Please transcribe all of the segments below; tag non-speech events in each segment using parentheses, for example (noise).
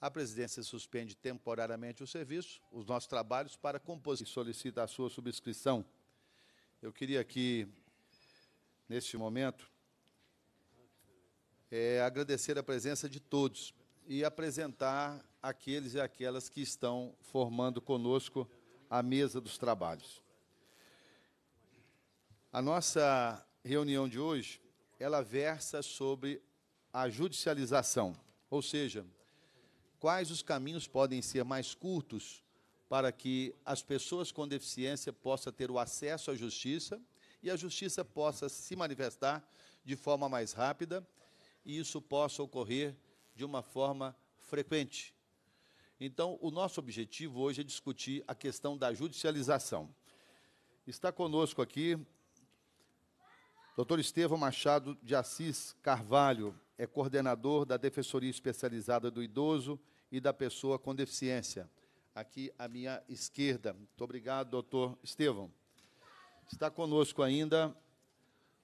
a presidência suspende temporariamente o serviço, os nossos trabalhos, para compor e solicita a sua subscrição. Eu queria aqui, neste momento, é, agradecer a presença de todos e apresentar aqueles e aquelas que estão formando conosco a mesa dos trabalhos. A nossa reunião de hoje, ela versa sobre a judicialização, ou seja, quais os caminhos podem ser mais curtos para que as pessoas com deficiência possam ter o acesso à justiça e a justiça possa se manifestar de forma mais rápida e isso possa ocorrer de uma forma frequente. Então, o nosso objetivo hoje é discutir a questão da judicialização. Está conosco aqui Dr. Estevão Machado de Assis Carvalho, é coordenador da Defensoria Especializada do Idoso e da Pessoa com Deficiência. Aqui à minha esquerda. Muito obrigado, doutor Estevão. Está conosco ainda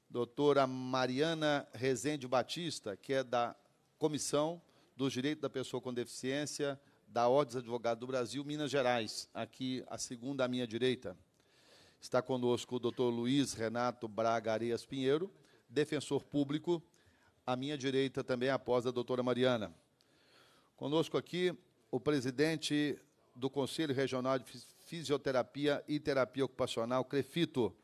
doutora Mariana Rezende Batista, que é da Comissão dos Direitos da Pessoa com Deficiência da Ordem dos Advogados do Brasil, Minas Gerais, aqui a segunda à minha direita. Está conosco o doutor Luiz Renato Braga Areias Pinheiro, defensor público, à minha direita também após a doutora Mariana. Conosco aqui o presidente do Conselho Regional de Fisioterapia e Terapia Ocupacional, CREFITO,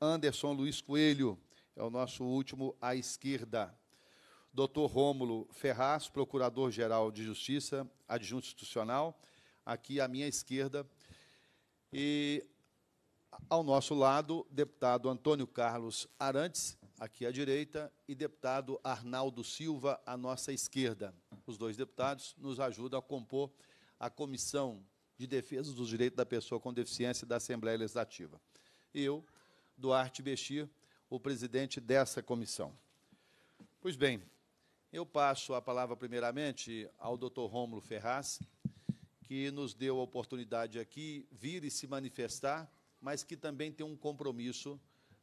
Anderson Luiz Coelho, é o nosso último à esquerda. Dr. Rômulo Ferraz, Procurador-Geral de Justiça, adjunto institucional, aqui à minha esquerda. E ao nosso lado, deputado Antônio Carlos Arantes, aqui à direita, e deputado Arnaldo Silva, à nossa esquerda. Os dois deputados nos ajudam a compor a Comissão de Defesa dos Direitos da Pessoa com Deficiência da Assembleia Legislativa. E eu, Duarte Bexir, o presidente dessa comissão. Pois bem, eu passo a palavra primeiramente ao doutor Rômulo Ferraz, que nos deu a oportunidade aqui vir e se manifestar, mas que também tem um compromisso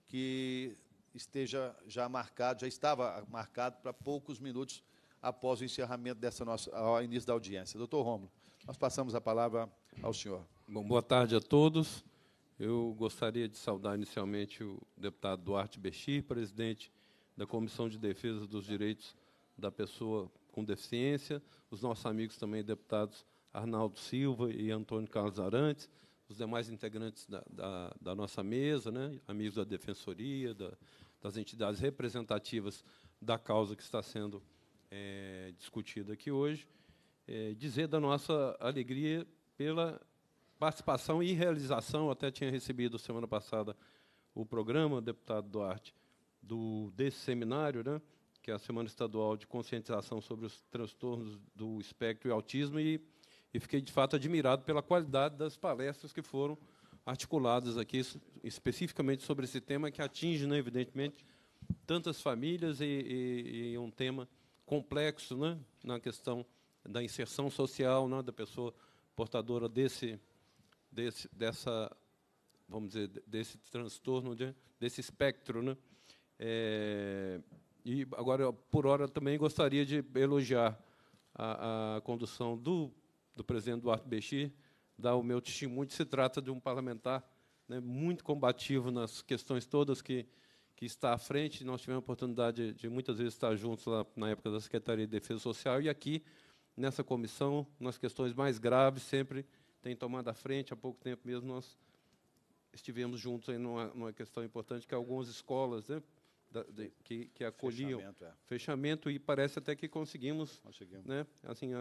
que esteja já marcado, já estava marcado para poucos minutos após o encerramento dessa nossa, ao início da audiência. Doutor Rômulo, nós passamos a palavra ao senhor. Bom, boa tarde a todos. Eu gostaria de saudar inicialmente o deputado Duarte Bexir, presidente da Comissão de Defesa dos Direitos da Pessoa com Deficiência, os nossos amigos também, deputados Arnaldo Silva e Antônio Carlos Arantes, os demais integrantes da, da, da nossa mesa, né, amigos da Defensoria, da, das entidades representativas da causa que está sendo é, discutida aqui hoje, é, dizer da nossa alegria pela participação e realização, até tinha recebido semana passada o programa, deputado Duarte, do, desse seminário, né, que é a Semana Estadual de Conscientização sobre os Transtornos do Espectro e Autismo, e, e fiquei, de fato, admirado pela qualidade das palestras que foram articuladas aqui, especificamente sobre esse tema, que atinge, né, evidentemente, tantas famílias e, e, e um tema complexo né, na questão da inserção social né, da pessoa portadora desse desse, dessa, vamos dizer, desse transtorno, de, desse espectro. Né? É, e agora, por hora, também gostaria de elogiar a, a condução do, do presidente Duarte Bexir, dar o meu testemunho. Se trata de um parlamentar né, muito combativo nas questões todas que, que está à frente. Nós tivemos a oportunidade de, de muitas vezes estar juntos lá na época da Secretaria de Defesa Social e aqui nessa comissão, nas questões mais graves, sempre tem tomado a frente. Há pouco tempo mesmo nós estivemos juntos em numa questão importante, que é algumas escolas né, da, de, que, que acolhiam fechamento, é. fechamento, e parece até que conseguimos, conseguimos. Né, assim,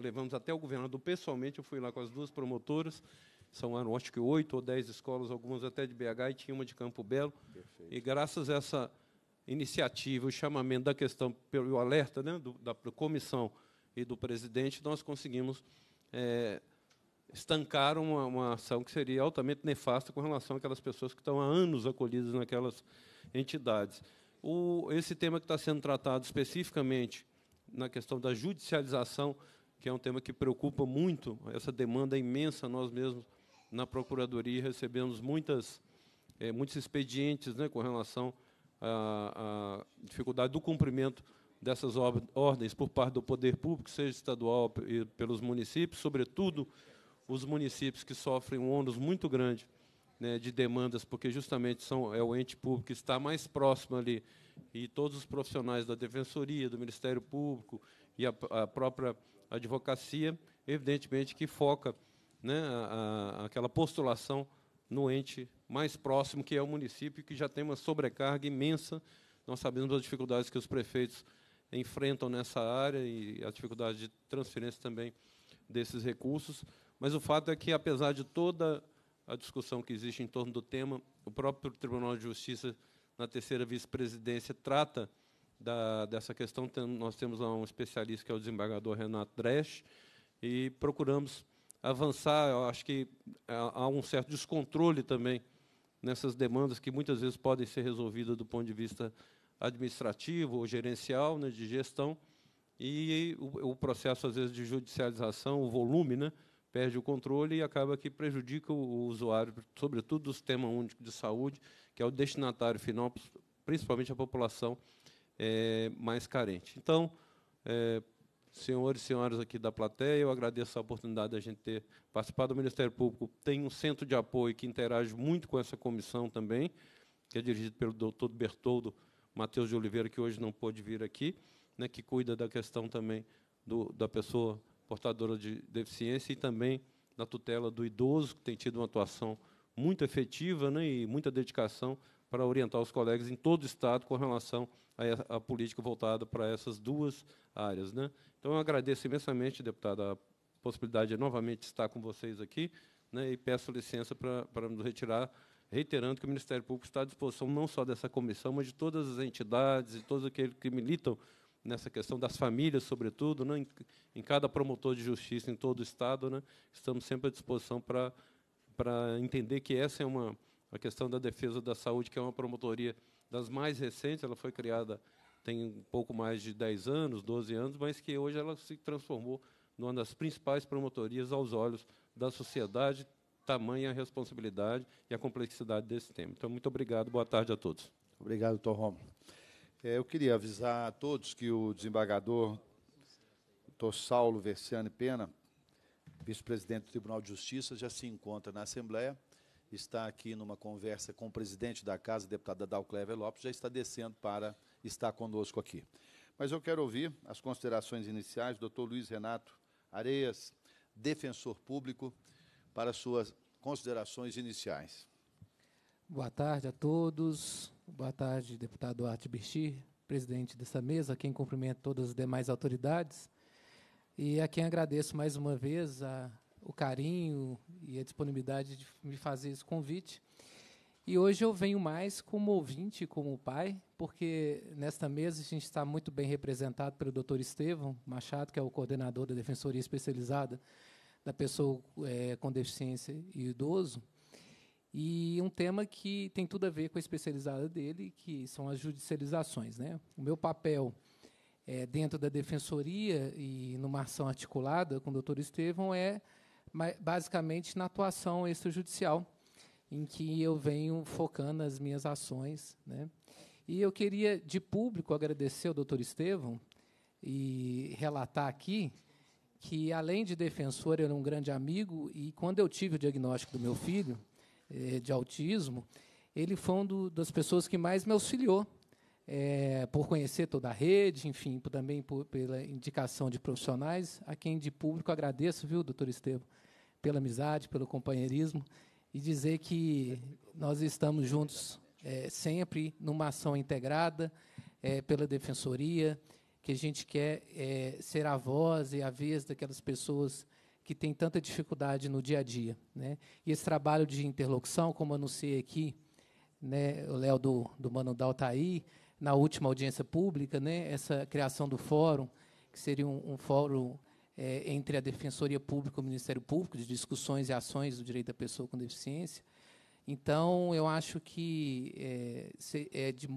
levamos até o governador pessoalmente, eu fui lá com as duas promotoras, são acho que oito ou dez escolas, algumas até de BH, e tinha uma de Campo Belo, Perfeito. e graças a essa iniciativa, o chamamento da questão, pelo alerta né, do, da comissão e do presidente, nós conseguimos é, estancaram uma, uma, ação que seria altamente nefasta com relação àquelas pessoas que estão há anos acolhidas naquelas entidades. O, esse tema que está sendo tratado especificamente na questão da judicialização, que é um tema que preocupa muito, essa demanda imensa, nós mesmos, na Procuradoria, recebemos muitas, é, muitos expedientes né, com relação à, à dificuldade do cumprimento dessas ordens por parte do poder público, seja estadual e pelos municípios, sobretudo os municípios que sofrem um ônus muito grande né, de demandas, porque justamente são, é o ente público que está mais próximo ali, e todos os profissionais da Defensoria, do Ministério Público e a, a própria advocacia, evidentemente que foca né, a, a, aquela postulação no ente mais próximo, que é o município, que já tem uma sobrecarga imensa. Nós sabemos das dificuldades que os prefeitos enfrentam nessa área e a dificuldade de transferência também desses recursos. Mas o fato é que, apesar de toda a discussão que existe em torno do tema, o próprio Tribunal de Justiça, na terceira vice-presidência, trata da, dessa questão. nós temos lá um especialista, que é o desembargador Renato Dresch, e procuramos avançar. Eu acho que há um certo descontrole também nessas demandas que muitas vezes podem ser resolvidas do ponto de vista administrativo ou gerencial, né, de gestão, e o, o, processo, às vezes, de judicialização, o volume, né, perde o controle e acaba que prejudica o, usuário, sobretudo do Sistema Único de Saúde, que é o destinatário final, principalmente a população é, mais carente. Então, é, senhores e senhoras aqui da plateia, eu agradeço a oportunidade de a gente ter participado. O Ministério Público tem um centro de apoio que interage muito com essa comissão também, que é dirigido pelo doutor Bertoldo Matheus de Oliveira, que hoje não pôde vir aqui, né, que cuida da questão também do, da pessoa portadora de deficiência e também da tutela do idoso, que tem tido uma atuação muito efetiva né, e muita dedicação para orientar os colegas em todo o Estado com relação à, política voltada para essas duas áreas. Né. Então, eu agradeço imensamente, deputado, a possibilidade de novamente estar com vocês aqui né, e peço licença para, para nos retirar reiterando que o Ministério Público está à disposição não só dessa comissão, mas de todas as entidades e todos aqueles que militam nessa questão das famílias, sobretudo, né, em, em, cada promotor de justiça em todo o Estado. Né, estamos sempre à disposição para, entender que essa é uma a questão da defesa da saúde, que é uma promotoria das mais recentes, ela foi criada tem um pouco mais de 10 anos, 12 anos, mas que hoje ela se transformou numa das principais promotorias aos olhos da sociedade, tamanha a responsabilidade e a complexidade desse tema. Então, muito obrigado, boa tarde a todos. Obrigado, doutor Romulo. É, eu queria avisar a todos que o desembargador doutor Saulo Pena, vice-presidente do Tribunal de Justiça, já se encontra na Assembleia, está aqui numa conversa com o presidente da Casa, deputada Dalcléver Lopes, já está descendo para estar conosco aqui. Mas eu quero ouvir as considerações iniciais do doutor Luiz Renato Areias, defensor público, para suas considerações iniciais. Boa tarde a todos. Boa tarde, deputado Duarte Birchir, presidente dessa mesa, a quem cumprimento todas as demais autoridades. E a quem agradeço mais uma vez a, o carinho e a disponibilidade de me fazer esse convite. E hoje eu venho mais como ouvinte, como pai, porque nesta mesa a gente está muito bem representado pelo doutor Estevão Machado, que é o coordenador da Defensoria Especializada da pessoa é, com deficiência e idoso, e um tema que tem tudo a ver com a especializada dele, que são as judicializações. Né? O meu papel é, dentro da defensoria e numa ação articulada com o doutor Estevão é basicamente na atuação extrajudicial, em que eu venho focando as minhas ações. Né? E eu queria, de público, agradecer ao doutor Estevão e relatar aqui que, além de defensor, era um grande amigo, e quando eu tive o diagnóstico do meu filho, eh, de autismo, ele foi uma das pessoas que mais me auxiliou, é, por conhecer toda a rede, enfim, por, também por, pela indicação de profissionais, a quem de público agradeço, viu, doutor Estevam, pela amizade, pelo companheirismo, e dizer que nós estamos juntos é, sempre numa ação integrada é, pela Defensoria, que a gente quer ser a voz e a vez daquelas pessoas que têm tanta dificuldade no dia a dia. Né? E esse trabalho de interlocução, como anunciei aqui, né, o Léo do, do está aí, na última audiência pública, né, essa criação do fórum, que seria um, um fórum é, entre a Defensoria Pública e o Ministério Público, de discussões e ações do direito da pessoa com deficiência. Então, eu acho que é, é de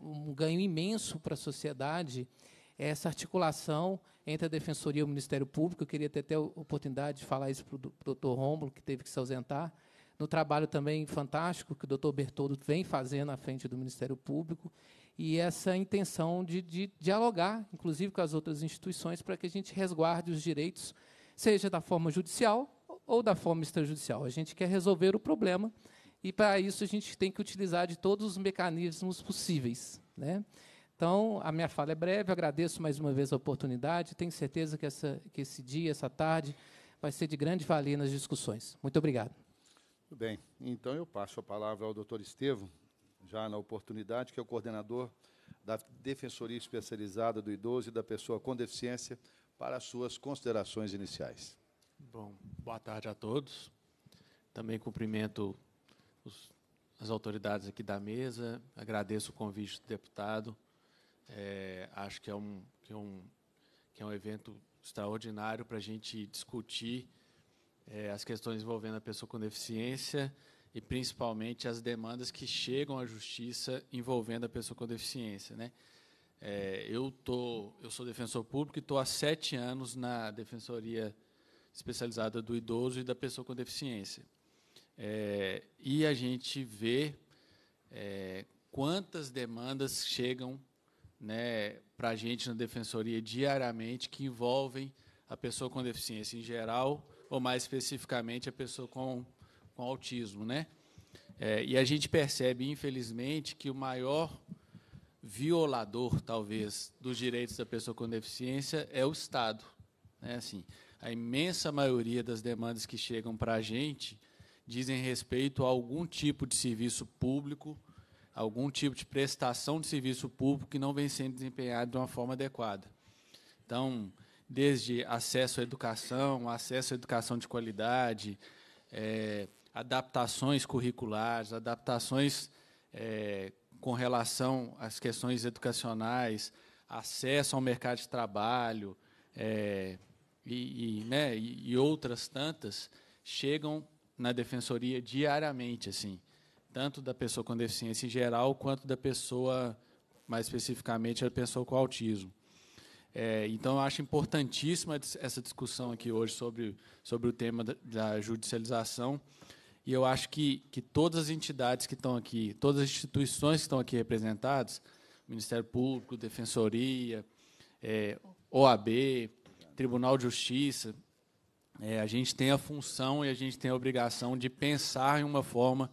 um ganho imenso para a sociedade essa articulação entre a Defensoria e o Ministério Público. Eu queria ter até a oportunidade de falar isso para o doutor Rômulo, que teve que se ausentar, no trabalho também fantástico que o doutor Bertoldo vem fazendo à frente do Ministério Público, e essa intenção de, de dialogar, inclusive com as outras instituições, para que a gente resguarde os direitos, seja da forma judicial ou da forma extrajudicial. A gente quer resolver o problema e, para isso, a gente tem que utilizar de todos os mecanismos possíveis. Né? Então, a minha fala é breve, agradeço mais uma vez a oportunidade, tenho certeza que, essa, que esse dia, essa tarde, vai ser de grande valia nas discussões. Muito obrigado. Muito bem, então eu passo a palavra ao doutor Estevam, já na oportunidade, que é o coordenador da Defensoria Especializada do Idoso e da Pessoa com Deficiência, para as suas considerações iniciais. Bom, boa tarde a todos. Também cumprimento os, as autoridades aqui da mesa, agradeço o convite do deputado. É, acho que é, um, que, é um, que é um evento extraordinário para a gente discutir é, as questões envolvendo a pessoa com deficiência e principalmente as demandas que chegam à justiça envolvendo a pessoa com deficiência, né? É, eu tô, eu sou defensor público e estou há sete anos na defensoria especializada do idoso e da pessoa com deficiência. É, e a gente vê é, quantas demandas chegam né, para a gente na defensoria diariamente que envolvem a pessoa com deficiência em geral ou mais especificamente a pessoa com com autismo, né? É, e a gente percebe, infelizmente, que o maior violador, talvez, dos direitos da pessoa com deficiência é o Estado. Né? Assim, a imensa maioria das demandas que chegam para a gente dizem respeito a algum tipo de serviço público, algum tipo de prestação de serviço público que não vem sendo desempenhado de uma forma adequada. Então, desde acesso à educação, acesso à educação de qualidade, é, adaptações curriculares, adaptações é, com relação às questões educacionais, acesso ao mercado de trabalho é, e, e, né, e, outras tantas chegam na defensoria diariamente, assim, tanto da pessoa com deficiência em geral quanto da pessoa, mais especificamente, a pessoa com autismo. É, então, eu acho importantíssima essa discussão aqui hoje sobre, sobre o tema da, judicialização, e eu acho que, que todas as entidades que estão aqui, todas as instituições que estão aqui representadas, Ministério Público, Defensoria, é, OAB, Tribunal de Justiça, é, a gente tem a função e a gente tem a obrigação de pensar em uma forma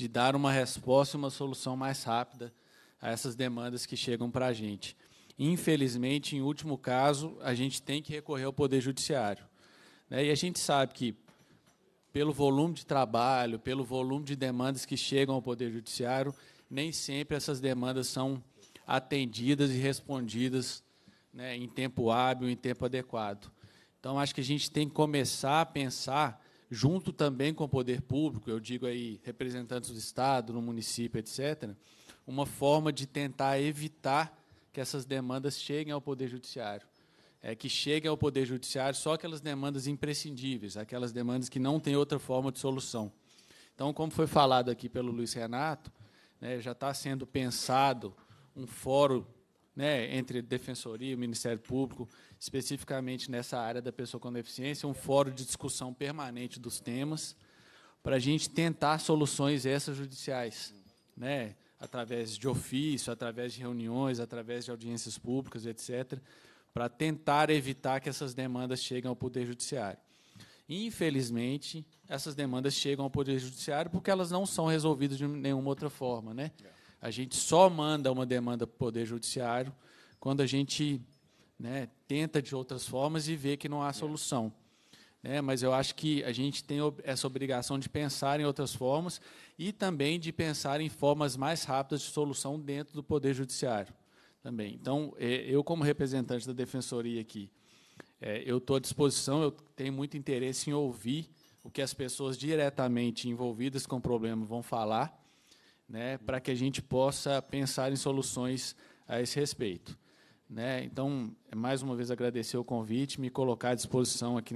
de dar uma resposta e uma solução mais rápida a essas demandas que chegam para a gente. Infelizmente, em último caso, a gente tem que recorrer ao Poder Judiciário. Né? E a gente sabe que pelo volume de trabalho, pelo volume de demandas que chegam ao Poder Judiciário, nem sempre essas demandas são atendidas e respondidas né, em tempo hábil, em tempo adequado. Então, acho que a gente tem que começar a pensar, junto também com o poder público, eu digo aí representantes do Estado, no município, etc., uma forma de tentar evitar que essas demandas cheguem ao Poder Judiciário é, que chegue ao Poder Judiciário só aquelas demandas imprescindíveis, aquelas demandas que não têm outra forma de solução. Então, como foi falado aqui pelo Luiz Renato, né, já está sendo pensado um fórum né, entre Defensoria e Ministério Público, especificamente nessa área da pessoa com deficiência, um fórum de discussão permanente dos temas, para a gente tentar soluções extrajudiciais, né, através de ofício, através de reuniões, através de audiências públicas, etc., para tentar evitar que essas demandas cheguem ao Poder Judiciário. Infelizmente, essas demandas chegam ao Poder Judiciário porque elas não são resolvidas de nenhuma outra forma. Né? A gente só manda uma demanda para o Poder Judiciário quando a gente né, tenta de outras formas e vê que não há solução. Né? Mas eu acho que a gente tem essa obrigação de pensar em outras formas e também de pensar em formas mais rápidas de solução dentro do Poder Judiciário também. Então, é, eu, como representante da Defensoria aqui, é, eu estou à disposição, eu tenho muito interesse em ouvir o que as pessoas diretamente envolvidas com o problema vão falar, né, para que a gente possa pensar em soluções a esse respeito. Né? Então, mais uma vez agradecer o convite, me colocar à disposição aqui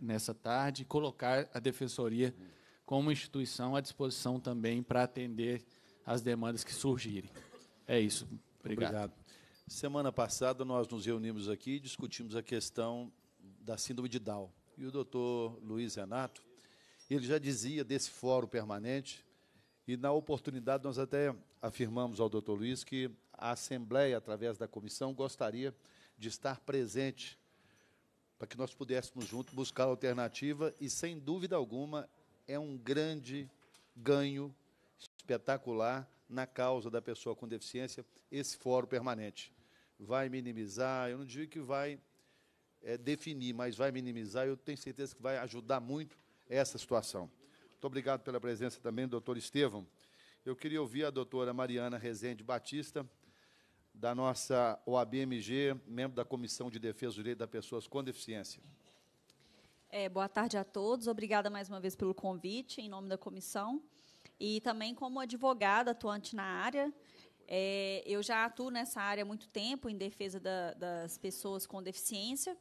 nessa tarde, colocar a Defensoria como instituição à disposição também para atender as demandas que surgirem. É isso. Obrigado. Obrigado. Semana passada nós nos reunimos aqui e discutimos a questão da síndrome de Down. E o doutor Luiz Renato, ele já dizia desse fórum permanente, e na oportunidade nós até afirmamos ao doutor Luiz que a Assembleia, através da comissão, gostaria de estar presente para que nós pudéssemos juntos buscar alternativa e, sem dúvida alguma, é um grande ganho espetacular na causa da pessoa com deficiência esse fórum permanente. Vai minimizar, eu não digo que vai é, definir, mas vai minimizar, eu tenho certeza que vai ajudar muito essa situação. Muito obrigado pela presença também, doutor Estevam. Eu queria ouvir a doutora Mariana Rezende Batista, da nossa OABMG, membro da Comissão de Defesa do Direito das Pessoas com Deficiência. É, boa tarde a todos. Obrigada mais uma vez pelo convite, em nome da comissão. E também como advogada atuante na área, é, eu já atuo nessa área há muito tempo, em defesa da, das pessoas com deficiência,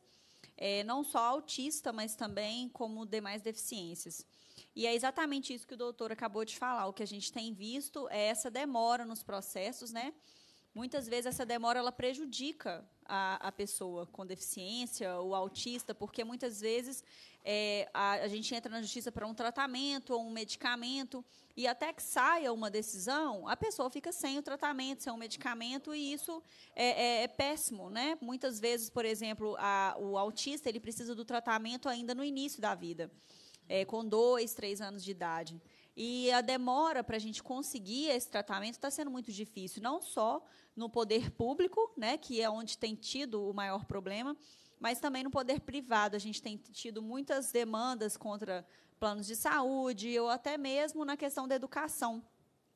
é, não só autista, mas também como demais deficiências. E é exatamente isso que o doutor acabou de falar. O que a gente tem visto é essa demora nos processos, né? Muitas vezes essa demora ela prejudica a, a pessoa com deficiência, o autista, porque muitas vezes é, a, a, gente entra na justiça para um tratamento ou um medicamento e até que saia uma decisão, a pessoa fica sem o tratamento, sem o medicamento e isso é, é, é péssimo, né? Muitas vezes, por exemplo, a, o autista ele precisa do tratamento ainda no início da vida é, com dois, três anos de idade. E a demora para a gente conseguir esse tratamento está sendo muito difícil, não só no poder público, né, que é onde tem tido o maior problema, mas também no poder privado. A gente tem tido muitas demandas contra planos de saúde ou até mesmo na questão da educação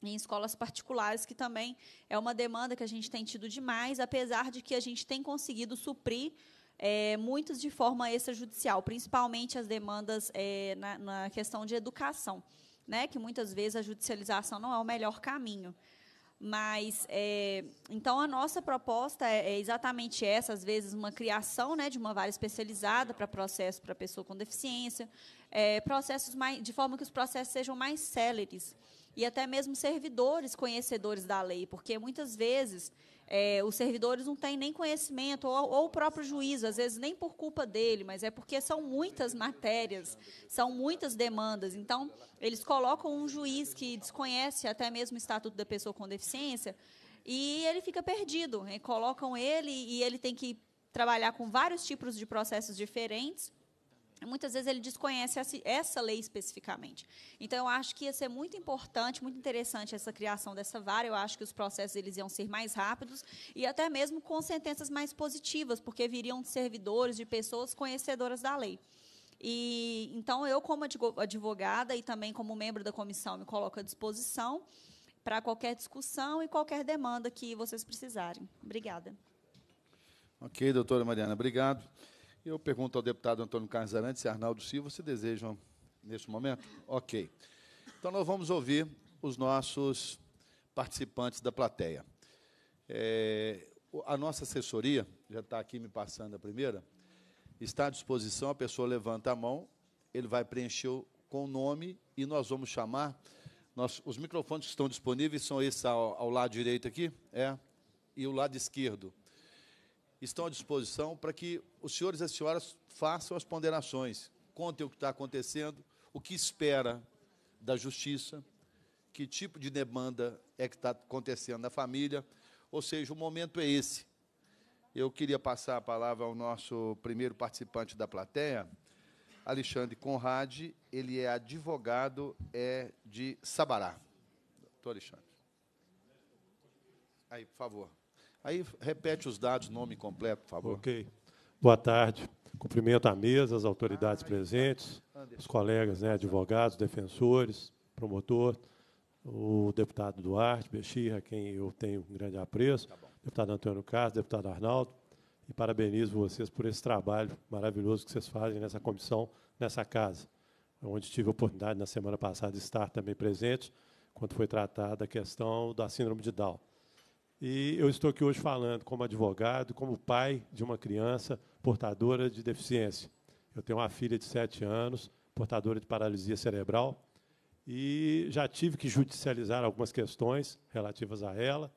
em escolas particulares, que também é uma demanda que a gente tem tido demais, apesar de que a gente tem conseguido suprir é, muitos de forma extrajudicial, principalmente as demandas é, na, na, questão de educação, né, que muitas vezes a judicialização não é o melhor caminho. Mas, é, então, a nossa proposta é, é, exatamente essa, às vezes, uma criação né, de uma vara especializada para processo para pessoa com deficiência, é, processos mais, de forma que os processos sejam mais céleres, e até mesmo servidores conhecedores da lei, porque muitas vezes é, os servidores não têm nem conhecimento, ou, ou, o próprio juiz, às vezes nem por culpa dele, mas é porque são muitas matérias, são muitas demandas. Então, eles colocam um juiz que desconhece até mesmo o estatuto da pessoa com deficiência e ele fica perdido. Né? Colocam ele e ele tem que trabalhar com vários tipos de processos diferentes muitas vezes ele desconhece essa lei especificamente. Então, eu acho que ia ser muito importante, muito interessante essa criação dessa vara. Eu acho que os processos eles iam ser mais rápidos e até mesmo com sentenças mais positivas, porque viriam de servidores, de pessoas conhecedoras da lei. E então eu, como advogada e também como membro da comissão, me coloco à disposição para qualquer discussão e qualquer demanda que vocês precisarem. Obrigada. Ok, doutora Mariana, obrigado. Eu pergunto ao deputado Antônio Carlos Arantes e Arnaldo Silva se desejam neste momento. Ok. Então, nós vamos ouvir os nossos participantes da plateia. É, a nossa assessoria, já está aqui me passando a primeira, está à disposição, a pessoa levanta a mão, ele vai preencher com o nome e nós vamos chamar. Nós, os microfones que estão disponíveis são esses ao, ao lado direito aqui, é, e o lado esquerdo estão à disposição para que os senhores e as senhoras façam as ponderações, contem o que está acontecendo, o que espera da justiça, que tipo de demanda é que está acontecendo na família. Ou seja, o momento é esse. Eu queria passar a palavra ao nosso primeiro participante da plateia, Alexandre Conrad, ele é advogado é de Sabará. Doutor Alexandre. Aí, por favor. Aí repete os dados, nome completo, por favor. Ok. Boa tarde. Cumprimento a mesa, as autoridades ah, presentes, Anderson. os colegas, né, advogados, defensores, promotor, o deputado Duarte Bexir, a quem eu tenho um grande apreço, tá deputado Antônio Carlos, deputado Arnaldo, e parabenizo vocês por esse trabalho maravilhoso que vocês fazem nessa comissão, nessa casa, onde tive a oportunidade na semana passada de estar também presente, quando foi tratada a questão da síndrome de Down. E eu estou aqui hoje falando como advogado, como pai de uma criança portadora de deficiência. Eu tenho uma filha de sete anos, portadora de paralisia cerebral, e já tive que judicializar algumas questões relativas a ela.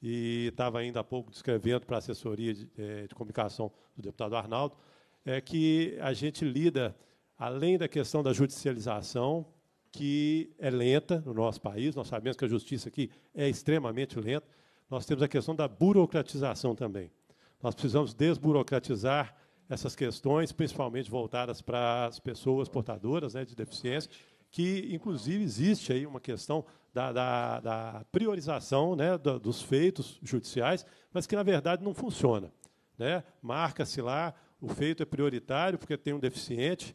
E estava ainda há pouco descrevendo para a assessoria de, eh, de, comunicação do deputado Arnaldo, é que a gente lida, além da questão da judicialização, que é lenta no nosso país, nós sabemos que a justiça aqui é extremamente lenta, nós temos a questão da burocratização também. Nós precisamos desburocratizar essas questões, principalmente voltadas para as pessoas portadoras né, de deficiência, que, inclusive, existe aí uma questão da, da, da priorização né, dos feitos judiciais, mas que, na verdade, não funciona. Né? Marca-se lá, o feito é prioritário porque tem um deficiente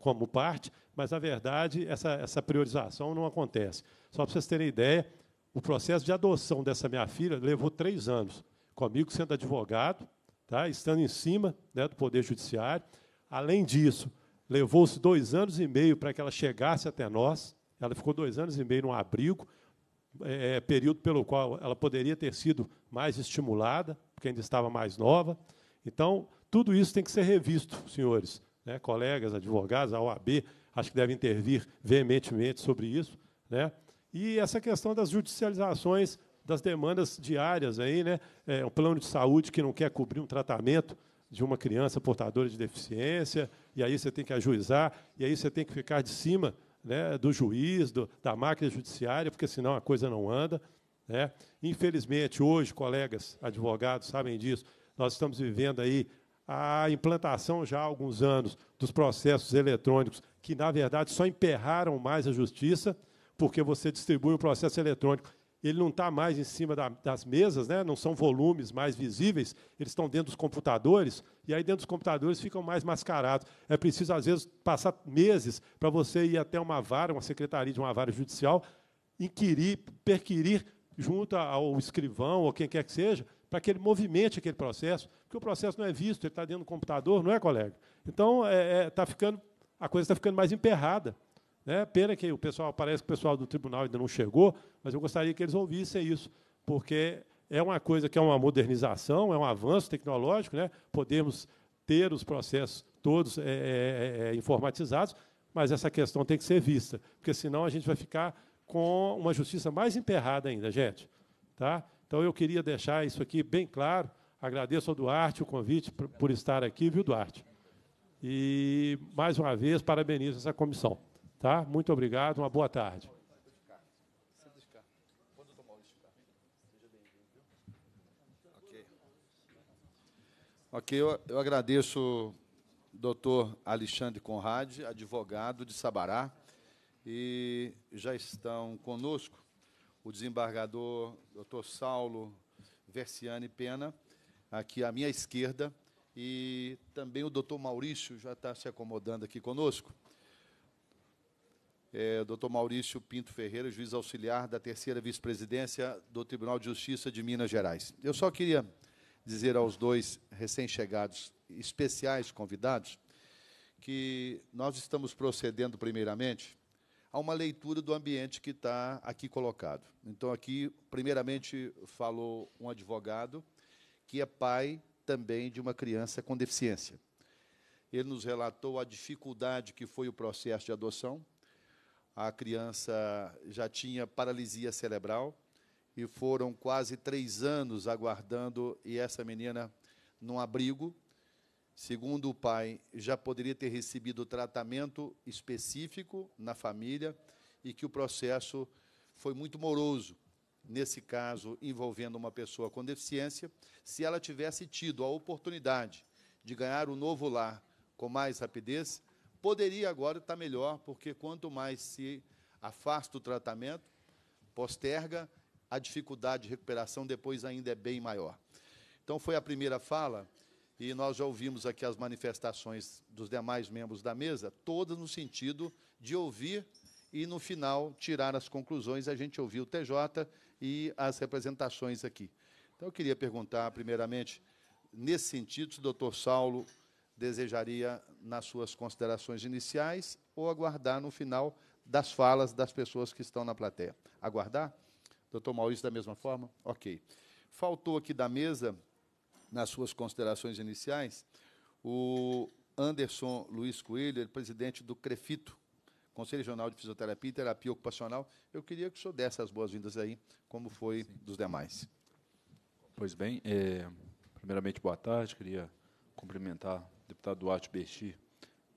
como parte, mas, na verdade, essa, essa priorização não acontece. Só para vocês terem ideia, o processo de adoção dessa minha filha levou três anos, comigo sendo advogado, tá? estando em cima né, do Poder Judiciário. Além disso, levou-se dois anos e meio para que ela chegasse até nós. Ela ficou dois anos e meio num abrigo, é, é, período pelo qual ela poderia ter sido mais estimulada, porque ainda estava mais nova. Então, tudo isso tem que ser revisto, senhores, né, colegas, advogados, a OAB, acho que devem intervir veementemente sobre isso. Né? E essa questão das judicializações das demandas diárias aí, né? É, um plano de saúde que não quer cobrir um tratamento de uma criança portadora de deficiência, e aí você tem que ajuizar, e aí você tem que ficar de cima né, do juiz, do, da máquina judiciária, porque senão a coisa não anda. Né? Infelizmente, hoje, colegas advogados sabem disso, nós estamos vivendo aí a implantação já há alguns anos dos processos eletrônicos, que, na verdade, só emperraram mais a justiça, porque você distribui o processo eletrônico ele não está mais em cima da, das mesas, né? não são volumes mais visíveis, eles estão dentro dos computadores, e aí dentro dos computadores ficam mais mascarados. É preciso, às vezes, passar meses para você ir até uma vara, uma secretaria de uma vara judicial, inquirir, perquirir junto ao escrivão ou quem quer que seja, para que ele movimente aquele processo, porque o processo não é visto, ele está dentro do computador, não é, colega? Então, é, é, tá ficando, a coisa está ficando mais emperrada. Né? Pena que o pessoal, parece que o pessoal do tribunal ainda não chegou, mas eu gostaria que eles ouvissem isso, porque é uma coisa que é uma modernização, é um avanço tecnológico, né? podemos ter os processos todos é, é, é, é, informatizados, mas essa questão tem que ser vista, porque senão a gente vai ficar com uma justiça mais emperrada ainda, gente. Tá? Então eu queria deixar isso aqui bem claro. Agradeço ao Duarte o convite por, por estar aqui, viu, Duarte? E mais uma vez parabenizo essa comissão. Tá? Muito obrigado, uma boa tarde. Ok, eu, eu agradeço doutor Alexandre Conrad, advogado de Sabará, e já estão conosco o desembargador doutor Saulo Versiani Pena, aqui à minha esquerda, e também o doutor Maurício já está se acomodando aqui conosco é, doutor Maurício Pinto Ferreira, juiz auxiliar da terceira vice-presidência do Tribunal de Justiça de Minas Gerais. Eu só queria dizer aos dois recém-chegados especiais convidados que nós estamos procedendo, primeiramente, a uma leitura do ambiente que está aqui colocado. Então, aqui, primeiramente, falou um advogado que é pai também de uma criança com deficiência. Ele nos relatou a dificuldade que foi o processo de adoção, a criança já tinha paralisia cerebral e foram quase três anos aguardando e essa menina num abrigo. Segundo o pai, já poderia ter recebido tratamento específico na família e que o processo foi muito moroso. Nesse caso, envolvendo uma pessoa com deficiência, se ela tivesse tido a oportunidade de ganhar um novo lar com mais rapidez, Poderia agora estar melhor, porque quanto mais se afasta o tratamento, posterga, a dificuldade de recuperação depois ainda é bem maior. Então, foi a primeira fala, e nós já ouvimos aqui as manifestações dos demais membros da mesa, todas no sentido de ouvir e, no final, tirar as conclusões. A gente ouviu o TJ e as representações aqui. Então, eu queria perguntar, primeiramente, nesse sentido, se o doutor Saulo desejaria nas suas considerações iniciais ou aguardar no final das falas das pessoas que estão na plateia? Aguardar? Doutor Maurício, da mesma forma? Ok. Faltou aqui da mesa, nas suas considerações iniciais, o Anderson Luiz Coelho, ele, presidente do CREFITO, Conselho Regional de Fisioterapia e Terapia Ocupacional. Eu queria que o senhor desse as boas-vindas aí, como foi Sim. dos demais. Pois bem, é, primeiramente, boa tarde. Queria cumprimentar deputado Duarte Berti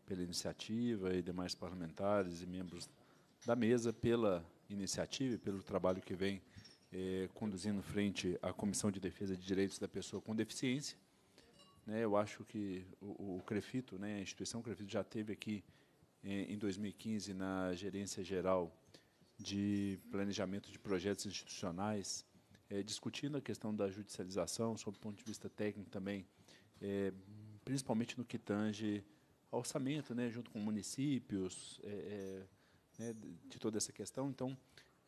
pela iniciativa e demais parlamentares e membros da mesa pela iniciativa e pelo trabalho que vem é, conduzindo frente à Comissão de Defesa de Direitos da Pessoa com Deficiência. Né, eu acho que o, o CREFITO, né, a instituição CREFITO já teve aqui é, em 2015 na gerência geral de planejamento de projetos institucionais, é, discutindo a questão da judicialização, sob o ponto de vista técnico também, principalmente no que tange orçamento, né, junto com municípios, é, é né, de toda essa questão. Então,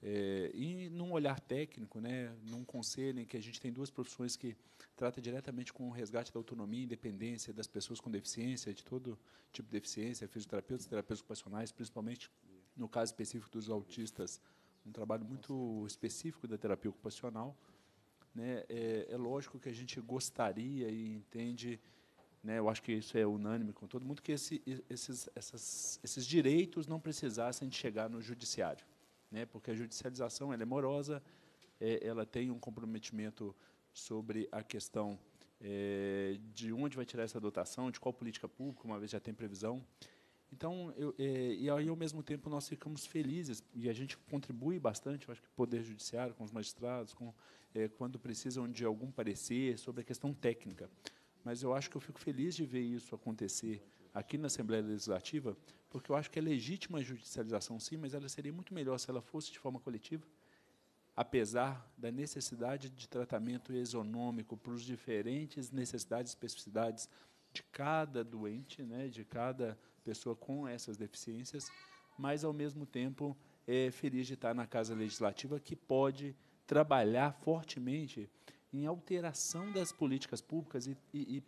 é, e num olhar técnico, né, num conselho em que a gente tem duas profissões que trata diretamente com o resgate da autonomia e independência das pessoas com deficiência, de todo tipo de deficiência, fisioterapeutas, terapeutas ocupacionais, principalmente no caso específico dos autistas, um trabalho muito específico da terapia ocupacional. Né, é, é lógico que a gente gostaria e entende né, eu acho que isso é unânime com todo mundo, que esse, esses, essas, esses direitos não precisassem de chegar no judiciário né? porque a judicialização ela é morosa, é, ela tem um comprometimento sobre a questão é, de onde vai tirar essa dotação, de qual política pública, uma vez já tem previsão. Então, eu, é, e aí, ao mesmo tempo, nós ficamos felizes, e a gente contribui bastante, eu acho que o Poder Judiciário, com os magistrados, com, é, quando precisam de algum parecer sobre a questão técnica. Mas eu acho que eu fico feliz de ver isso acontecer aqui na Assembleia Legislativa, porque eu acho que é legítima a judicialização, sim, mas ela seria muito melhor se ela fosse de forma coletiva, apesar da necessidade de tratamento exonômico para os diferentes necessidades e especificidades de cada doente, né, de cada pessoa com essas deficiências, mas, ao mesmo tempo, é feliz de estar na Casa Legislativa, que pode trabalhar fortemente em alteração das políticas públicas e, e, e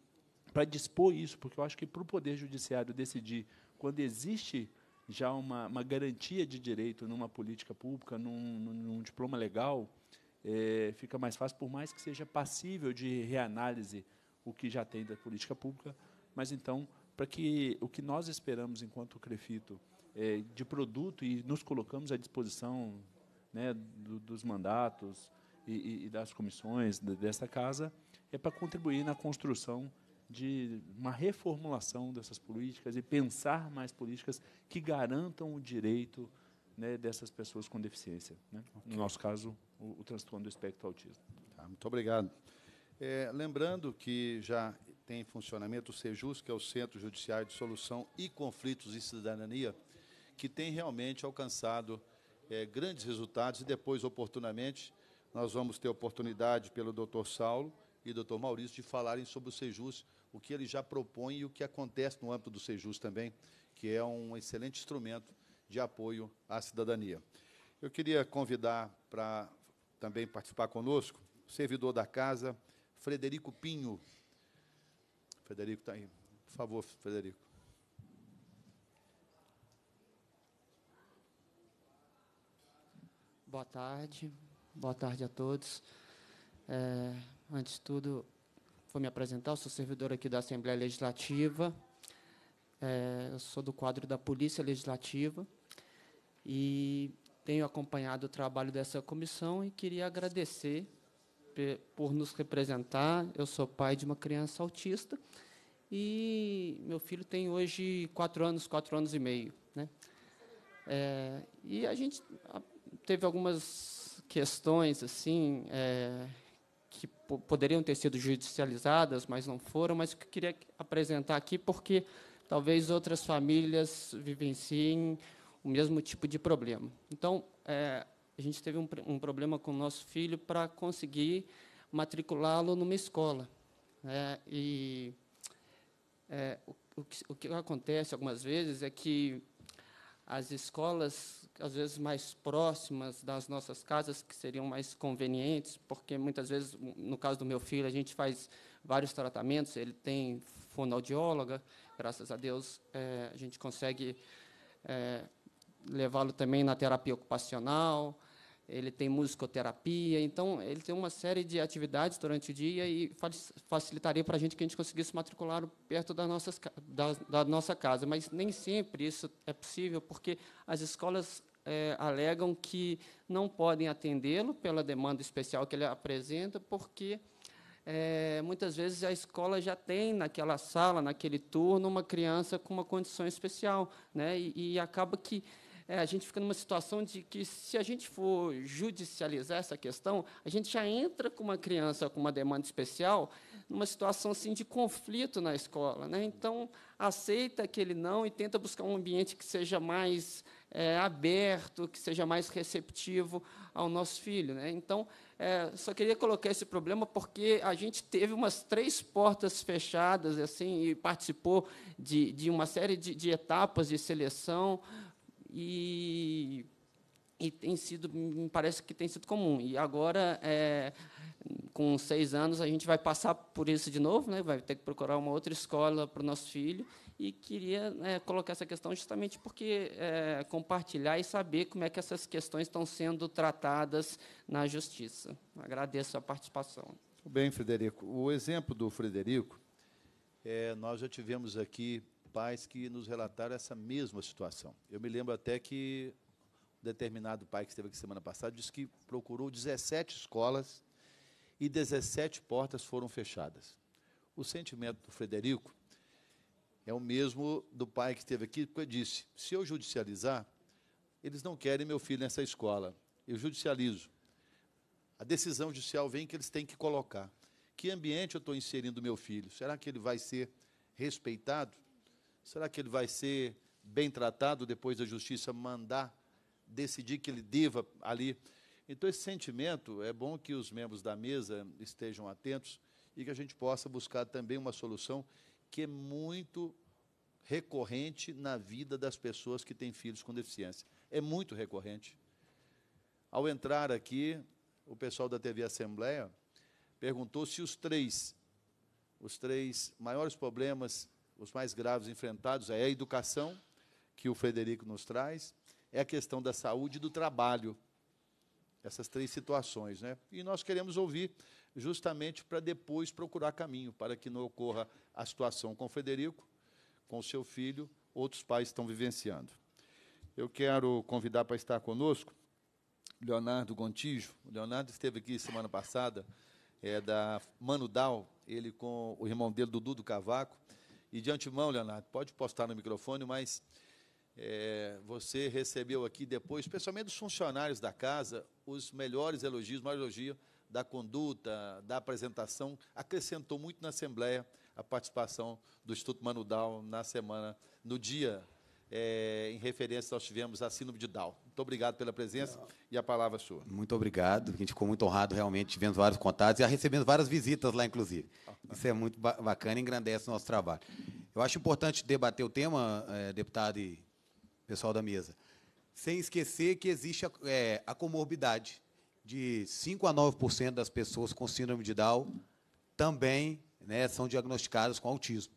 para dispor isso, porque eu acho que para o Poder Judiciário decidir quando existe já uma, uma garantia de direito numa política pública, num, num diploma legal, é, fica mais fácil, por mais que seja passível de reanálise o que já tem da política pública, mas então, para que o que nós esperamos enquanto CREFITO é, de produto e nos colocamos à disposição né, do, dos mandatos e, e, das comissões dessa casa, é para contribuir na construção de uma reformulação dessas políticas e pensar mais políticas que garantam o direito né, dessas pessoas com deficiência. Né? Okay. No nosso caso, o, o, transtorno do espectro autista. Tá, muito obrigado. É, lembrando que já tem em funcionamento o SEJUS, que é o Centro Judiciário de Solução e Conflitos e Cidadania, que tem realmente alcançado é, grandes resultados e depois, oportunamente, nós vamos ter oportunidade pelo doutor Saulo e doutor Maurício de falarem sobre o SEJUS, o que ele já propõe e o que acontece no âmbito do SEJUS também, que é um excelente instrumento de apoio à cidadania. Eu queria convidar para também participar conosco o servidor da casa, Frederico Pinho. Frederico está aí. Por favor, Frederico. Boa tarde. Boa tarde a todos. É, Antes de tudo, vou me apresentar. Eu sou servidor aqui da Assembleia Legislativa. É, eu sou do quadro da Polícia Legislativa e tenho acompanhado o trabalho dessa comissão e queria agradecer por nos representar. Eu sou pai de uma criança autista e meu filho tem hoje quatro anos, quatro anos e meio, né? É, e a gente teve algumas questões assim é, que poderiam ter sido judicializadas, mas não foram, mas que eu queria apresentar aqui porque talvez outras famílias vivenciem o mesmo tipo de problema. Então, é, a gente teve um, um, problema com o nosso filho para conseguir matriculá-lo numa escola. Né? E é, o, o, que, o que acontece algumas vezes é que as escolas às vezes mais próximas das nossas casas, que seriam mais convenientes, porque muitas vezes, no caso do meu filho, a gente faz vários tratamentos, ele tem fonoaudióloga, graças a Deus é, a gente consegue é, levá-lo também na terapia ocupacional, ele tem musicoterapia, então ele tem uma série de atividades durante o dia e facilitaria para a gente que a gente conseguisse matricular perto da, nossas, da, da nossa casa. Mas nem sempre isso é possível, porque as escolas é, alegam que não podem atendê-lo pela demanda especial que ele apresenta, porque é, muitas vezes a escola já tem naquela sala, naquele turno, uma criança com uma condição especial, né? e, e acaba que é, a gente fica numa situação de que, se a gente for judicializar essa questão, a gente já entra com uma criança com uma demanda especial numa situação assim de conflito na escola. Né? Então, aceita aquele não e tenta buscar um ambiente que seja mais é, aberto, que seja mais receptivo ao nosso filho. Né? Então, é, só queria colocar esse problema porque a gente teve umas três portas fechadas assim e participou de, de uma série de, de etapas de seleção e, e tem sido, me parece que tem sido comum. E agora, é, com seis anos, a gente vai passar por isso de novo, né? vai ter que procurar uma outra escola para o nosso filho e queria é, colocar essa questão justamente porque é, compartilhar e saber como é que essas questões estão sendo tratadas na justiça. Agradeço a participação. Bem, Frederico. O exemplo do Frederico, é, nós já tivemos aqui pais que nos relataram essa mesma situação. Eu me lembro até que um determinado pai que esteve aqui semana passada disse que procurou 17 escolas e 17 portas foram fechadas. O sentimento do Frederico é o mesmo do pai que esteve aqui, porque disse: se eu judicializar, eles não querem meu filho nessa escola. Eu judicializo. A decisão judicial vem que eles têm que colocar. Que ambiente eu estou inserindo meu filho? Será que ele vai ser respeitado? Será que ele vai ser bem tratado depois da justiça mandar decidir que ele deva ali? Então, esse sentimento, é bom que os membros da mesa estejam atentos e que a gente possa buscar também uma solução que é muito recorrente na vida das pessoas que têm filhos com deficiência. É muito recorrente. Ao entrar aqui, o pessoal da TV Assembleia perguntou se os três, os três maiores problemas, os mais graves enfrentados é a educação, que o Frederico nos traz, é a questão da saúde e do trabalho. Essas três situações, né? E nós queremos ouvir justamente para depois procurar caminho, para que não ocorra a situação com o Frederico, com o seu filho, outros pais estão vivenciando. Eu quero convidar para estar conosco Leonardo Gontijo. O Leonardo esteve aqui semana passada, é da Mano Dal, ele com o irmão dele, Dudu do Cavaco. E de antemão, Leonardo, pode postar no microfone, mas é, você recebeu aqui depois, especialmente dos funcionários da casa, os melhores elogios, o maior elogio da conduta, da apresentação, acrescentou muito na Assembleia a participação do Instituto Manudal na semana, no dia é, em referência nós tivemos a síndrome de Down. Muito obrigado pela presença Não. e a palavra é sua. Muito obrigado. A gente ficou muito honrado realmente vendo vários contatos e recebendo várias visitas lá, inclusive. Isso é muito bacana e engrandece o nosso trabalho. Eu acho importante debater o tema, é, deputado e pessoal da mesa, sem esquecer que existe a, é, a comorbidade de 5 a 9% das pessoas com síndrome de Down também né, são diagnosticadas com autismo.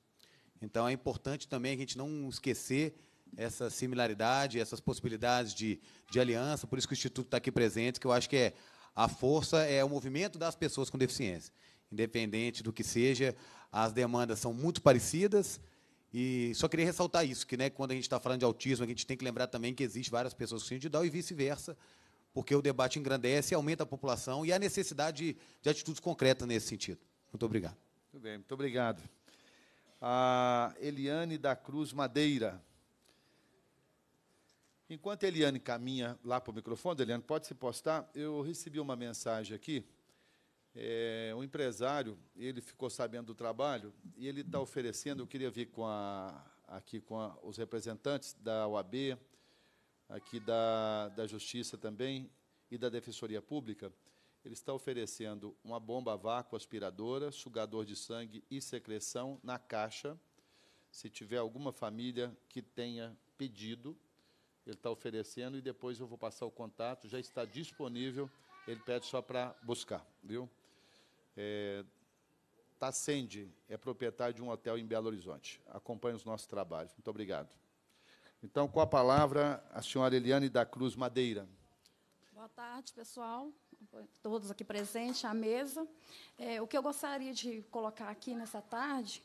Então, é importante também a gente não esquecer essa similaridade, essas possibilidades de, de aliança, por isso que o Instituto está aqui presente, que eu acho que é a força é o movimento das pessoas com deficiência. Independente do que seja, as demandas são muito parecidas, e só queria ressaltar isso, que né, quando a gente está falando de autismo, a gente tem que lembrar também que existe várias pessoas com síndrome de Down e vice-versa, porque o debate engrandece, aumenta a população e há necessidade de, de atitudes concretas nesse sentido. Muito obrigado. Muito bem, muito obrigado. A Eliane da Cruz Madeira. Enquanto a Eliane caminha lá para o microfone, Eliane, pode se postar, eu recebi uma mensagem aqui. É, um empresário, ele ficou sabendo do trabalho e ele está oferecendo, eu queria vir com a, aqui com a, os representantes da OAB, aqui da, da Justiça também e da Defensoria Pública, ele está oferecendo uma bomba vácuo aspiradora, sugador de sangue e secreção na caixa. Se tiver alguma família que tenha pedido, ele está oferecendo e depois eu vou passar o contato, já está disponível, ele pede só para buscar, viu? É, é proprietário de um hotel em Belo Horizonte. Acompanhe os nossos trabalhos. Muito obrigado. Então, com a palavra, a senhora Eliane da Cruz Madeira. Boa tarde, pessoal. Todos aqui presentes, à mesa. É, o que eu gostaria de colocar aqui nessa tarde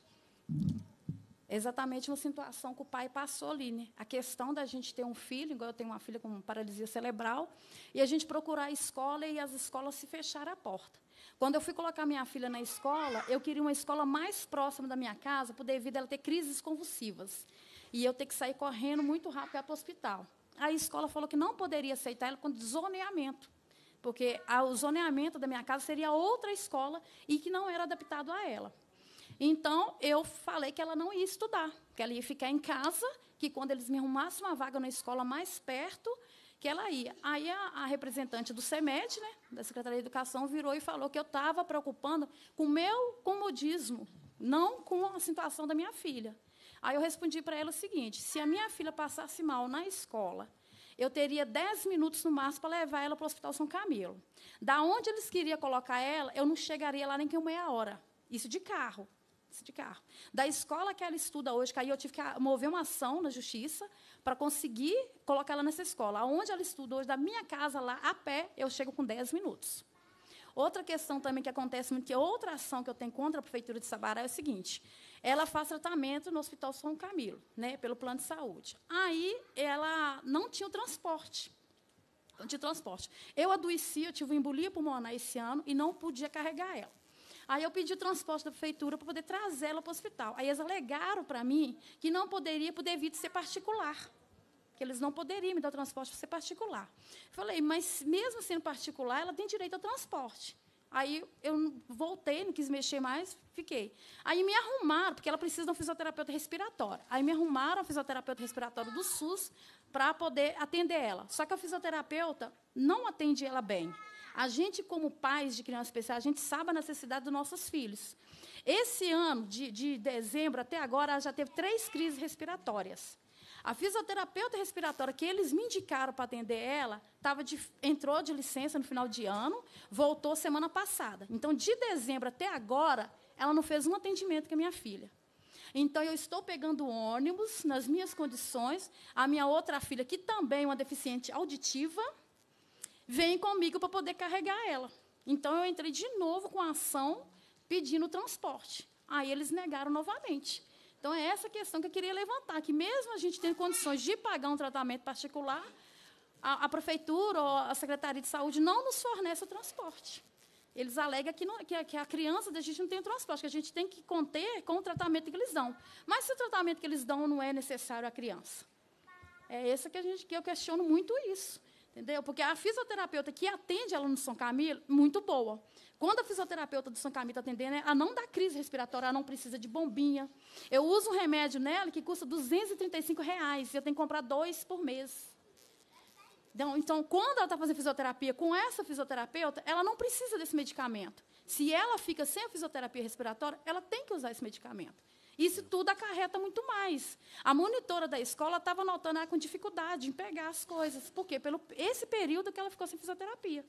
exatamente uma situação que o pai passou ali. Né? A questão da gente ter um filho, igual eu tenho uma filha com paralisia cerebral, e a gente procurar a escola e as escolas se fecharam a porta. Quando eu fui colocar minha filha na escola, eu queria uma escola mais próxima da minha casa, por devido a ela ter crises convulsivas e eu ter que sair correndo muito rápido para o hospital. a escola falou que não poderia aceitar ela com zoneamento, porque o zoneamento da minha casa seria outra escola e que não era adaptado a ela. Então, eu falei que ela não ia estudar, que ela ia ficar em casa, que quando eles me arrumassem uma vaga na escola mais perto, que ela ia. Aí a, a representante do CEMED, né, da Secretaria de Educação, virou e falou que eu estava preocupando com o meu comodismo, não com a situação da minha filha. Aí eu respondi para ela o seguinte: se a minha filha passasse mal na escola, eu teria 10 minutos no máximo para levar ela para o Hospital São Camilo. Da onde eles queriam colocar ela, eu não chegaria lá nem que meia hora. Isso de carro de carro. Da escola que ela estuda hoje, que aí eu tive que mover uma ação na justiça para conseguir colocar ela nessa escola. Onde ela estuda hoje, da minha casa lá, a pé, eu chego com 10 minutos. Outra questão também que acontece muito, que é outra ação que eu tenho contra a Prefeitura de Sabará, é o seguinte: ela faz tratamento no Hospital São Camilo, né, pelo plano de saúde. Aí ela não tinha o transporte. Tinha transporte. Eu adoeci, eu tive uma embolia pulmonar esse ano e não podia carregar ela. Aí eu pedi o transporte da prefeitura para poder trazê-la para o hospital. Aí eles alegaram para mim que não poderia, por devido ser particular. Que eles não poderiam me dar o transporte para ser particular. Falei, mas mesmo sendo particular, ela tem direito ao transporte. Aí eu voltei, não quis mexer mais, fiquei. Aí me arrumaram, porque ela precisa de um fisioterapeuta respiratório. Aí me arrumaram a fisioterapeuta respiratório do SUS para poder atender ela. Só que a fisioterapeuta não atende ela bem. A gente, como pais de crianças especiais, a gente sabe a necessidade dos nossos filhos. Esse ano, de, de dezembro até agora, já teve três crises respiratórias. A fisioterapeuta respiratória que eles me indicaram para atender ela tava de, entrou de licença no final de ano, voltou semana passada. Então, de dezembro até agora, ela não fez um atendimento com a minha filha. Então, eu estou pegando ônibus nas minhas condições. A minha outra filha, que também é uma deficiente auditiva, vem comigo para poder carregar ela. Então eu entrei de novo com a ação pedindo transporte. Aí eles negaram novamente. Então é essa questão que eu queria levantar, que mesmo a gente tendo condições de pagar um tratamento particular, a, a prefeitura ou a secretaria de saúde não nos fornece o transporte. Eles alegam que, não, que, a, que, a, criança da gente não tem transporte, que a gente tem que conter com o tratamento que eles dão. Mas se o tratamento que eles dão não é necessário à criança? É esse que, a gente, que eu questiono muito isso. Entendeu? Porque a fisioterapeuta que atende ela no São Camilo, muito boa. Quando a fisioterapeuta do São Camilo está atendendo, ela não dá crise respiratória, ela não precisa de bombinha. Eu uso um remédio nela que custa 235 reais. E eu tenho que comprar dois por mês. Então, então quando ela está fazendo fisioterapia com essa fisioterapeuta, ela não precisa desse medicamento. Se ela fica sem a fisioterapia respiratória, ela tem que usar esse medicamento. Isso tudo acarreta muito mais. A monitora da escola estava notando ela com dificuldade em pegar as coisas. Por quê? Pelo esse período que ela ficou sem fisioterapia.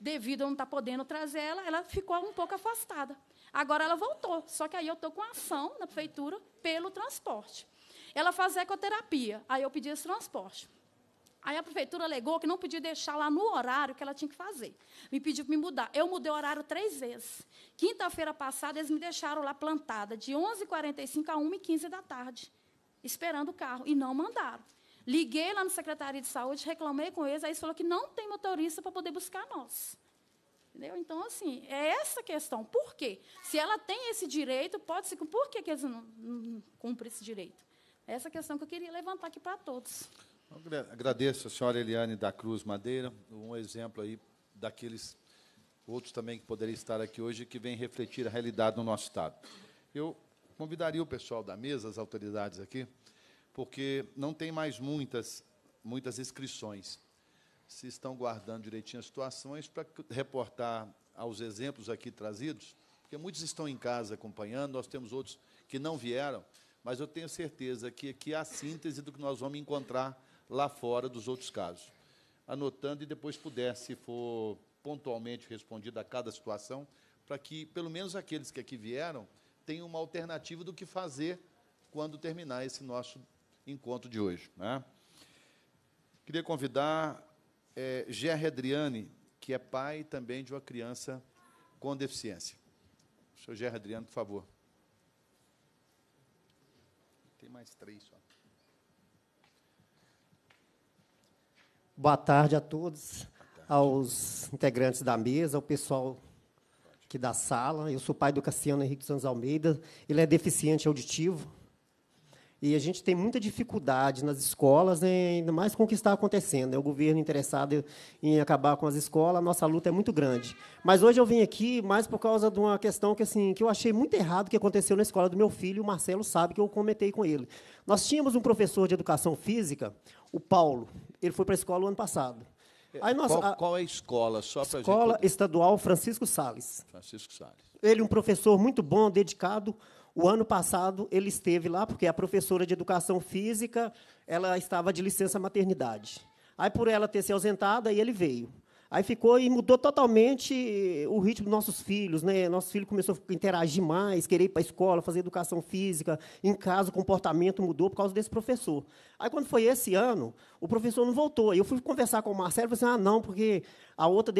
Devido a não estar tá podendo trazer ela, ela ficou um pouco afastada. Agora ela voltou. Só que aí eu estou com ação na prefeitura pelo transporte. Ela faz ecoterapia. Aí eu pedi esse transporte. Aí a prefeitura alegou que não podia deixar lá no horário que ela tinha que fazer. Me pediu para me mudar. Eu mudei o horário três vezes. Quinta-feira passada, eles me deixaram lá plantada, de 11h45 a 1h15 da tarde, esperando o carro, e não mandaram. Liguei lá na Secretaria de Saúde, reclamei com eles, aí eles falaram que não tem motorista para poder buscar nós. Entendeu? Então, assim, é essa questão. Por quê? Se ela tem esse direito, pode ser. Por que, que eles não, não cumprem esse direito? É essa questão que eu queria levantar aqui para todos. Agradeço a senhora Eliane da Cruz Madeira, um exemplo aí daqueles outros também que poderiam estar aqui hoje que vêm refletir a realidade do nosso Estado. Eu convidaria o pessoal da mesa, as autoridades aqui, porque não tem mais muitas, muitas inscrições. Se estão guardando direitinho as situações para reportar aos exemplos aqui trazidos, porque muitos estão em casa acompanhando, nós temos outros que não vieram, mas eu tenho certeza que aqui há a síntese do que nós vamos encontrar lá fora dos outros casos. Anotando e depois puder, se for pontualmente respondido a cada situação, para que, pelo menos aqueles que aqui vieram, tenham uma alternativa do que fazer quando terminar esse nosso encontro de hoje. Né? Queria convidar é, Gerry Adriane, que é pai também de uma criança com deficiência. Senhor Gerry Adriane, por favor. Tem mais três só. Boa tarde a todos, aos integrantes da mesa, ao pessoal aqui da sala. Eu sou pai do Cassiano Henrique Santos Almeida. Ele é deficiente auditivo. E a gente tem muita dificuldade nas escolas, né, ainda mais com o que está acontecendo. Né, o governo interessado em acabar com as escolas, a nossa luta é muito grande. Mas hoje eu vim aqui mais por causa de uma questão que, assim, que eu achei muito errado que aconteceu na escola do meu filho, o Marcelo sabe que eu comentei com ele. Nós tínhamos um professor de educação física, o Paulo. Ele foi para a escola o ano passado. Aí nós, qual, qual, é a escola? Só escola gente... Estadual Francisco Sales. Francisco Sales. Ele é um professor muito bom, dedicado o ano passado ele esteve lá porque a professora de educação física ela estava de licença maternidade. Aí por ela ter se ausentado, aí ele veio. Aí ficou e mudou totalmente o ritmo dos nossos filhos, né? Nosso filho começou a interagir mais, querer ir para a escola, fazer educação física. Em casa, o comportamento mudou por causa desse professor. Aí, quando foi esse ano, o professor não voltou. Aí eu fui conversar com o Marcelo e falei assim: ah, não, porque a outra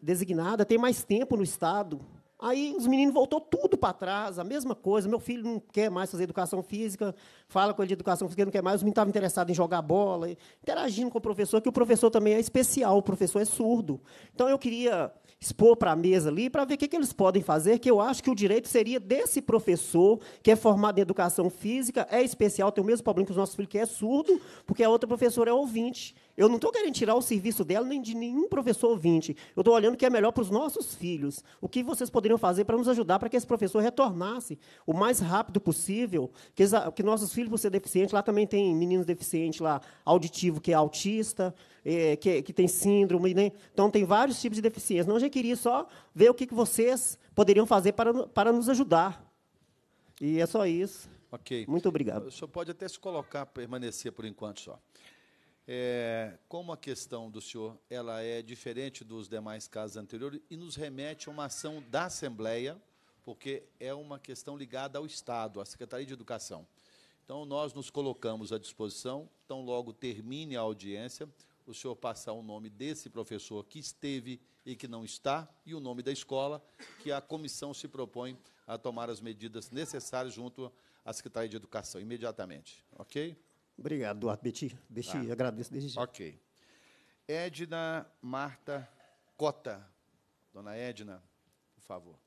designada tem mais tempo no Estado. Aí os meninos voltou tudo para trás, a mesma coisa. Meu filho não quer mais fazer educação física, fala com ele de educação física, não quer mais. Os meninos estavam interessados em jogar bola, interagindo com o professor, que o professor também é especial, o professor é surdo. Então eu queria expor para a mesa ali para ver o que, que eles podem fazer, que eu acho que o direito seria desse professor, que é formado em educação física, é especial, tem o mesmo problema que os nossos filhos, que é surdo, porque a outra professora é ouvinte. Eu não estou querendo tirar o serviço dela nem de nenhum professor ouvinte. Eu estou olhando o que é melhor para os nossos filhos. O que vocês poderiam fazer para nos ajudar para que esse professor retornasse o mais rápido possível? Que, que nossos filhos, por ser deficientes, lá também tem meninos deficientes lá, auditivo, que é autista, é, que, que tem síndrome. Né? Então, tem vários tipos de deficiência. Não, a gente queria só ver o que, que vocês poderiam fazer para, para nos ajudar. E é só isso. Ok. Muito obrigado. O senhor pode até se colocar, permanecer por enquanto só. É, como a questão do senhor ela é diferente dos demais casos anteriores e nos remete a uma ação da Assembleia, porque é uma questão ligada ao Estado, à Secretaria de Educação. Então, nós nos colocamos à disposição, então, logo termine a audiência, o senhor passar o nome desse professor que esteve e que não está, e o nome da escola, que a comissão se propõe a tomar as medidas necessárias junto à Secretaria de Educação, imediatamente. Ok? Obrigado, Duarte Beti. Beti, tá. agradeço desde já. Ok. Edna Marta Cota. Dona Edna, por favor.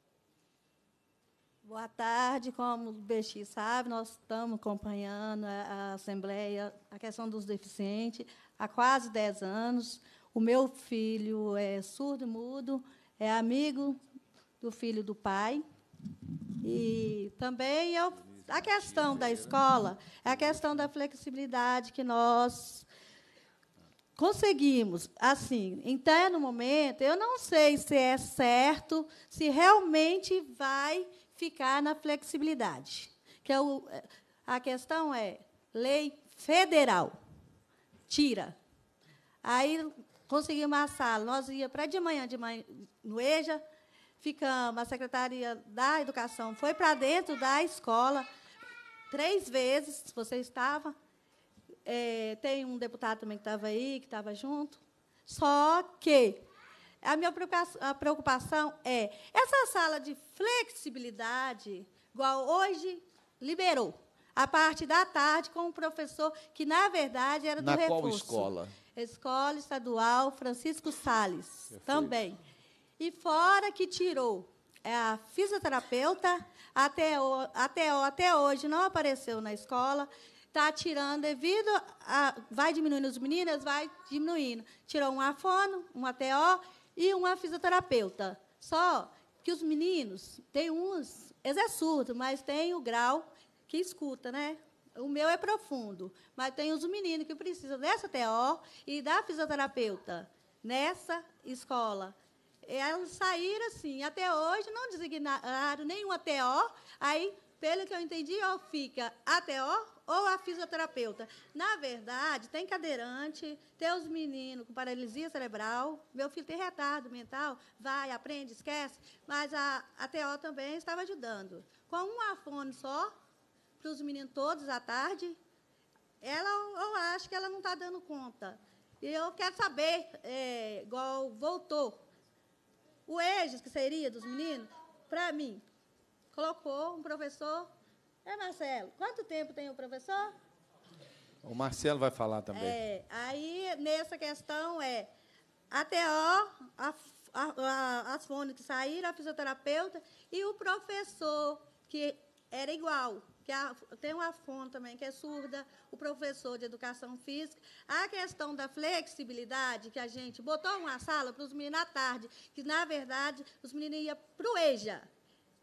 Boa tarde. Como o Bexi sabe, nós estamos acompanhando a, Assembleia, a questão dos deficientes, há quase 10 anos. O meu filho é surdo mudo, é amigo do filho do pai. E também eu a questão da escola é a questão da flexibilidade que nós conseguimos. Assim, até no momento, eu não sei se é certo, se realmente vai ficar na flexibilidade. Que é o, a questão é lei federal. Tira. Aí conseguimos a sala. Nós ia para de manhã, de manhã no EJA, ficamos, a Secretaria da Educação foi para dentro da escola, três vezes você estava. É, tem um deputado também que estava aí, que estava junto. Só que a minha preocupação é essa sala de flexibilidade, igual hoje liberou, a parte da tarde com um professor que, na verdade, era do na reforço. qual escola? Escola Estadual Francisco Sales, Perfeito. também. E fora que tirou é a fisioterapeuta, até, até, até hoje não apareceu na escola, está tirando devido a. Vai diminuindo os meninos, vai diminuindo. Tirou um afono, um ATO e uma fisioterapeuta. Só que os meninos, tem uns, eles é surdo, mas tem o grau que escuta, né? O meu é profundo, mas tem os meninos que precisam dessa TO e da fisioterapeuta nessa escola elas saíram assim, até hoje não designaram nenhuma TO, aí, pelo que eu entendi, ou fica a TO ou a fisioterapeuta. Na verdade, tem cadeirante, tem os meninos com paralisia cerebral, meu filho tem retardo mental, vai, aprende, esquece, mas a, a TO também estava ajudando. Com um afone só, para os meninos todos à tarde, ela, eu acho que ela não está dando conta. E eu quero saber, é, igual voltou, o EJAS, que seria dos meninos, para mim, colocou um professor. É, Marcelo, quanto tempo tem o professor? O Marcelo vai falar também. É, aí, nessa questão, é a TO, a, a, a, as fones que saíram, a fisioterapeuta e o professor, que era igual. Que a, tem uma fono também que é surda, o professor de educação física. A questão da flexibilidade, que a gente botou uma sala para os meninos à tarde, que, na verdade, os meninos iam para o EJA.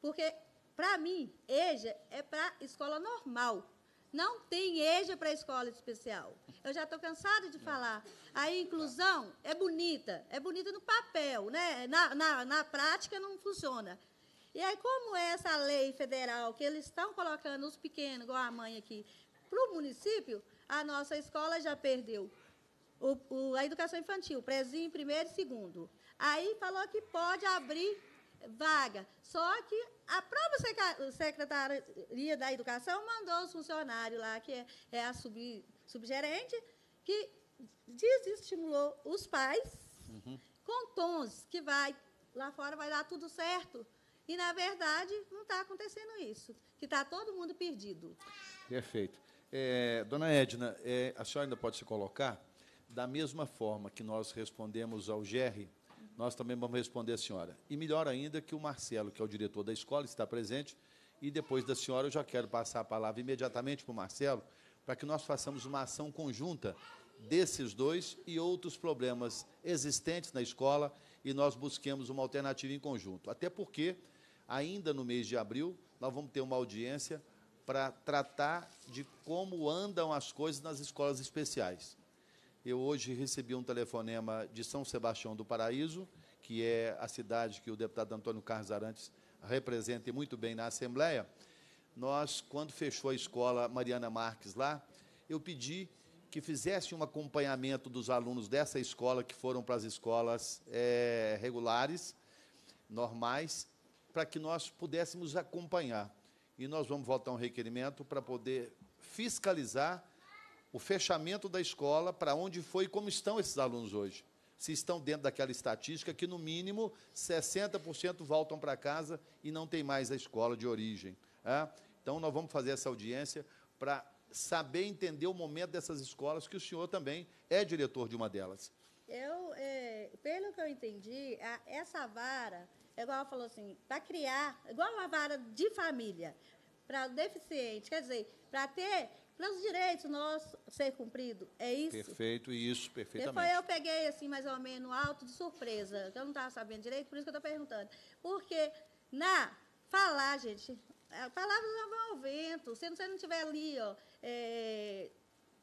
Porque, para mim, EJA é para escola normal. Não tem EJA para escola especial. Eu já estou cansada de falar. A inclusão é bonita, é bonita no papel, né? na, na, na prática não funciona. E aí, como é essa lei federal que eles estão colocando os pequenos, igual a mãe aqui, para o município, a nossa escola já perdeu o, o, a educação infantil, prezinho primeiro e segundo. Aí falou que pode abrir vaga. Só que a própria Secretaria da Educação mandou os funcionários lá, que é, é a sub, subgerente, que desestimulou os pais uhum. com tons que vai lá fora vai dar tudo certo. E, na verdade, não está acontecendo isso, que está todo mundo perdido. Perfeito. É, dona Edna, é, a senhora ainda pode se colocar? Da mesma forma que nós respondemos ao Gerry, nós também vamos responder a senhora. E melhor ainda que o Marcelo, que é o diretor da escola, está presente, e depois da senhora eu já quero passar a palavra imediatamente para o Marcelo, para que nós façamos uma ação conjunta desses dois e outros problemas existentes na escola e nós busquemos uma alternativa em conjunto. Até porque ainda no mês de abril, nós vamos ter uma audiência para tratar de como andam as coisas nas escolas especiais. Eu hoje recebi um telefonema de São Sebastião do Paraíso, que é a cidade que o deputado Antônio Carlos Arantes representa muito bem na Assembleia. Nós, quando fechou a escola Mariana Marques lá, eu pedi que fizesse um acompanhamento dos alunos dessa escola que foram para as escolas é, regulares, normais, para que nós pudéssemos acompanhar. E nós vamos votar um requerimento para poder fiscalizar o fechamento da escola, para onde foi e como estão esses alunos hoje. Se estão dentro daquela estatística que, no mínimo, 60% voltam para casa e não tem mais a escola de origem. É? Então, nós vamos fazer essa audiência para saber entender o momento dessas escolas, que o senhor também é diretor de uma delas. Eu, é, pelo que eu entendi, a, essa vara igual ela falou assim, para criar, igual uma vara de família, para deficiente, quer dizer, para ter, para os direitos nossos ser cumprido, é isso? Perfeito, isso, perfeitamente. Depois eu peguei, assim, mais ou menos, alto de surpresa, que eu não estava sabendo direito, por isso que eu estou perguntando. Porque na falar, gente, palavras não vão ao vento, se você não estiver ali, ó, é,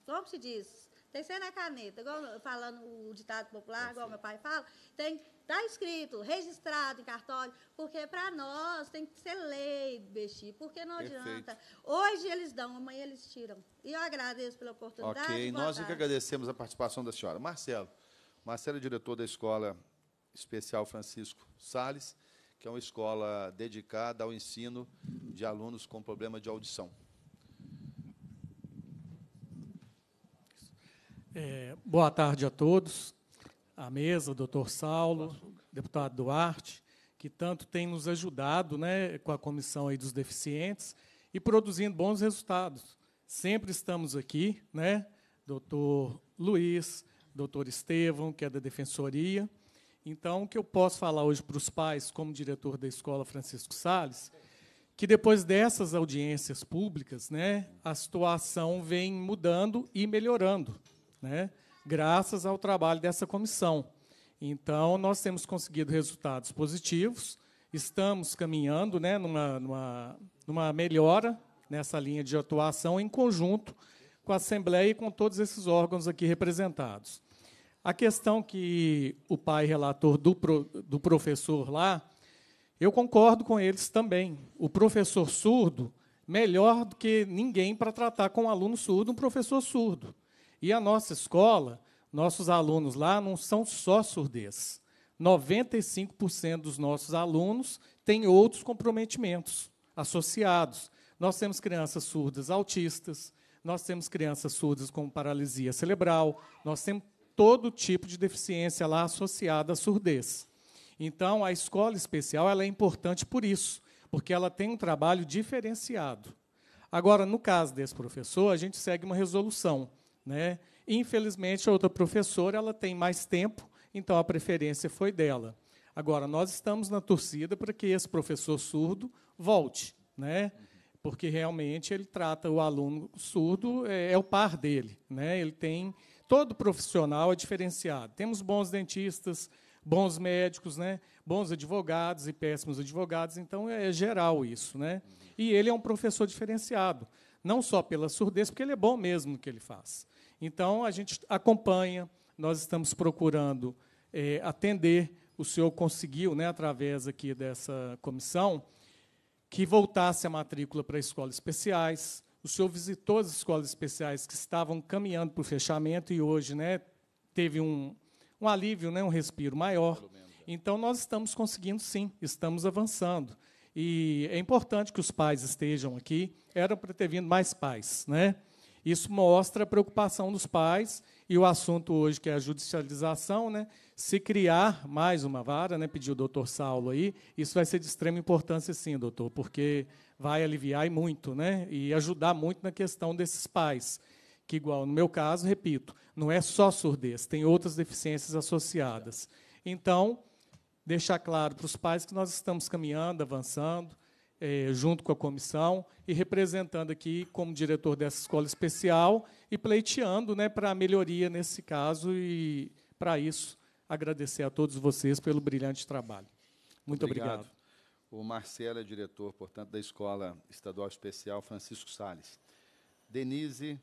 como se diz? Tem que ser na caneta, igual falando o ditado popular, igual meu pai fala, tem Está escrito, registrado em cartório, porque para nós tem que ser lei, Bexi, porque não Perfeito. adianta. Hoje eles dão, amanhã eles tiram. E eu agradeço pela oportunidade. Ok, nós é que agradecemos a participação da senhora. Marcelo, Marcelo é diretor da Escola Especial Francisco Sales, que é uma escola dedicada ao ensino de alunos com problema de audição. É, boa tarde a todos à mesa, doutor Saulo, deputado Duarte, que tanto tem nos ajudado né, com a comissão aí dos deficientes e produzindo bons resultados. Sempre estamos aqui, né, doutor Luiz, doutor Estevão, que é da Defensoria. Então, o que eu posso falar hoje para os pais, como diretor da Escola Francisco Sales, que depois dessas audiências públicas, né, a situação vem mudando e melhorando. Né? Graças ao trabalho dessa comissão. Então, nós temos conseguido resultados positivos, estamos caminhando né, numa, numa, numa melhora nessa linha de atuação em conjunto com a Assembleia e com todos esses órgãos aqui representados. A questão que o pai relator do, pro, do professor lá, eu concordo com eles também. O professor surdo, melhor do que ninguém para tratar com um aluno surdo, um professor surdo. E a nossa escola, nossos alunos lá não são só surdez. 95% dos nossos alunos têm outros comprometimentos associados. Nós temos crianças surdas autistas, nós temos crianças surdas com paralisia cerebral, nós temos todo tipo de deficiência lá associada à surdez. Então, a escola especial ela é importante por isso, porque ela tem um trabalho diferenciado. Agora, no caso desse professor, a gente segue uma resolução né? Infelizmente, a outra professora ela tem mais tempo, então a preferência foi dela. Agora, nós estamos na torcida para que esse professor surdo volte, né? porque realmente ele trata o aluno surdo, é, é o par dele. Né? Ele tem. Todo profissional é diferenciado. Temos bons dentistas, bons médicos, né? bons advogados e péssimos advogados, então é geral isso. Né? E ele é um professor diferenciado, não só pela surdez, porque ele é bom mesmo no que ele faz. Então, a gente acompanha, nós estamos procurando é, atender, o senhor conseguiu, né, através aqui dessa comissão, que voltasse a matrícula para escolas especiais. O senhor visitou as escolas especiais que estavam caminhando para o fechamento e hoje né, teve um, um alívio, né, um respiro maior. Então, nós estamos conseguindo, sim, estamos avançando. E é importante que os pais estejam aqui. Era para ter vindo mais pais. Né? Isso mostra a preocupação dos pais e o assunto hoje, que é a judicialização, né? se criar mais uma vara, né? pediu o doutor Saulo aí, isso vai ser de extrema importância, sim, doutor, porque vai aliviar e muito, né? e ajudar muito na questão desses pais, que, igual no meu caso, repito, não é só surdez, tem outras deficiências associadas. Então, deixar claro para os pais que nós estamos caminhando, avançando, é, junto com a comissão e representando aqui como diretor dessa escola especial e pleiteando né, para a melhoria nesse caso e, para isso, agradecer a todos vocês pelo brilhante trabalho. Muito obrigado. obrigado. O Marcelo é diretor, portanto, da Escola Estadual Especial Francisco Sales. Denise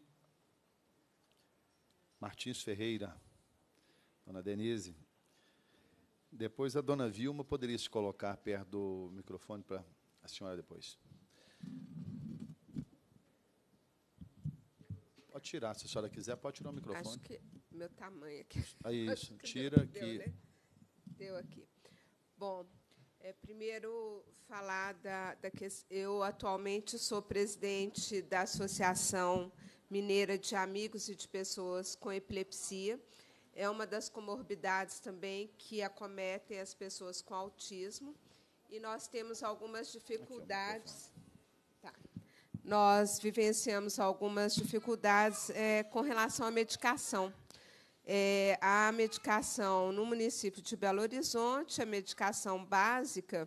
Martins Ferreira. Dona Denise. Depois a dona Vilma poderia se colocar perto do microfone para a senhora depois. Pode tirar, se a senhora quiser, pode tirar o microfone. Acho que meu tamanho aqui. É (laughs) isso, tira deu, aqui. Né? Deu aqui. Bom, é, primeiro falar da, da que eu atualmente sou presidente da Associação Mineira de Amigos e de Pessoas com Epilepsia. É uma das comorbidades também que acometem as pessoas com autismo e nós temos algumas dificuldades. Tá. Nós vivenciamos algumas dificuldades é, com relação à medicação. É, a medicação no município de Belo Horizonte, a medicação básica,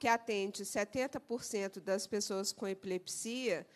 que atende 70% das pessoas com epilepsia,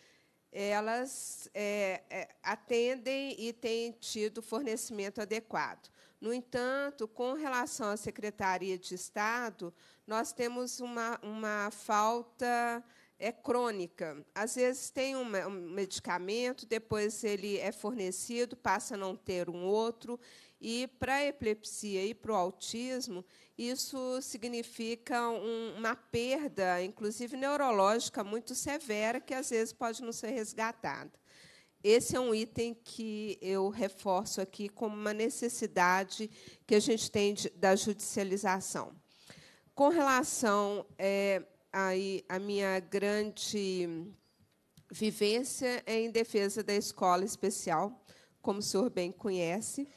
elas é, é, atendem e têm tido fornecimento adequado. No entanto, com relação à Secretaria de Estado, nós temos uma, uma falta é, crônica. Às vezes tem um, medicamento, depois ele é fornecido, passa a não ter um outro, e para a epilepsia e para o autismo, isso significa um, uma perda, inclusive neurológica, muito severa, que às vezes pode não ser resgatada. Esse é um item que eu reforço aqui como uma necessidade que a gente tem de, da judicialização. Com relação é, aí, à minha grande vivência é em defesa da escola especial, como o senhor bem conhece.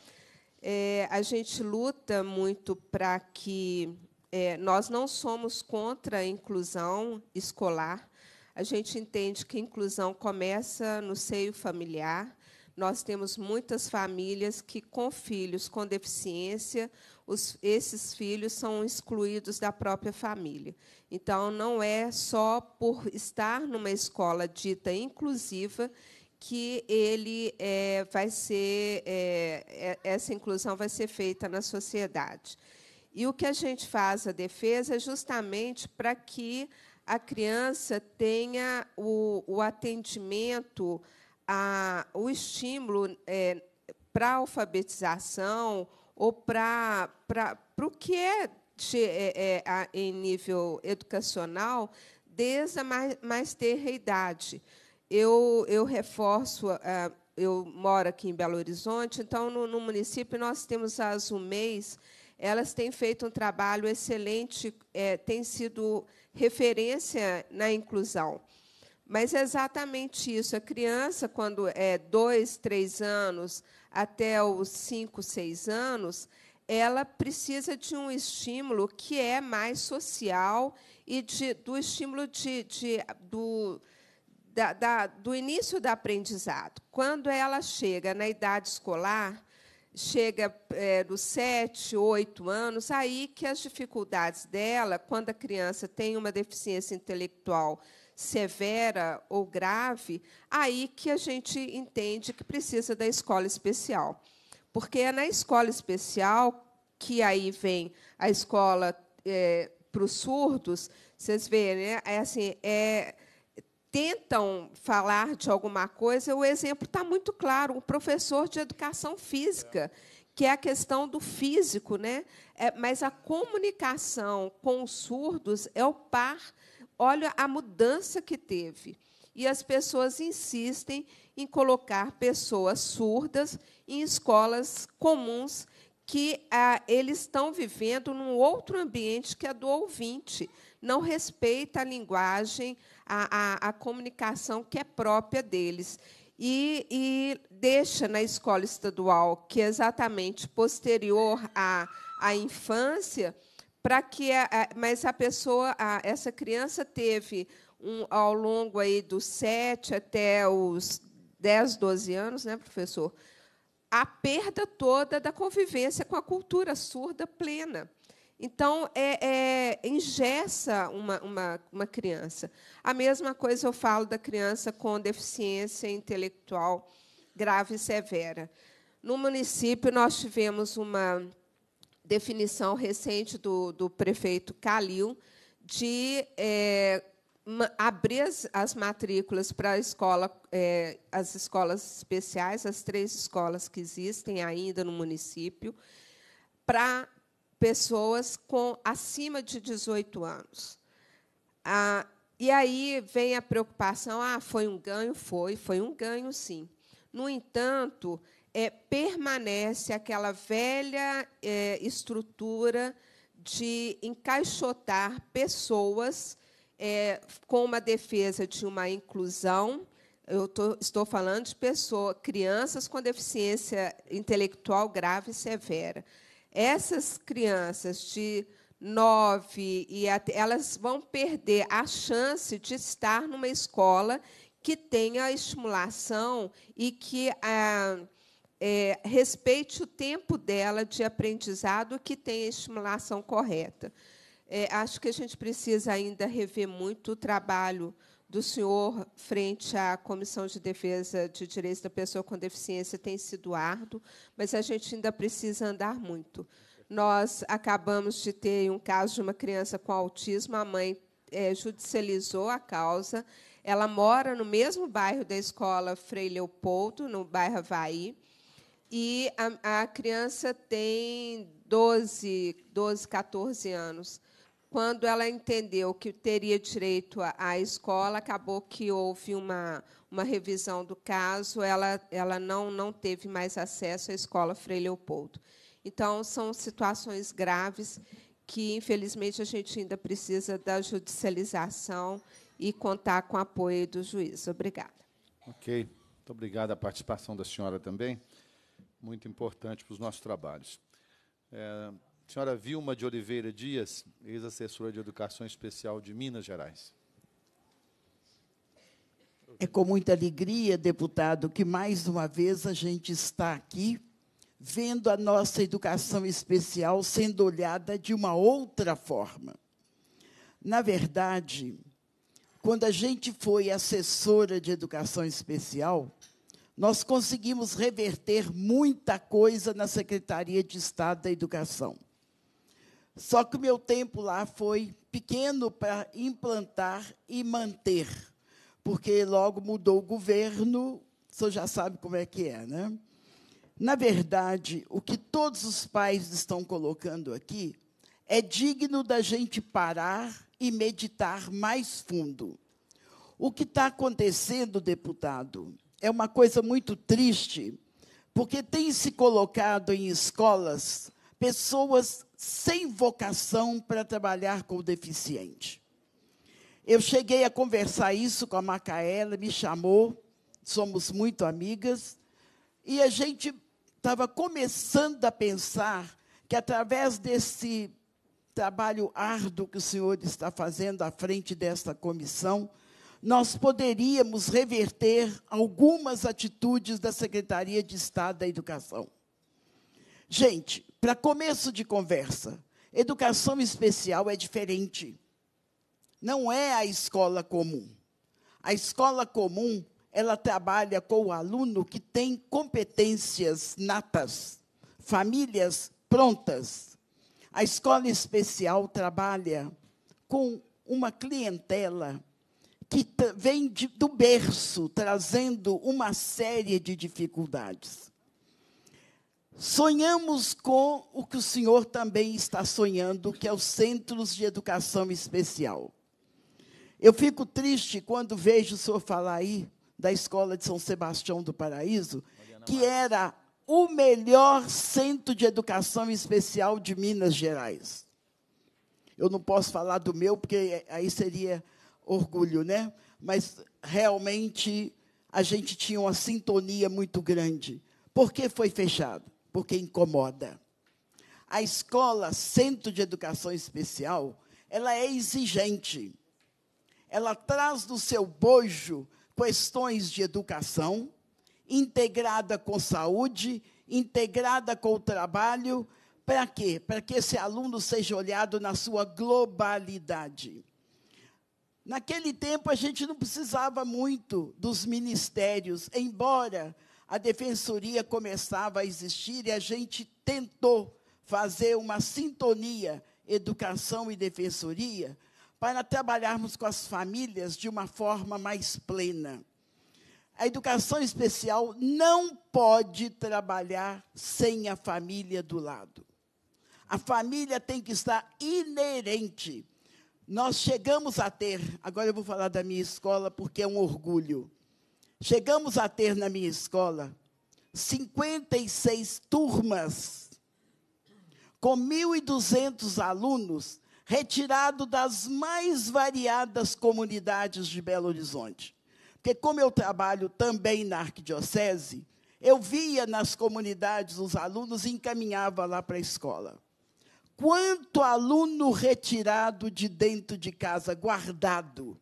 É, a gente luta muito para que é, nós não somos contra a inclusão escolar, a gente entende que a inclusão começa no seio familiar. Nós temos muitas famílias que, com filhos com deficiência, os, esses filhos são excluídos da própria família. Então, não é só por estar numa escola dita inclusiva que ele é, vai ser é, é essa inclusão vai ser feita na sociedade. E o que a gente faz a defesa é justamente para que a criança tenha o, o atendimento, a, o estímulo é, para a alfabetização ou para o que é, de, é, é a, em nível educacional desde a mais, mais terra idade. Eu, eu reforço, uh, eu moro aqui em Belo Horizonte, então, no, no município, nós temos as UMEIs, elas têm feito um trabalho excelente, é, têm sido referência na inclusão. Mas é exatamente isso. A criança, quando é dois, três anos, até os cinco, seis anos, ela precisa de um estímulo que é mais social e de, do estímulo de, de do, da, da, do início do aprendizado. Quando ela chega na idade escolar, chega é, dos sete, oito anos, aí que as dificuldades dela, quando a criança tem uma deficiência intelectual severa ou grave, aí que a gente entende que precisa da escola especial. Porque é na escola especial que aí vem a escola é, para os surdos, vocês veem, né? é assim, é, tentam falar de alguma coisa, o exemplo está muito claro. Um professor de educação física, que é a questão do físico, né? É, mas a comunicação com os surdos é o par. Olha a mudança que teve. E as pessoas insistem em colocar pessoas surdas em escolas comuns que ah, eles estão vivendo num outro ambiente que é do ouvinte. Não respeita a linguagem, a, a, a comunicação que é própria deles. E, e, deixa na escola estadual, que é exatamente posterior à, à infância, para que a, a, mas a pessoa, a, essa criança teve um, ao longo aí dos sete até os 10, 12 anos, né, professor? a perda toda da convivência com a cultura surda plena. Então, é, é, engessa uma, uma, uma criança. A mesma coisa eu falo da criança com deficiência intelectual grave e severa. No município, nós tivemos uma definição recente do, do prefeito Calil de é, abrir as, as, matrículas para a escola, é, as escolas especiais, as três escolas que existem ainda no município, para pessoas com acima de 18 anos. Ah, e aí vem a preocupação: ah, foi um ganho? Foi, foi um ganho, sim. No entanto, é, permanece aquela velha é, estrutura de encaixotar pessoas é, com uma defesa de uma inclusão. Eu tô, estou falando de pessoas, crianças com deficiência intelectual grave e severa. Essas crianças de nove e até, elas vão perder a chance de estar numa escola que tenha estimulação e que ah, é, respeite o tempo dela de aprendizado, que tenha estimulação correta. É, acho que a gente precisa ainda rever muito o trabalho do senhor frente à Comissão de Defesa de Direitos da Pessoa com Deficiência tem sido árduo, mas a gente ainda precisa andar muito. Nós acabamos de ter um caso de uma criança com autismo, a mãe é, judicializou a causa. Ela mora no mesmo bairro da escola Frei Leopoldo, no bairro Havaí, e a, a criança tem 12, 12, 14 anos quando ela entendeu que teria direito à escola, acabou que houve uma, uma revisão do caso, ela, ela não, não teve mais acesso à escola Frei Leopoldo. Então, são situações graves que, infelizmente, a gente ainda precisa da judicialização e contar com o apoio do juiz. Obrigada. Ok. Muito obrigada a participação da senhora também. Muito importante para os nossos trabalhos. É, Senhora Vilma de Oliveira Dias, ex-assessora de Educação Especial de Minas Gerais. É com muita alegria, deputado, que mais uma vez a gente está aqui vendo a nossa educação especial sendo olhada de uma outra forma. Na verdade, quando a gente foi assessora de educação especial, nós conseguimos reverter muita coisa na Secretaria de Estado da Educação. Só que o meu tempo lá foi pequeno para implantar e manter, porque logo mudou o governo, o senhor já sabe como é que é, né? Na verdade, o que todos os pais estão colocando aqui é digno da gente parar e meditar mais fundo. O que está acontecendo, deputado, é uma coisa muito triste, porque tem se colocado em escolas pessoas sem vocação para trabalhar com o deficiente. Eu cheguei a conversar isso com a Macaela, me chamou, somos muito amigas, e a gente estava começando a pensar que, através desse trabalho árduo que o senhor está fazendo à frente desta comissão, nós poderíamos reverter algumas atitudes da Secretaria de Estado da Educação. Gente, para começo de conversa, educação especial é diferente. Não é a escola comum. A escola comum, ela trabalha com o aluno que tem competências natas, famílias prontas. A escola especial trabalha com uma clientela que vem de, do berço, trazendo uma série de dificuldades. Sonhamos com o que o senhor também está sonhando, que é os centros de educação especial. Eu fico triste quando vejo o senhor falar aí da escola de São Sebastião do Paraíso, que era o melhor centro de educação especial de Minas Gerais. Eu não posso falar do meu, porque aí seria orgulho, né? Mas realmente a gente tinha uma sintonia muito grande. Por que foi fechado? Porque incomoda. A escola, Centro de Educação Especial, ela é exigente. Ela traz do seu bojo questões de educação, integrada com saúde, integrada com o trabalho, para quê? Para que esse aluno seja olhado na sua globalidade. Naquele tempo, a gente não precisava muito dos ministérios, embora a defensoria começava a existir e a gente tentou fazer uma sintonia educação e defensoria para trabalharmos com as famílias de uma forma mais plena. A educação especial não pode trabalhar sem a família do lado. A família tem que estar inerente nós chegamos a ter, agora eu vou falar da minha escola porque é um orgulho. Chegamos a ter na minha escola 56 turmas com 1.200 alunos retirados das mais variadas comunidades de Belo Horizonte. Porque, como eu trabalho também na arquidiocese, eu via nas comunidades os alunos e encaminhava lá para a escola. Quanto aluno retirado de dentro de casa, guardado.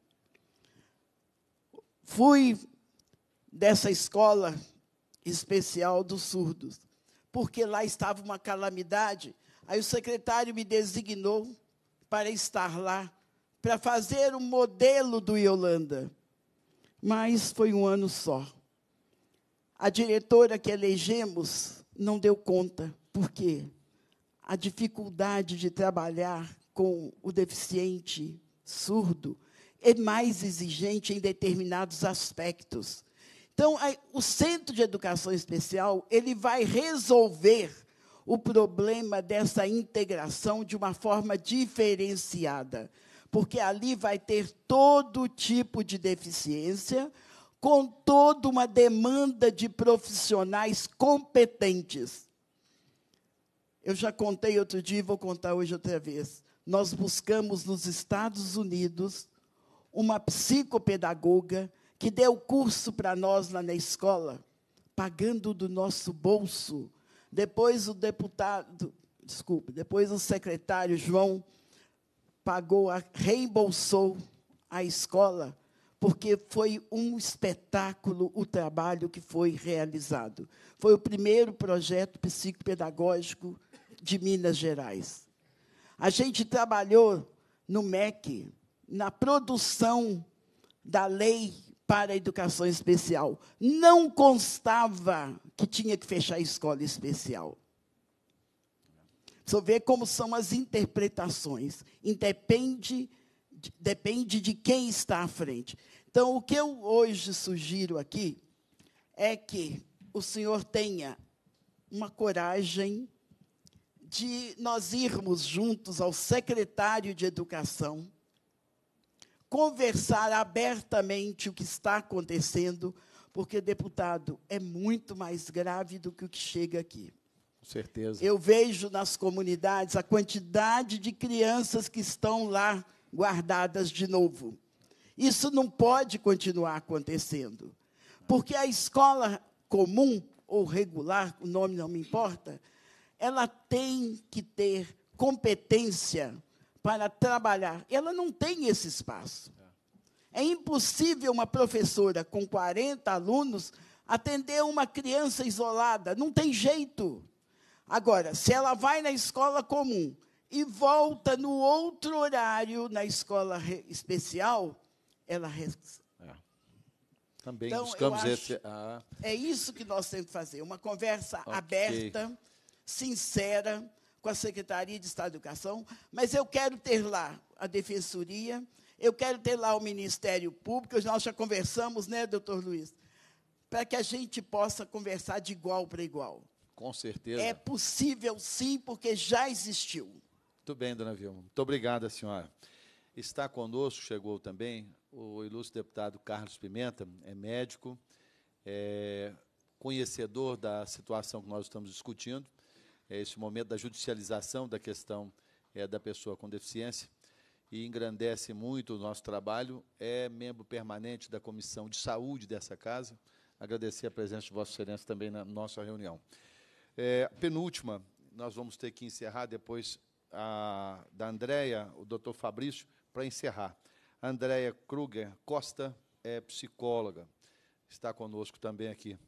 Fui dessa escola especial dos surdos, porque lá estava uma calamidade. Aí o secretário me designou para estar lá, para fazer o um modelo do Yolanda. Mas foi um ano só. A diretora que elegemos não deu conta. Por quê? a dificuldade de trabalhar com o deficiente surdo é mais exigente em determinados aspectos. Então, o Centro de Educação Especial, ele vai resolver o problema dessa integração de uma forma diferenciada, porque ali vai ter todo tipo de deficiência, com toda uma demanda de profissionais competentes. Eu já contei outro dia e vou contar hoje outra vez. Nós buscamos nos Estados Unidos uma psicopedagoga que deu curso para nós lá na escola, pagando do nosso bolso. Depois o deputado, desculpe, depois o secretário João pagou, a, reembolsou a escola, porque foi um espetáculo o trabalho que foi realizado. Foi o primeiro projeto psicopedagógico de Minas Gerais. A gente trabalhou no MEC, na produção da lei para a educação especial. Não constava que tinha que fechar a escola especial. Você vê como são as interpretações. Independe, depende de quem está à frente. Então, o que eu hoje sugiro aqui é que o senhor tenha uma coragem de nós irmos juntos ao secretário de Educação, conversar abertamente o que está acontecendo, porque, deputado, é muito mais grave do que o que chega aqui. Com certeza. Eu vejo nas comunidades a quantidade de crianças que estão lá guardadas de novo. Isso não pode continuar acontecendo. Porque a escola comum ou regular, o nome não me importa, ela tem que ter competência para trabalhar. Ela não tem esse espaço. É impossível uma professora com 40 alunos atender uma criança isolada, não tem jeito. Agora, se ela vai na escola comum e volta no outro horário na escola especial, ela, Também então, buscamos esse. Ah, É isso que nós temos que fazer, uma conversa Ok. aberta, sincera, com a Secretaria de Estado da Educação, mas eu quero ter lá a Defensoria, eu quero ter lá o Ministério Público, nós já conversamos, né, doutor Luiz? Para que a gente possa conversar de igual para igual. com certeza. É possível, sim, porque já existiu. Muito bem, dona Vilma. Muito obrigado, senhora. Está conosco, chegou também, o ilustre deputado Carlos Pimenta, é médico, é conhecedor da situação que nós estamos discutindo, é esse momento da judicialização da questão é, da pessoa com deficiência, e engrandece muito o nosso trabalho, é membro permanente da Comissão de Saúde dessa casa. Agradecer a presença de Vossa Excelência também na nossa reunião. É, penúltima, nós vamos ter que encerrar depois a, da Andréia, o doutor Fabrício, para encerrar. Andréia Kruger Costa é psicóloga, está conosco também aqui.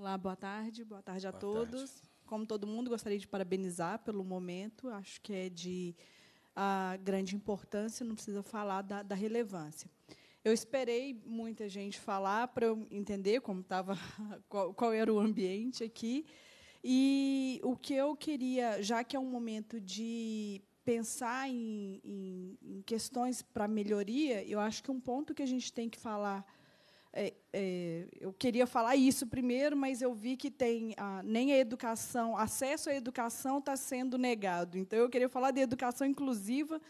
Olá, boa tarde. Boa tarde a Boa todos. Como todo mundo, gostaria de parabenizar pelo momento. Acho que é de ah, grande importância, não precisa falar da, da relevância. Eu esperei muita gente falar para eu entender como estava, (laughs) qual, qual era o ambiente aqui. E o que eu queria, já que é um momento de pensar em, em, em questões para melhoria, eu acho que um ponto que a gente tem que falar é, é, eu queria falar isso primeiro, mas eu vi que tem ah, nem a educação, acesso à educação está sendo negado. Então eu queria falar de educação inclusiva.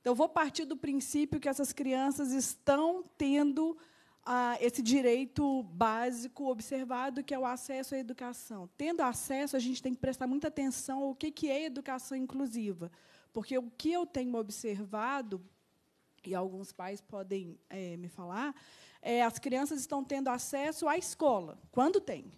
Então vou partir do princípio que essas crianças estão tendo ah, esse direito básico observado, que é o acesso à educação. Tendo acesso, a gente tem que prestar muita atenção ao que que é educação inclusiva, porque o que eu tenho observado e alguns pais podem eh, me falar, é, as crianças estão tendo acesso à escola, quando tem.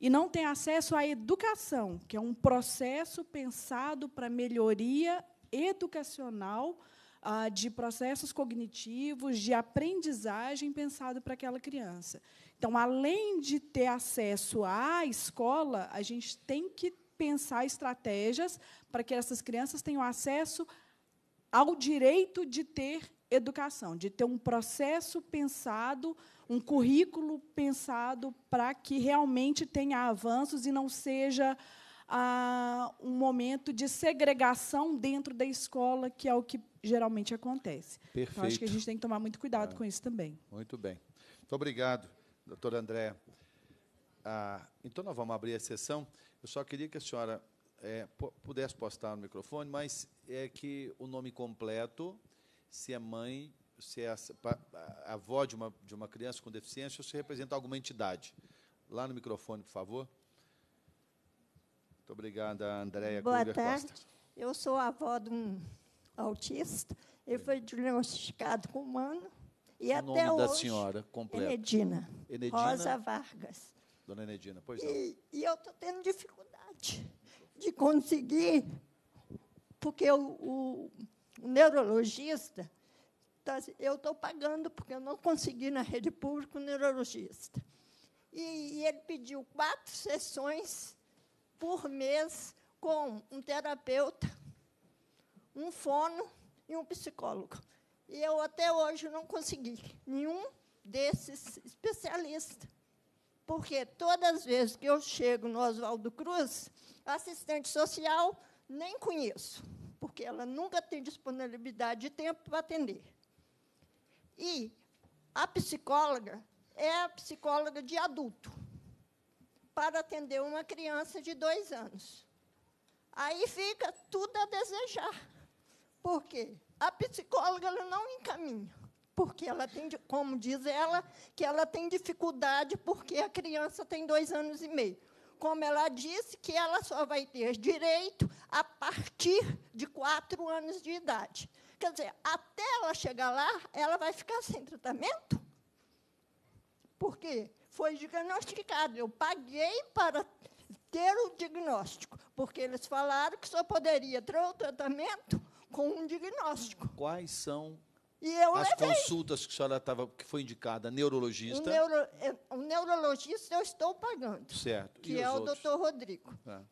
E não têm acesso à educação, que é um processo pensado para melhoria educacional ah, de processos cognitivos, de aprendizagem pensado para aquela criança. Então, além de ter acesso à escola, a gente tem que pensar estratégias para que essas crianças tenham acesso ao direito de ter educação, de ter um processo pensado, um currículo pensado para que realmente tenha avanços e não seja ah, um momento de segregação dentro da escola, que é o que geralmente acontece. Então, acho que a Perfeito. gente tem que tomar muito cuidado Ah. com isso também. Muito bem. Muito obrigado, doutora André. Ah, então, nós vamos abrir a sessão. Eu só queria que a senhora pu- pudesse postar no microfone, mas é que o nome completo, se é mãe, se é a- avó de uma, de uma criança com deficiência ou se representa alguma entidade. Lá no microfone, por favor. Muito obrigada, Andréia Boa Kruger tarde. Costa. Eu sou avó de um autista. Ele foi diagnosticado com um ano. E O até nome da hoje, senhora completo. Enedina. Enedina? Rosa Vargas. Dona Enedina, pois não. E, e eu estou tendo dificuldade de conseguir, porque o- o neurologista, tá- eu estou pagando, porque eu não consegui na rede pública o neurologista. E, e ele pediu quatro sessões por mês com um terapeuta, um fono e um psicólogo. E eu até hoje não consegui nenhum desses especialistas. Porque todas as vezes que eu chego no Oswaldo Cruz, assistente social nem conheço, porque ela nunca tem disponibilidade de tempo para atender. E a psicóloga é a psicóloga de adulto, para atender uma criança de dois anos. Aí fica tudo a desejar. Por quê? A psicóloga ela não encaminha, porque ela tem, como diz ela, que ela tem dificuldade porque a criança tem dois anos e meio. Como ela disse que ela só vai ter direito a partir de quatro anos de idade. Quer dizer, até ela chegar lá, ela vai ficar sem tratamento? Porque foi diagnosticado. Eu paguei para ter o diagnóstico, porque eles falaram que só poderia ter o tratamento com um diagnóstico. Quais são E eu as levei. consultas que a senhora estava, que foi indicada? O, Neurologista? neuro, eh, o neurologista eu estou pagando, Certo. que e é o outros? doutor Rodrigo. Ah,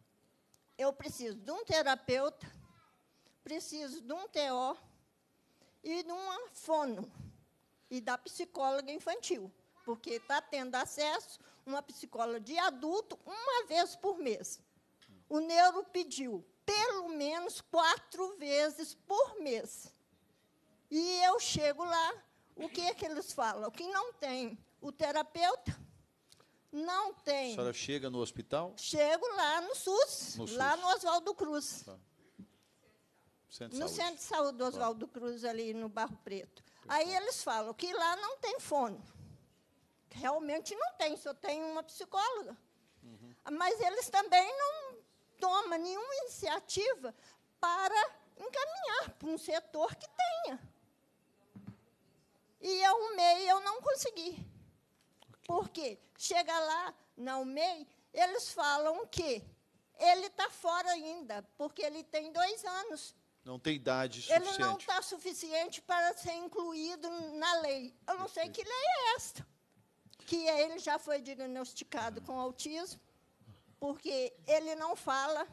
Eu preciso de um terapeuta, preciso de um TO e de uma fono e da psicóloga infantil, porque está tendo acesso uma psicóloga de adulto uma vez por mês. O neuro pediu pelo menos quatro vezes por mês. E eu chego lá, o que é que eles falam? Que não tem o terapeuta, não tem. A senhora chega no hospital? Chego lá no SUS, No lá SUS. no Oswaldo Cruz. Tá. Centro no centro de saúde do Tá. Oswaldo Cruz, ali no Barro Preto. Aí eles falam que lá não tem fono. Realmente não tem, só tem uma psicóloga. Uhum. Mas eles também não tomam nenhuma iniciativa para encaminhar para um setor que tenha. E eu, o MEI, eu não consegui. Por quê? Chega lá na UMEI, eles falam que ele está fora ainda, porque ele tem dois anos. Não tem idade Ele suficiente. não está suficiente para ser incluído na lei. Eu não sei que lei é esta. Que ele já foi diagnosticado com autismo, porque ele não fala,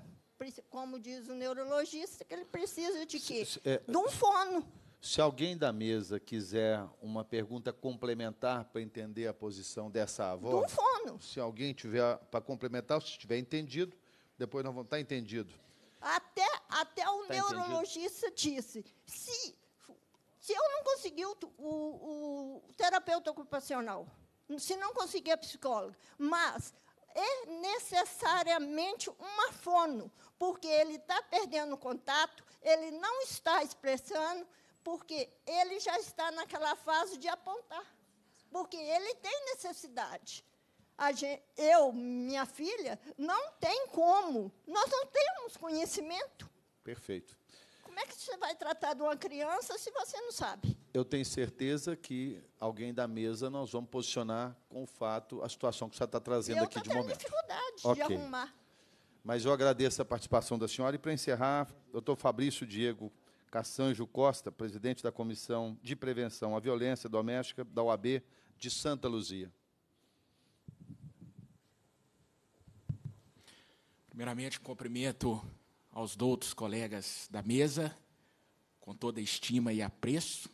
como diz o neurologista, que ele precisa de quê? É, De um fono. Se alguém da mesa quiser uma pergunta complementar para entender a posição dessa avó, um fono. se alguém tiver para complementar, se tiver entendido, depois nós vamos estar entendido. Até, até o Tá neurologista disse, se, se eu não conseguir o, o- o terapeuta ocupacional, se não conseguir a psicóloga, mas é necessariamente uma fono, porque ele está perdendo contato, ele não está expressando, porque ele já está naquela fase de apontar, porque ele tem necessidade. A gen- eu, minha filha, não tem como. Nós não temos conhecimento. Perfeito. Como é que você vai tratar de uma criança se você não sabe? Eu tenho certeza que alguém da mesa nós vamos posicionar com o fato, a situação que você está trazendo eu aqui de momento. dificuldade de Ok. arrumar. Mas eu agradeço a participação da senhora. E para encerrar, doutor Fabrício Diego Cassanjo Costa, presidente da Comissão de Prevenção à Violência Doméstica da OAB de Santa Luzia. Primeiramente, cumprimento aos doutos colegas da mesa, com toda estima e apreço.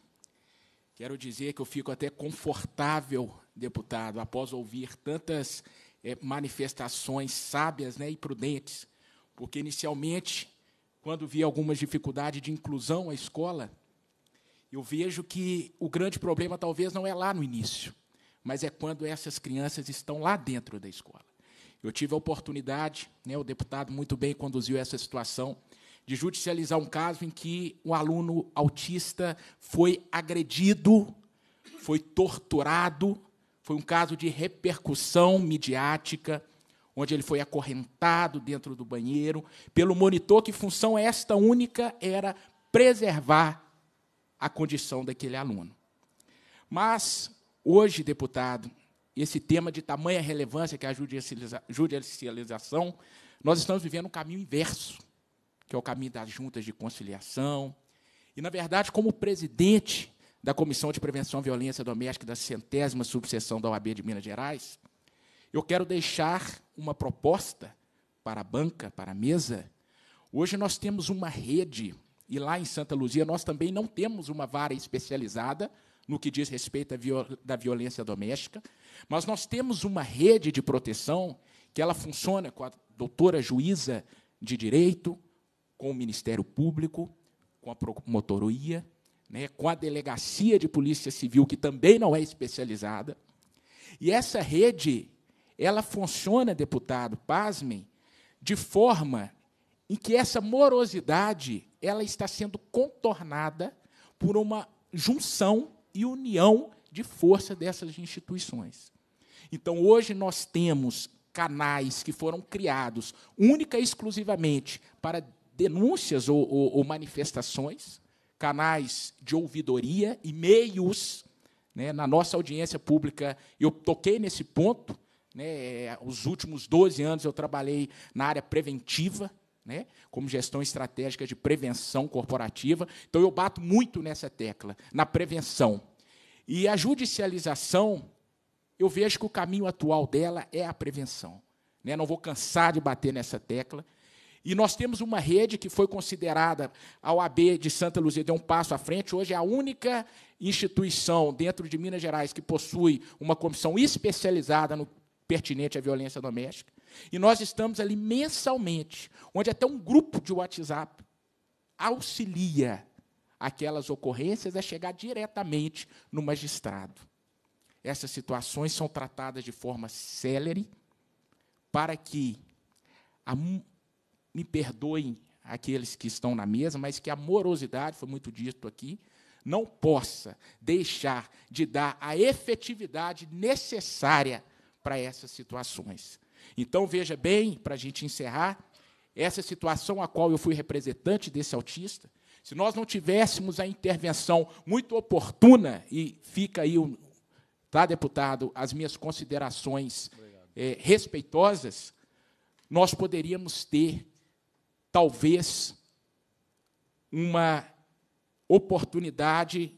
Quero dizer que eu fico até confortável, deputado, após ouvir tantas eh, manifestações sábias né, e prudentes, porque, inicialmente, quando vi algumas dificuldades de inclusão à escola, eu vejo que o grande problema talvez não é lá no início, mas é quando essas crianças estão lá dentro da escola. Eu tive a oportunidade, né, o deputado muito bem conduziu essa situação, de judicializar um caso em que um aluno autista foi agredido, foi torturado, foi um caso de repercussão midiática, onde ele foi acorrentado dentro do banheiro pelo monitor, que função esta única era preservar a condição daquele aluno. Mas, hoje, deputado, esse tema de tamanha relevância, que é a judicializa- judicialização, nós estamos vivendo um caminho inverso, que é o caminho das juntas de conciliação. E, na verdade, como presidente da Comissão de Prevenção à Violência Doméstica da centésima subseção da OAB de Minas Gerais, eu quero deixar uma proposta para a banca, para a mesa. Hoje nós temos uma rede, e lá em Santa Luzia nós também não temos uma vara especializada no que diz respeito à viol da violência doméstica, mas nós temos uma rede de proteção que ela funciona com a doutora juíza de direito, com o Ministério Público, com a promotoria, né, com a delegacia de polícia civil que também não é especializada. E essa rede, ela funciona, deputado, pasmem, de forma em que essa morosidade ela está sendo contornada por uma junção e união de força dessas instituições. Então, hoje nós temos canais que foram criados única e exclusivamente para denúncias ou, ou- ou manifestações, canais de ouvidoria e meios. né, na nossa audiência pública, eu toquei nesse ponto. Né, os últimos 12 anos eu trabalhei na área preventiva, né, como gestão estratégica de prevenção corporativa. Então, eu bato muito nessa tecla, na prevenção. E a judicialização, eu vejo que o caminho atual dela é a prevenção. Né? Não vou cansar de bater nessa tecla. E nós temos uma rede que foi considerada, a OAB de Santa Luzia deu um passo à frente, hoje é a única instituição dentro de Minas Gerais que possui uma comissão especializada no pertinente à violência doméstica. E nós estamos ali mensalmente, onde até um grupo de WhatsApp auxilia aquelas ocorrências a chegar diretamente no magistrado. Essas situações são tratadas de forma célere para que a, me perdoem aqueles que estão na mesa, mas que a morosidade, foi muito dito aqui, não possa deixar de dar a efetividade necessária para essas situações. Então, veja bem, para a gente encerrar, essa situação a qual eu fui representante desse autista, se nós não tivéssemos a intervenção muito oportuna, e fica aí, tá, deputado, as minhas considerações é, respeitosas, nós poderíamos ter talvez uma oportunidade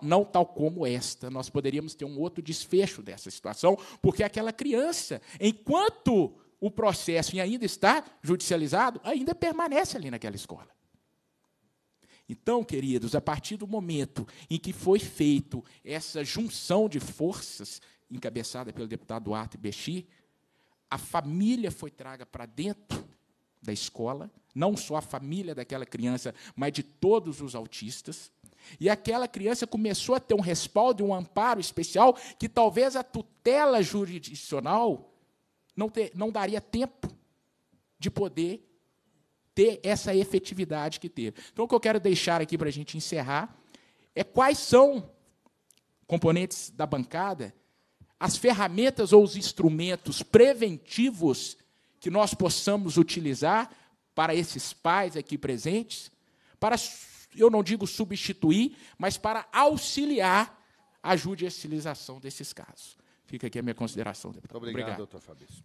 não tal como esta. Nós poderíamos ter um outro desfecho dessa situação, porque aquela criança, enquanto o processo ainda está judicializado, ainda permanece ali naquela escola. Então, queridos, a partir do momento em que foi feito essa junção de forças, encabeçada pelo deputado Duarte Bexi, a família foi traga para dentro da escola, não só a família daquela criança, mas de todos os autistas. E aquela criança começou a ter um respaldo, um amparo especial, que talvez a tutela jurisdicional não, ter, não daria tempo de poder ter essa efetividade que teve. Então, o que eu quero deixar aqui para a gente encerrar é quais são, componentes da bancada, as ferramentas ou os instrumentos preventivos que nós possamos utilizar para esses pais aqui presentes, para, eu não digo substituir, mas para auxiliar a judicialização desses casos. Fica aqui a minha consideração, deputado. Obrigado, Obrigado. doutor Fabrício.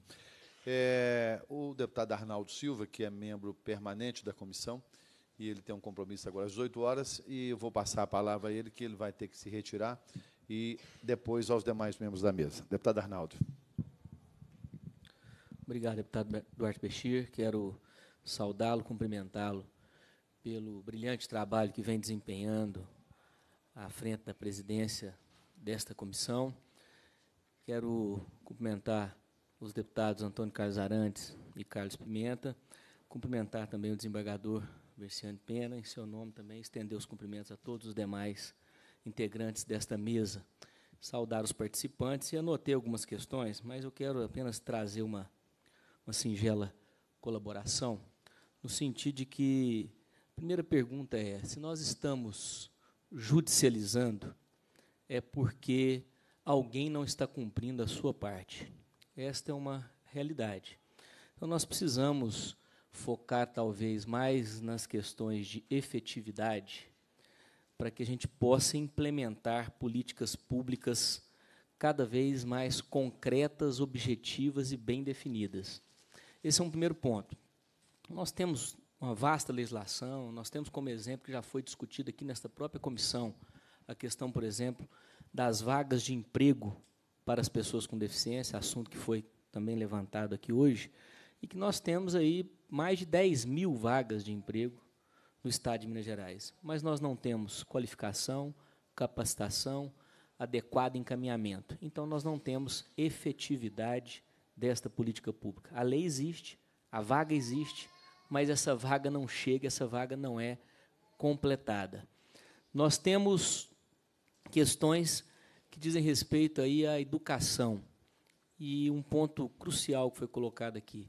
É, o deputado Arnaldo Silva, que é membro permanente da comissão, e ele tem um compromisso agora às 18 horas, e eu vou passar a palavra a ele, que ele vai ter que se retirar, e depois aos demais membros da mesa. Deputado Arnaldo. Obrigado, deputado Duarte Bechir. Quero saudá-lo, cumprimentá-lo pelo brilhante trabalho que vem desempenhando à frente da presidência desta comissão. Quero cumprimentar os deputados Antônio Carlos Arantes e Carlos Pimenta, cumprimentar também o desembargador Versiane Pena, em seu nome também, estender os cumprimentos a todos os demais integrantes desta mesa, saudar os participantes e anotei algumas questões, mas eu quero apenas trazer uma uma singela colaboração, no sentido de que primeira pergunta é: se nós estamos judicializando, é porque alguém não está cumprindo a sua parte. Esta é uma realidade. Então, nós precisamos focar talvez mais nas questões de efetividade, para que a gente possa implementar políticas públicas cada vez mais concretas, objetivas e bem definidas. Esse é um primeiro ponto. Nós temos uma vasta legislação, nós temos como exemplo, que já foi discutido aqui nesta própria comissão, a questão, por exemplo, das vagas de emprego para as pessoas com deficiência, assunto que foi também levantado aqui hoje, e que nós temos aí mais de 10 mil vagas de emprego no Estado de Minas Gerais. Mas nós não temos qualificação, capacitação, adequado encaminhamento. Então, nós não temos efetividade desta política pública. A lei existe, a vaga existe, mas essa vaga não chega, essa vaga não é completada. Nós temos questões que dizem respeito aí à educação. E um ponto crucial que foi colocado aqui.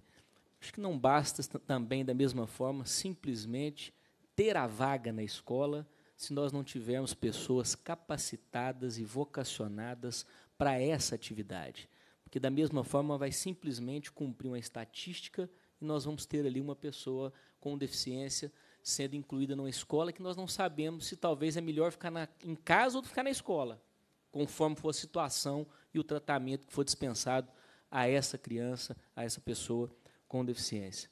Acho que não basta também, da mesma forma, simplesmente ter a vaga na escola se nós não tivermos pessoas capacitadas e vocacionadas para essa atividade porque da mesma forma vai simplesmente cumprir uma estatística e nós vamos ter ali uma pessoa com deficiência sendo incluída numa escola que nós não sabemos se talvez é melhor ficar na, em casa ou ficar na escola, conforme for a situação e o tratamento que for dispensado a essa criança, a essa pessoa com deficiência.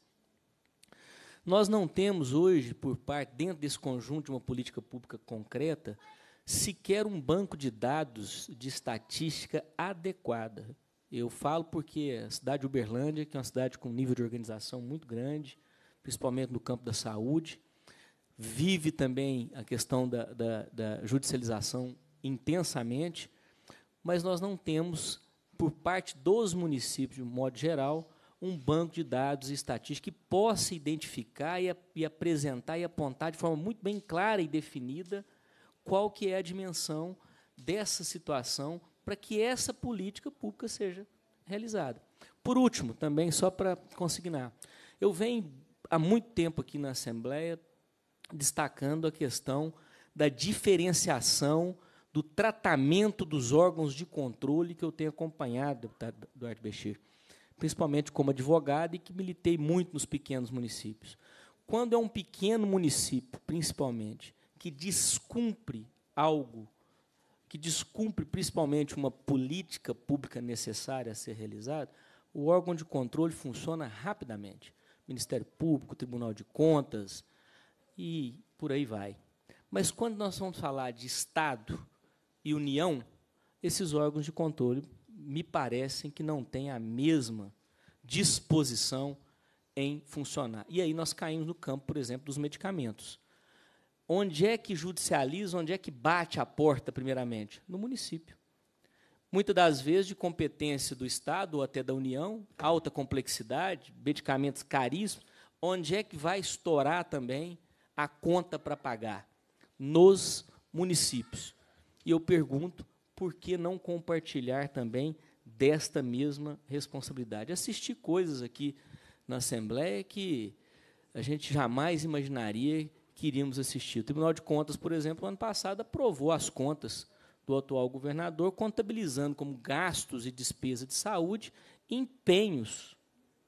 Nós não temos hoje, por parte, dentro desse conjunto de uma política pública concreta, sequer um banco de dados de estatística adequada. Eu falo porque a cidade de Uberlândia, que é uma cidade com um nível de organização muito grande, principalmente no campo da saúde. Vive também a questão da, da, da judicialização intensamente, mas nós não temos, por parte dos municípios, de modo geral, um banco de dados e estatística que possa identificar e, e, apresentar e apontar de forma muito bem clara e definida qual que é a dimensão dessa situação para que essa política pública seja realizada. Por último, também só para consignar, eu venho há muito tempo aqui na Assembleia destacando a questão da diferenciação do tratamento dos órgãos de controle que eu tenho acompanhado, deputado Eduardo Bechir principalmente como advogado e que militei muito nos pequenos municípios. Quando é um pequeno município, principalmente, que descumpre algo, que descumpre principalmente uma política pública necessária a ser realizada, o órgão de controle funciona rapidamente. Ministério Público, Tribunal de Contas e por aí vai. Mas quando nós vamos falar de Estado e União, esses órgãos de controle me parecem que não têm a mesma disposição em funcionar. E aí nós caímos no campo, por exemplo, dos medicamentos. Onde é que judicializa, onde é que bate a porta, primeiramente? No município. Muitas das vezes de competência do Estado ou até da União, alta complexidade, medicamentos caríssimos, onde é que vai estourar também a conta para pagar? Nos municípios. E eu pergunto, por que não compartilhar também desta mesma responsabilidade? Assistir coisas aqui na Assembleia que a gente jamais imaginaria que iríamos assistir. O Tribunal de Contas, por exemplo, ano passado aprovou as contas do atual governador, contabilizando como gastos e despesa de saúde empenhos.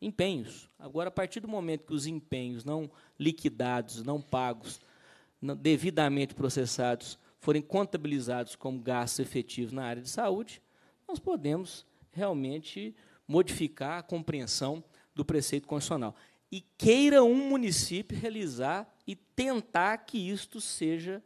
Empenhos. Agora, a partir do momento que os empenhos não liquidados, não pagos, não, devidamente processados, forem contabilizados como gastos efetivos na área de saúde, nós podemos realmente modificar a compreensão do preceito constitucional. E queira um município realizar e tentar que isto seja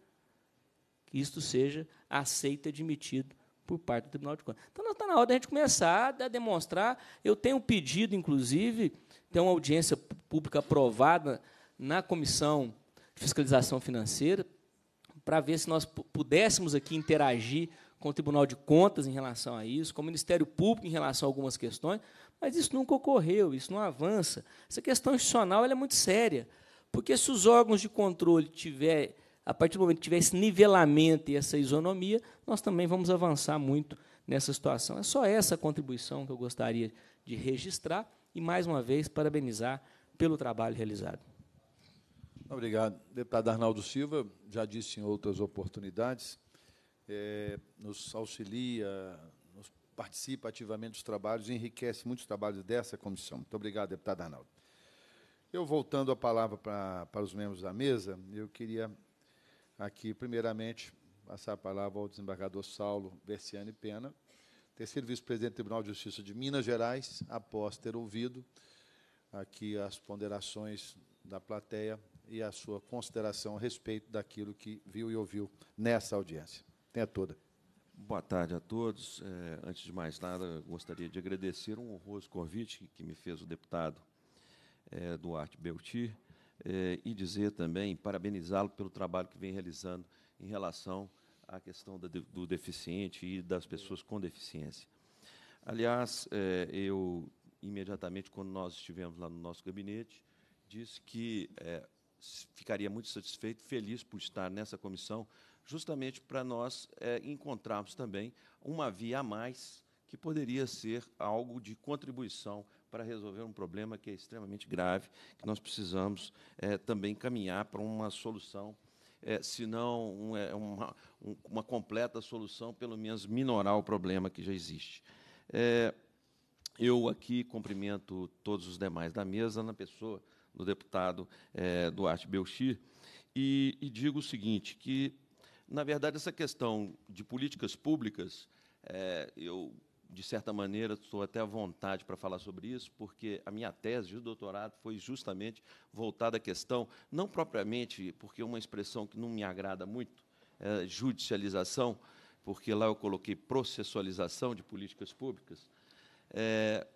que isto seja aceito e admitido por parte do Tribunal de Contas. Então, está na hora da gente começar a demonstrar. Eu tenho pedido, inclusive, tem uma audiência pública aprovada na Comissão de Fiscalização Financeira, para ver se nós pudéssemos aqui interagir com o Tribunal de Contas em relação a isso, com o Ministério Público em relação a algumas questões, mas isso nunca ocorreu, isso não avança. Essa questão institucional é muito séria, porque se os órgãos de controle tiver, a partir do momento que tiver esse nivelamento e essa isonomia, nós também vamos avançar muito nessa situação. É só essa contribuição que eu gostaria de registrar e, mais uma vez, parabenizar pelo trabalho realizado. Obrigado. Deputado Arnaldo Silva, já disse em outras oportunidades, é, nos auxilia, nos participa ativamente dos trabalhos enriquece muitos trabalhos dessa comissão. Muito obrigado, deputado Arnaldo. Eu, voltando a palavra para, para os membros da mesa, eu queria aqui, primeiramente, passar a palavra ao desembargador Saulo Versiani Pena, terceiro vice-presidente do Tribunal de Justiça de Minas Gerais, após ter ouvido aqui as ponderações da plateia e a sua consideração a respeito daquilo que viu e ouviu nessa audiência. Tenha toda. Boa tarde a todos. É, antes de mais nada, gostaria de agradecer um honroso convite que me fez o deputado é, Duarte Beltir é, e dizer também, parabenizá-lo pelo trabalho que vem realizando em relação à questão da, do deficiente e das pessoas com deficiência. Aliás, é, eu, imediatamente, quando nós estivemos lá no nosso gabinete, disse que é, ficaria muito satisfeito, feliz por estar nessa comissão, justamente para nós é, encontrarmos também uma via a mais que poderia ser algo de contribuição para resolver um problema que é extremamente grave, que nós precisamos é, também caminhar para uma solução, é, se não um, é, uma, um, uma, completa solução, pelo menos minorar o problema que já existe. É, eu aqui cumprimento todos os demais da mesa na pessoa do deputado é, Duarte Belchir, e, e, digo o seguinte, que, na verdade, essa questão de políticas públicas, é, eu, de certa maneira, estou até à vontade para falar sobre isso, porque a minha tese de doutorado foi justamente voltada à questão, não propriamente, porque é uma expressão que não me agrada muito, é judicialização, porque lá eu coloquei processualização de políticas públicas, é,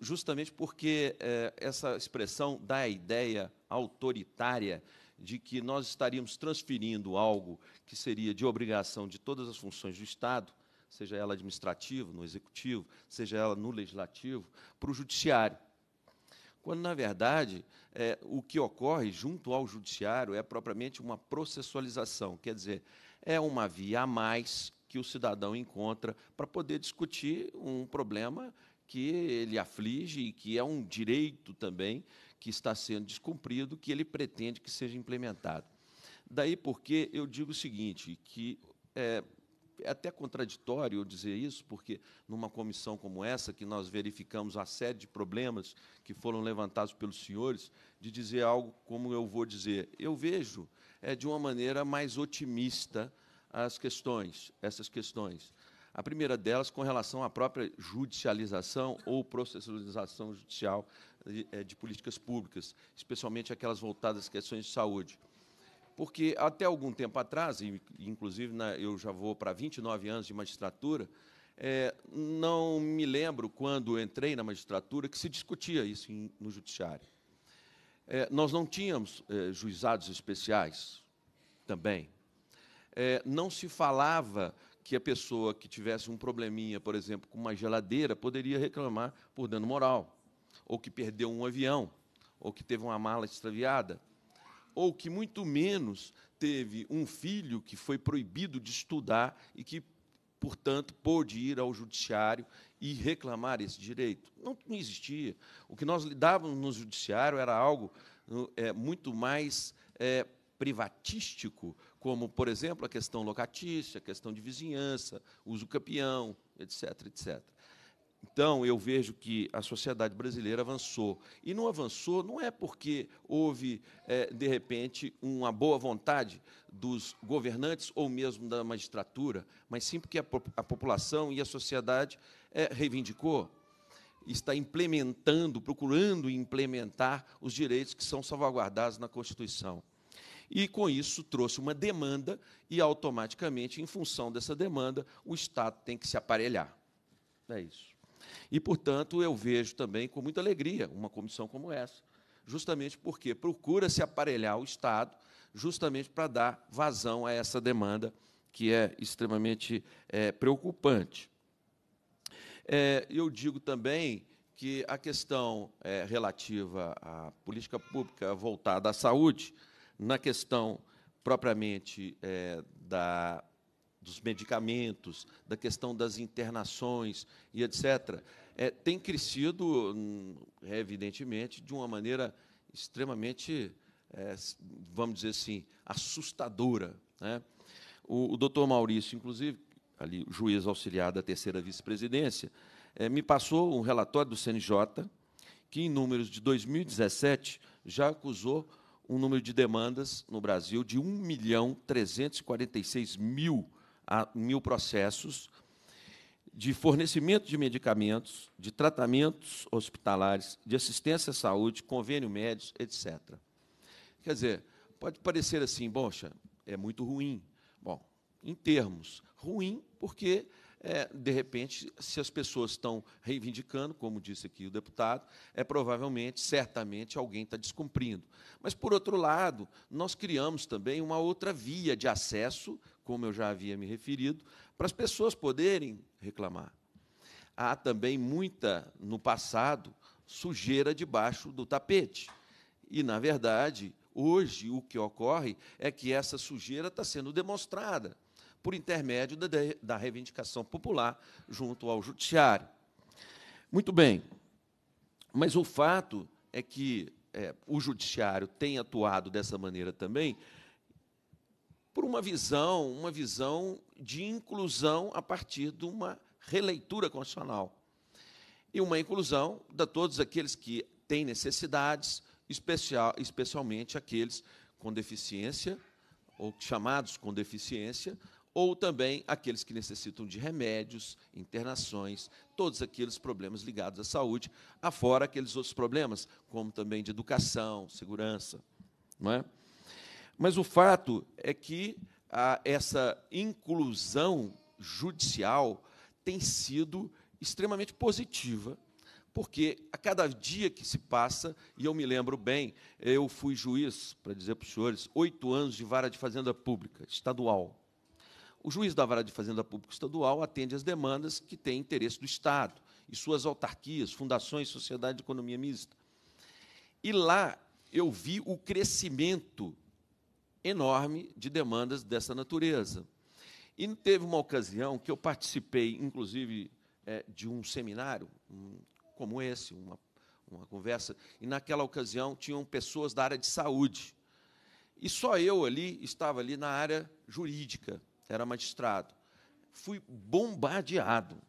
justamente porque é, essa expressão dá a ideia autoritária de que nós estaríamos transferindo algo que seria de obrigação de todas as funções do Estado, seja ela administrativa, no executivo, seja ela no legislativo, para o judiciário. Quando, na verdade, é, o que ocorre junto ao judiciário é propriamente uma processualização, quer dizer, é uma via a mais que o cidadão encontra para poder discutir um problema que ele aflige e que é um direito também que está sendo descumprido, que ele pretende que seja implementado. Daí porque eu digo o seguinte, que é, é até contraditório eu dizer isso, porque numa comissão como essa, que nós verificamos a série de problemas que foram levantados pelos senhores, de dizer algo como eu vou dizer. Eu vejo é, de uma maneira mais otimista as questões, essas questões. A primeira delas com relação à própria judicialização ou processualização judicial de, é, de políticas públicas, especialmente aquelas voltadas às questões de saúde porque até algum tempo atrás, inclusive na, eu já vou para 29 anos de magistratura, é, não me lembro quando entrei na magistratura que se discutia isso em, no judiciário. É, nós não tínhamos é, juizados especiais também. É, não se falava que a pessoa que tivesse um probleminha, por exemplo, com uma geladeira, poderia reclamar por dano moral, ou que perdeu um avião, ou que teve uma mala extraviada ou que muito menos teve um filho que foi proibido de estudar e que, portanto, pôde ir ao judiciário e reclamar esse direito. Não, existia. O que nós lidávamos no judiciário era algo é, muito mais é, privatístico, como, por exemplo, a questão locatícia, a questão de vizinhança, uso campeão, etc., etc. Então, eu vejo que a sociedade brasileira avançou. E não avançou não é porque houve, é, de repente, uma boa vontade dos governantes ou mesmo da magistratura, mas sim porque a, a população e a sociedade é, reivindicou, está implementando, procurando implementar os direitos que são salvaguardados na Constituição. E, com isso, trouxe uma demanda, e automaticamente, em função dessa demanda, o Estado tem que se aparelhar. É isso. E, portanto, eu vejo também com muita alegria uma comissão como essa, justamente porque procura se aparelhar o Estado, justamente para dar vazão a essa demanda que é extremamente é, preocupante. É, eu digo também que a questão é, relativa à política pública voltada à saúde, na questão propriamente é, da dos medicamentos, da questão das internações e etc., é, tem crescido, hum, evidentemente, de uma maneira extremamente, é, vamos dizer assim, assustadora. Né? O, o doutor Maurício, inclusive, ali, juiz auxiliar da terceira vice-presidência, é, me passou um relatório do CNJ, que, em números de 2017, já acusou um número de demandas no Brasil de 1 milhão 346 mil a mil processos de fornecimento de medicamentos, de tratamentos hospitalares, de assistência à saúde, convênio médico, etc. Quer dizer, pode parecer assim, poxa, é muito ruim. Bom, em termos, ruim porque é, de repente, se as pessoas estão reivindicando, como disse aqui o deputado, é provavelmente, certamente, alguém está descumprindo. Mas, por outro lado, nós criamos também uma outra via de acesso, como eu já havia me referido, para as pessoas poderem reclamar. Há também muita, no passado, sujeira debaixo do tapete. E, na verdade, hoje o que ocorre é que essa sujeira está sendo demonstrada por intermédio da, da reivindicação popular junto ao judiciário. Muito bem, mas o fato é que é, o judiciário tem atuado dessa maneira também por uma visão, uma visão de inclusão a partir de uma releitura constitucional. E uma inclusão de todos aqueles que têm necessidades, especial, especialmente aqueles com deficiência, ou chamados com deficiência, ou também aqueles que necessitam de remédios, internações, todos aqueles problemas ligados à saúde, afora aqueles outros problemas, como também de educação, segurança. Não é? Mas o fato é que a, essa inclusão judicial tem sido extremamente positiva, porque a cada dia que se passa, e eu me lembro bem, eu fui juiz, para dizer para os senhores, oito anos de vara de fazenda pública, estadual. O juiz da vara de fazenda pública estadual atende às demandas que têm interesse do Estado e suas autarquias, fundações, sociedade de economia mista. E lá eu vi o crescimento enorme de demandas dessa natureza. E teve uma ocasião que eu participei, inclusive, é, de um seminário um, como esse, uma, uma conversa, e naquela ocasião tinham pessoas da área de saúde. E só eu ali estava ali na área jurídica, era magistrado. Fui bombardeado,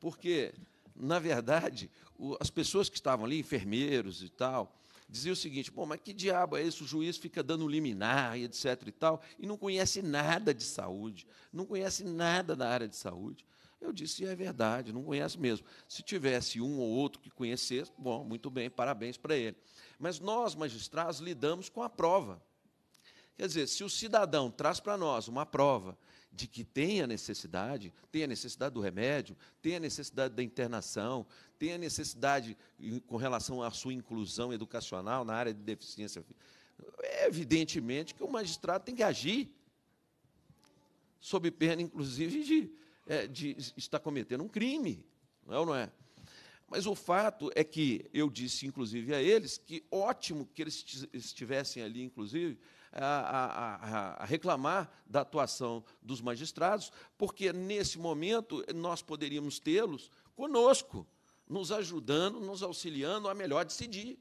porque, na verdade, o, as pessoas que estavam ali, enfermeiros e tal, dizia o seguinte: bom, mas que diabo é isso? O juiz fica dando liminar e etc. e tal, e não conhece nada de saúde, não conhece nada da área de saúde. Eu disse: é verdade, não conhece mesmo. Se tivesse um ou outro que conhecesse, bom, muito bem, parabéns para ele. Mas nós, magistrados, lidamos com a prova. Quer dizer, se o cidadão traz para nós uma prova de que tem a necessidade, tem a necessidade do remédio, tem a necessidade da internação, tem a necessidade com relação à sua inclusão educacional na área de deficiência. É evidentemente que o magistrado tem que agir, sob pena, inclusive, de, é, de estar cometendo um crime, não é ou não é? Mas o fato é que eu disse, inclusive, a eles que ótimo que eles estivessem ali, inclusive, a, a, a, reclamar da atuação dos magistrados, porque nesse momento nós poderíamos tê-los conosco, nos ajudando, nos auxiliando a melhor decidir.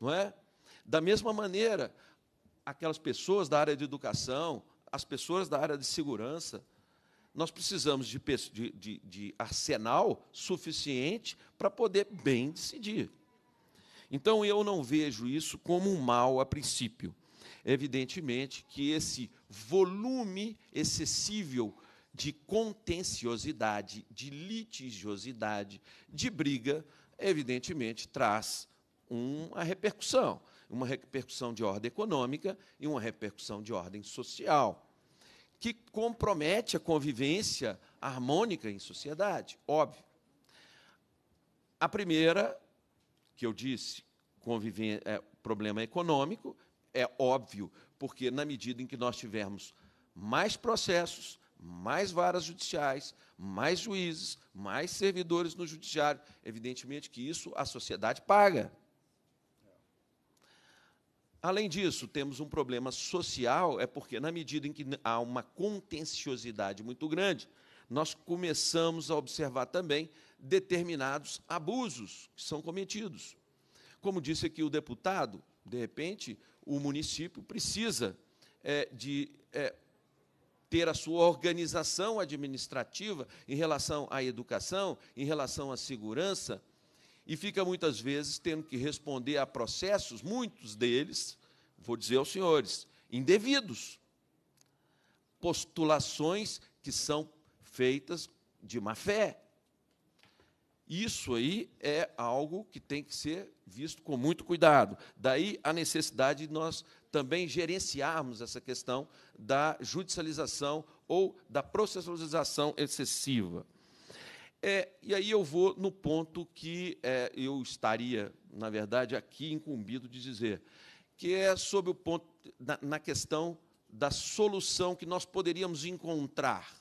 Não é? Da mesma maneira, aquelas pessoas da área de educação, as pessoas da área de segurança, nós precisamos de, de, de, de arsenal suficiente para poder bem decidir. Então, eu não vejo isso como um mal a princípio. Evidentemente que esse volume excessivo de contenciosidade, de litigiosidade, de briga, evidentemente traz uma repercussão, uma repercussão de ordem econômica e uma repercussão de ordem social, que compromete a convivência harmônica em sociedade, óbvio. A primeira que eu disse, é, problema econômico, é óbvio, porque na medida em que nós tivermos mais processos, mais varas judiciais, mais juízes, mais servidores no judiciário, evidentemente que isso a sociedade paga. Além disso, temos um problema social, é porque, na medida em que há uma contenciosidade muito grande, nós começamos a observar também determinados abusos que são cometidos. Como disse aqui o deputado, de repente, o município precisa é, de é, ter a sua organização administrativa em relação à educação, em relação à segurança, e fica muitas vezes tendo que responder a processos, muitos deles, vou dizer aos senhores, indevidos. Postulações que são feitas de má fé. Isso aí é algo que tem que ser visto com muito cuidado. Daí a necessidade de nós também gerenciarmos essa questão da judicialização ou da processualização excessiva. É, e aí eu vou no ponto que é, eu estaria, na verdade, aqui incumbido de dizer, que é sobre o ponto, na, na questão da solução que nós poderíamos encontrar,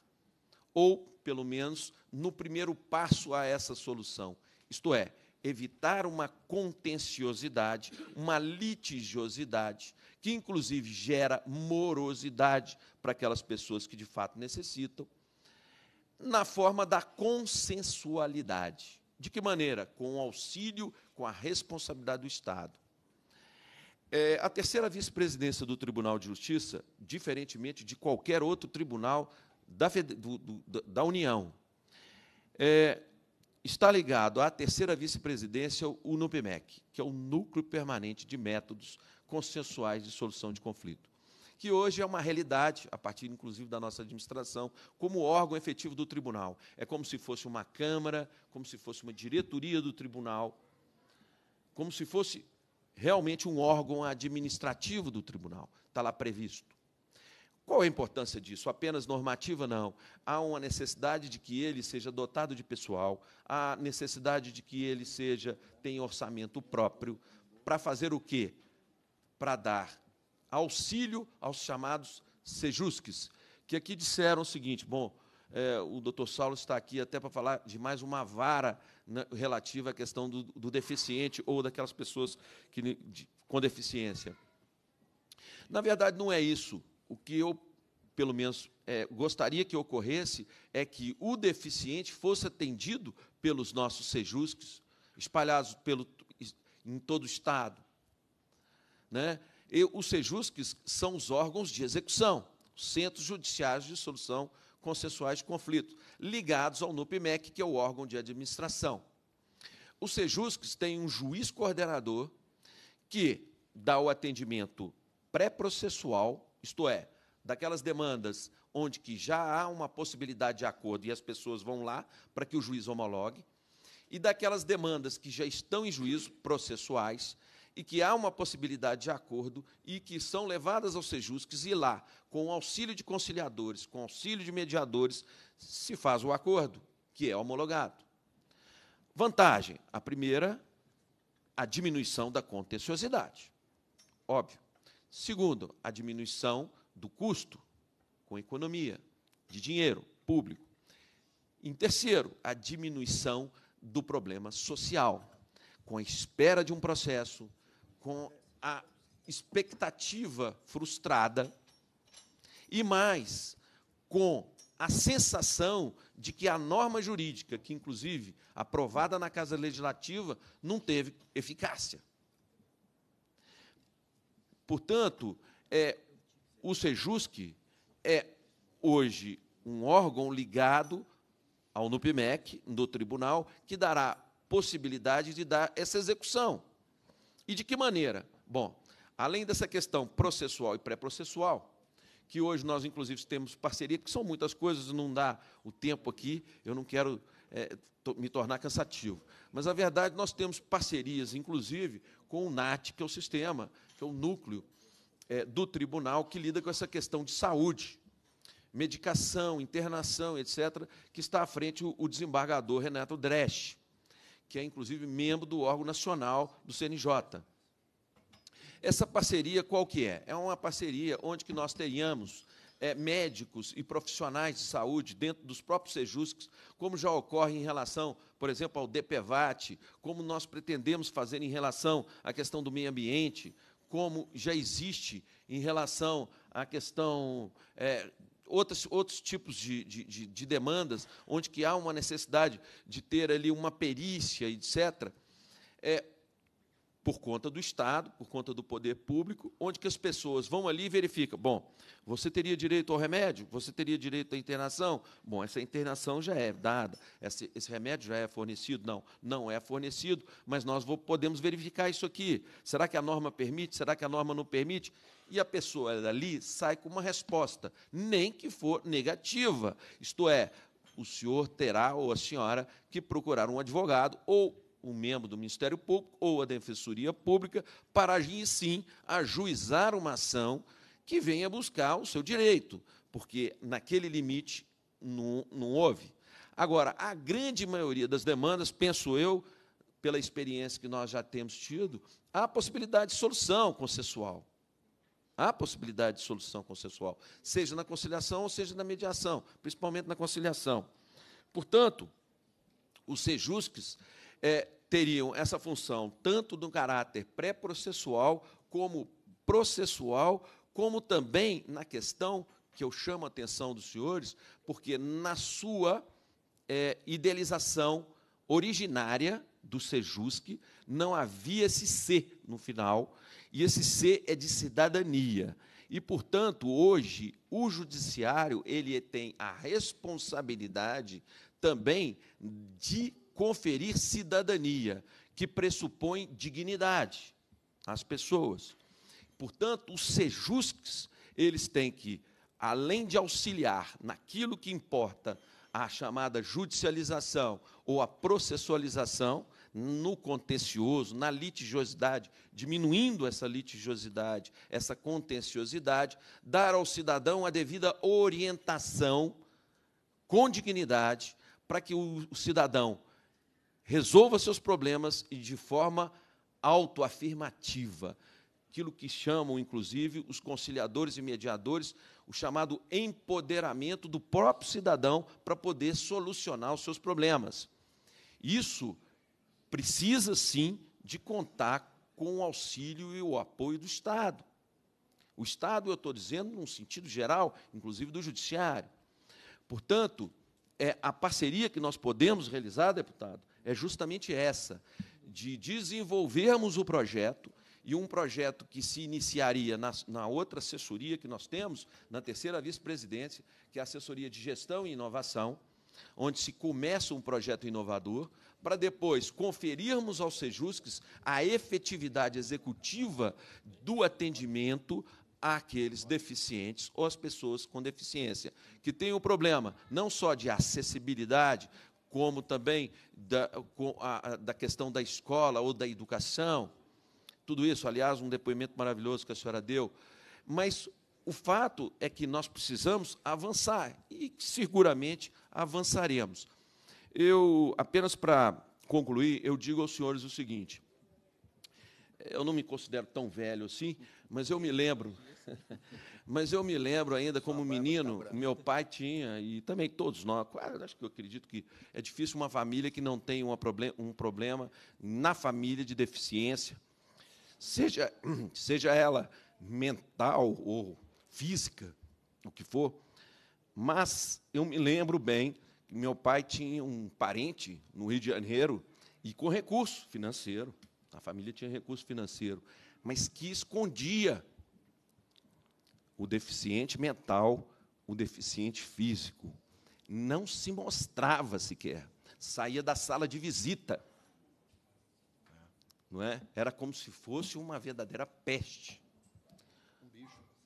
ou pelo menos, no primeiro passo a essa solução. Isto é, evitar uma contenciosidade, uma litigiosidade, que inclusive gera morosidade para aquelas pessoas que de fato necessitam, na forma da consensualidade. De que maneira? Com o auxílio, com a responsabilidade do Estado. É, a terceira vice-presidência do Tribunal de Justiça, diferentemente de qualquer outro tribunal da, do, do, da União, é, está ligado à terceira vice-presidência, o NUPMEC, que é o Núcleo Permanente de Métodos Consensuais de Solução de Conflito, que hoje é uma realidade, a partir, inclusive, da nossa administração, como órgão efetivo do tribunal. É como se fosse uma Câmara, como se fosse uma diretoria do tribunal, como se fosse realmente um órgão administrativo do tribunal. Está lá previsto. Qual é a importância disso? Apenas normativa? Não. Há uma necessidade de que ele seja dotado de pessoal, há necessidade de que ele seja tenha orçamento próprio para fazer o quê? Para dar auxílio aos chamados sejusques, que aqui disseram o seguinte, bom, é, o doutor Saulo está aqui até para falar de mais uma vara né, relativa à questão do, do, deficiente ou daquelas pessoas que, de, com deficiência. Na verdade, não é isso. O que eu, pelo menos, é, gostaria que ocorresse é que o deficiente fosse atendido pelos nossos sejusques, espalhados pelo, em todo o Estado. Né? E os sejusques são os órgãos de execução, centros judiciários de solução consensuais de conflito, ligados ao NUPMEC, que é o órgão de administração. Os sejusques têm um juiz coordenador que dá o atendimento pré-processual, isto é, daquelas demandas onde que já há uma possibilidade de acordo e as pessoas vão lá para que o juiz homologue, e daquelas demandas que já estão em juízo, processuais, e que há uma possibilidade de acordo e que são levadas aos sejusques e lá, com o auxílio de conciliadores, com o auxílio de mediadores, se faz o acordo, que é homologado. Vantagem: a primeira, a diminuição da contenciosidade. Óbvio. Segundo, a diminuição do custo com economia de dinheiro público. Em terceiro, a diminuição do problema social, com a espera de um processo, com a expectativa frustrada e mais com a sensação de que a norma jurídica, que inclusive aprovada na Casa Legislativa, não teve eficácia. Portanto, é, o Sejusc é hoje um órgão ligado ao NUPMEC, do tribunal, que dará possibilidade de dar essa execução. E de que maneira? Bom, além dessa questão processual e pré-processual, que hoje nós, inclusive, temos parceria, que são muitas coisas, não dá o tempo aqui, eu não quero é, me tornar cansativo. Mas, a verdade, nós temos parcerias, inclusive, com o NAT, que é o sistema, que é o núcleo é, do tribunal que lida com essa questão de saúde, medicação, internação, etc., que está à frente o, o desembargador Renato Dresch que é inclusive membro do órgão nacional do CNJ. Essa parceria qual que é? É uma parceria onde que nós teríamos é, médicos e profissionais de saúde dentro dos próprios sejusques, como já ocorre em relação, por exemplo, ao DPVAT, como nós pretendemos fazer em relação à questão do meio ambiente, como já existe em relação à questão é, outros, outros tipos de, de, de, demandas, onde que há uma necessidade de ter ali uma perícia, etc., é, por conta do Estado, por conta do poder público, onde que as pessoas vão ali e verificam, bom, você teria direito ao remédio? Você teria direito à internação? Bom, essa internação já é dada, esse, esse remédio já é fornecido? Não, não é fornecido, mas nós vou, podemos verificar isso aqui. Será que a norma permite? Será que a norma não permite? E a pessoa dali sai com uma resposta, nem que for negativa. Isto é, o senhor terá ou a senhora que procurar um advogado ou um membro do Ministério Público ou a Defensoria Pública para agir sim ajuizar uma ação que venha buscar o seu direito, porque naquele limite não, não houve. Agora, a grande maioria das demandas, penso eu, pela experiência que nós já temos tido, há possibilidade de solução consensual. Há possibilidade de solução consensual, seja na conciliação ou seja na mediação, principalmente na conciliação. Portanto, os sejusques é, teriam essa função tanto do caráter pré-processual como processual, como também na questão que eu chamo a atenção dos senhores, porque na sua é, idealização originária do Sejusc não havia esse C no final, e esse C é de cidadania. E, portanto, hoje o judiciário ele tem a responsabilidade também de conferir cidadania, que pressupõe dignidade às pessoas. Portanto, os sejusques, eles têm que, além de auxiliar naquilo que importa a chamada judicialização ou a processualização, no contencioso, na litigiosidade, diminuindo essa litigiosidade, essa contenciosidade, dar ao cidadão a devida orientação com dignidade, para que o cidadão resolva seus problemas e de forma autoafirmativa. Aquilo que chamam, inclusive, os conciliadores e mediadores, o chamado empoderamento do próprio cidadão para poder solucionar os seus problemas. Isso precisa, sim, de contar com o auxílio e o apoio do Estado. O Estado, eu estou dizendo, num sentido geral, inclusive do Judiciário. Portanto, é, a parceria que nós podemos realizar, deputado, é justamente essa, de desenvolvermos o projeto, e um projeto que se iniciaria na, na outra assessoria que nós temos, na terceira vice-presidência, que é a assessoria de gestão e inovação, onde se começa um projeto inovador, para depois conferirmos aos Sejusques a efetividade executiva do atendimento àqueles deficientes ou às pessoas com deficiência, que têm o problema não só de acessibilidade, como também da, da questão da escola ou da educação. Tudo isso, aliás, um depoimento maravilhoso que a senhora deu. Mas o fato é que nós precisamos avançar e seguramente avançaremos. Eu, apenas para concluir, eu digo aos senhores o seguinte: eu não me considero tão velho assim, mas eu me lembro, (laughs) mas eu me lembro ainda como menino, meu pai tinha, e também todos nós, acho que eu acredito que é difícil uma família que não tem problem, um problema na família de deficiência, seja, (clears throat) seja ela mental ou física, o que for, mas eu me lembro bem meu pai tinha um parente no Rio de Janeiro e com recurso financeiro. A família tinha recurso financeiro, mas que escondia o deficiente mental, o deficiente físico. Não se mostrava sequer. Saía da sala de visita. Não é? Era como se fosse uma verdadeira peste.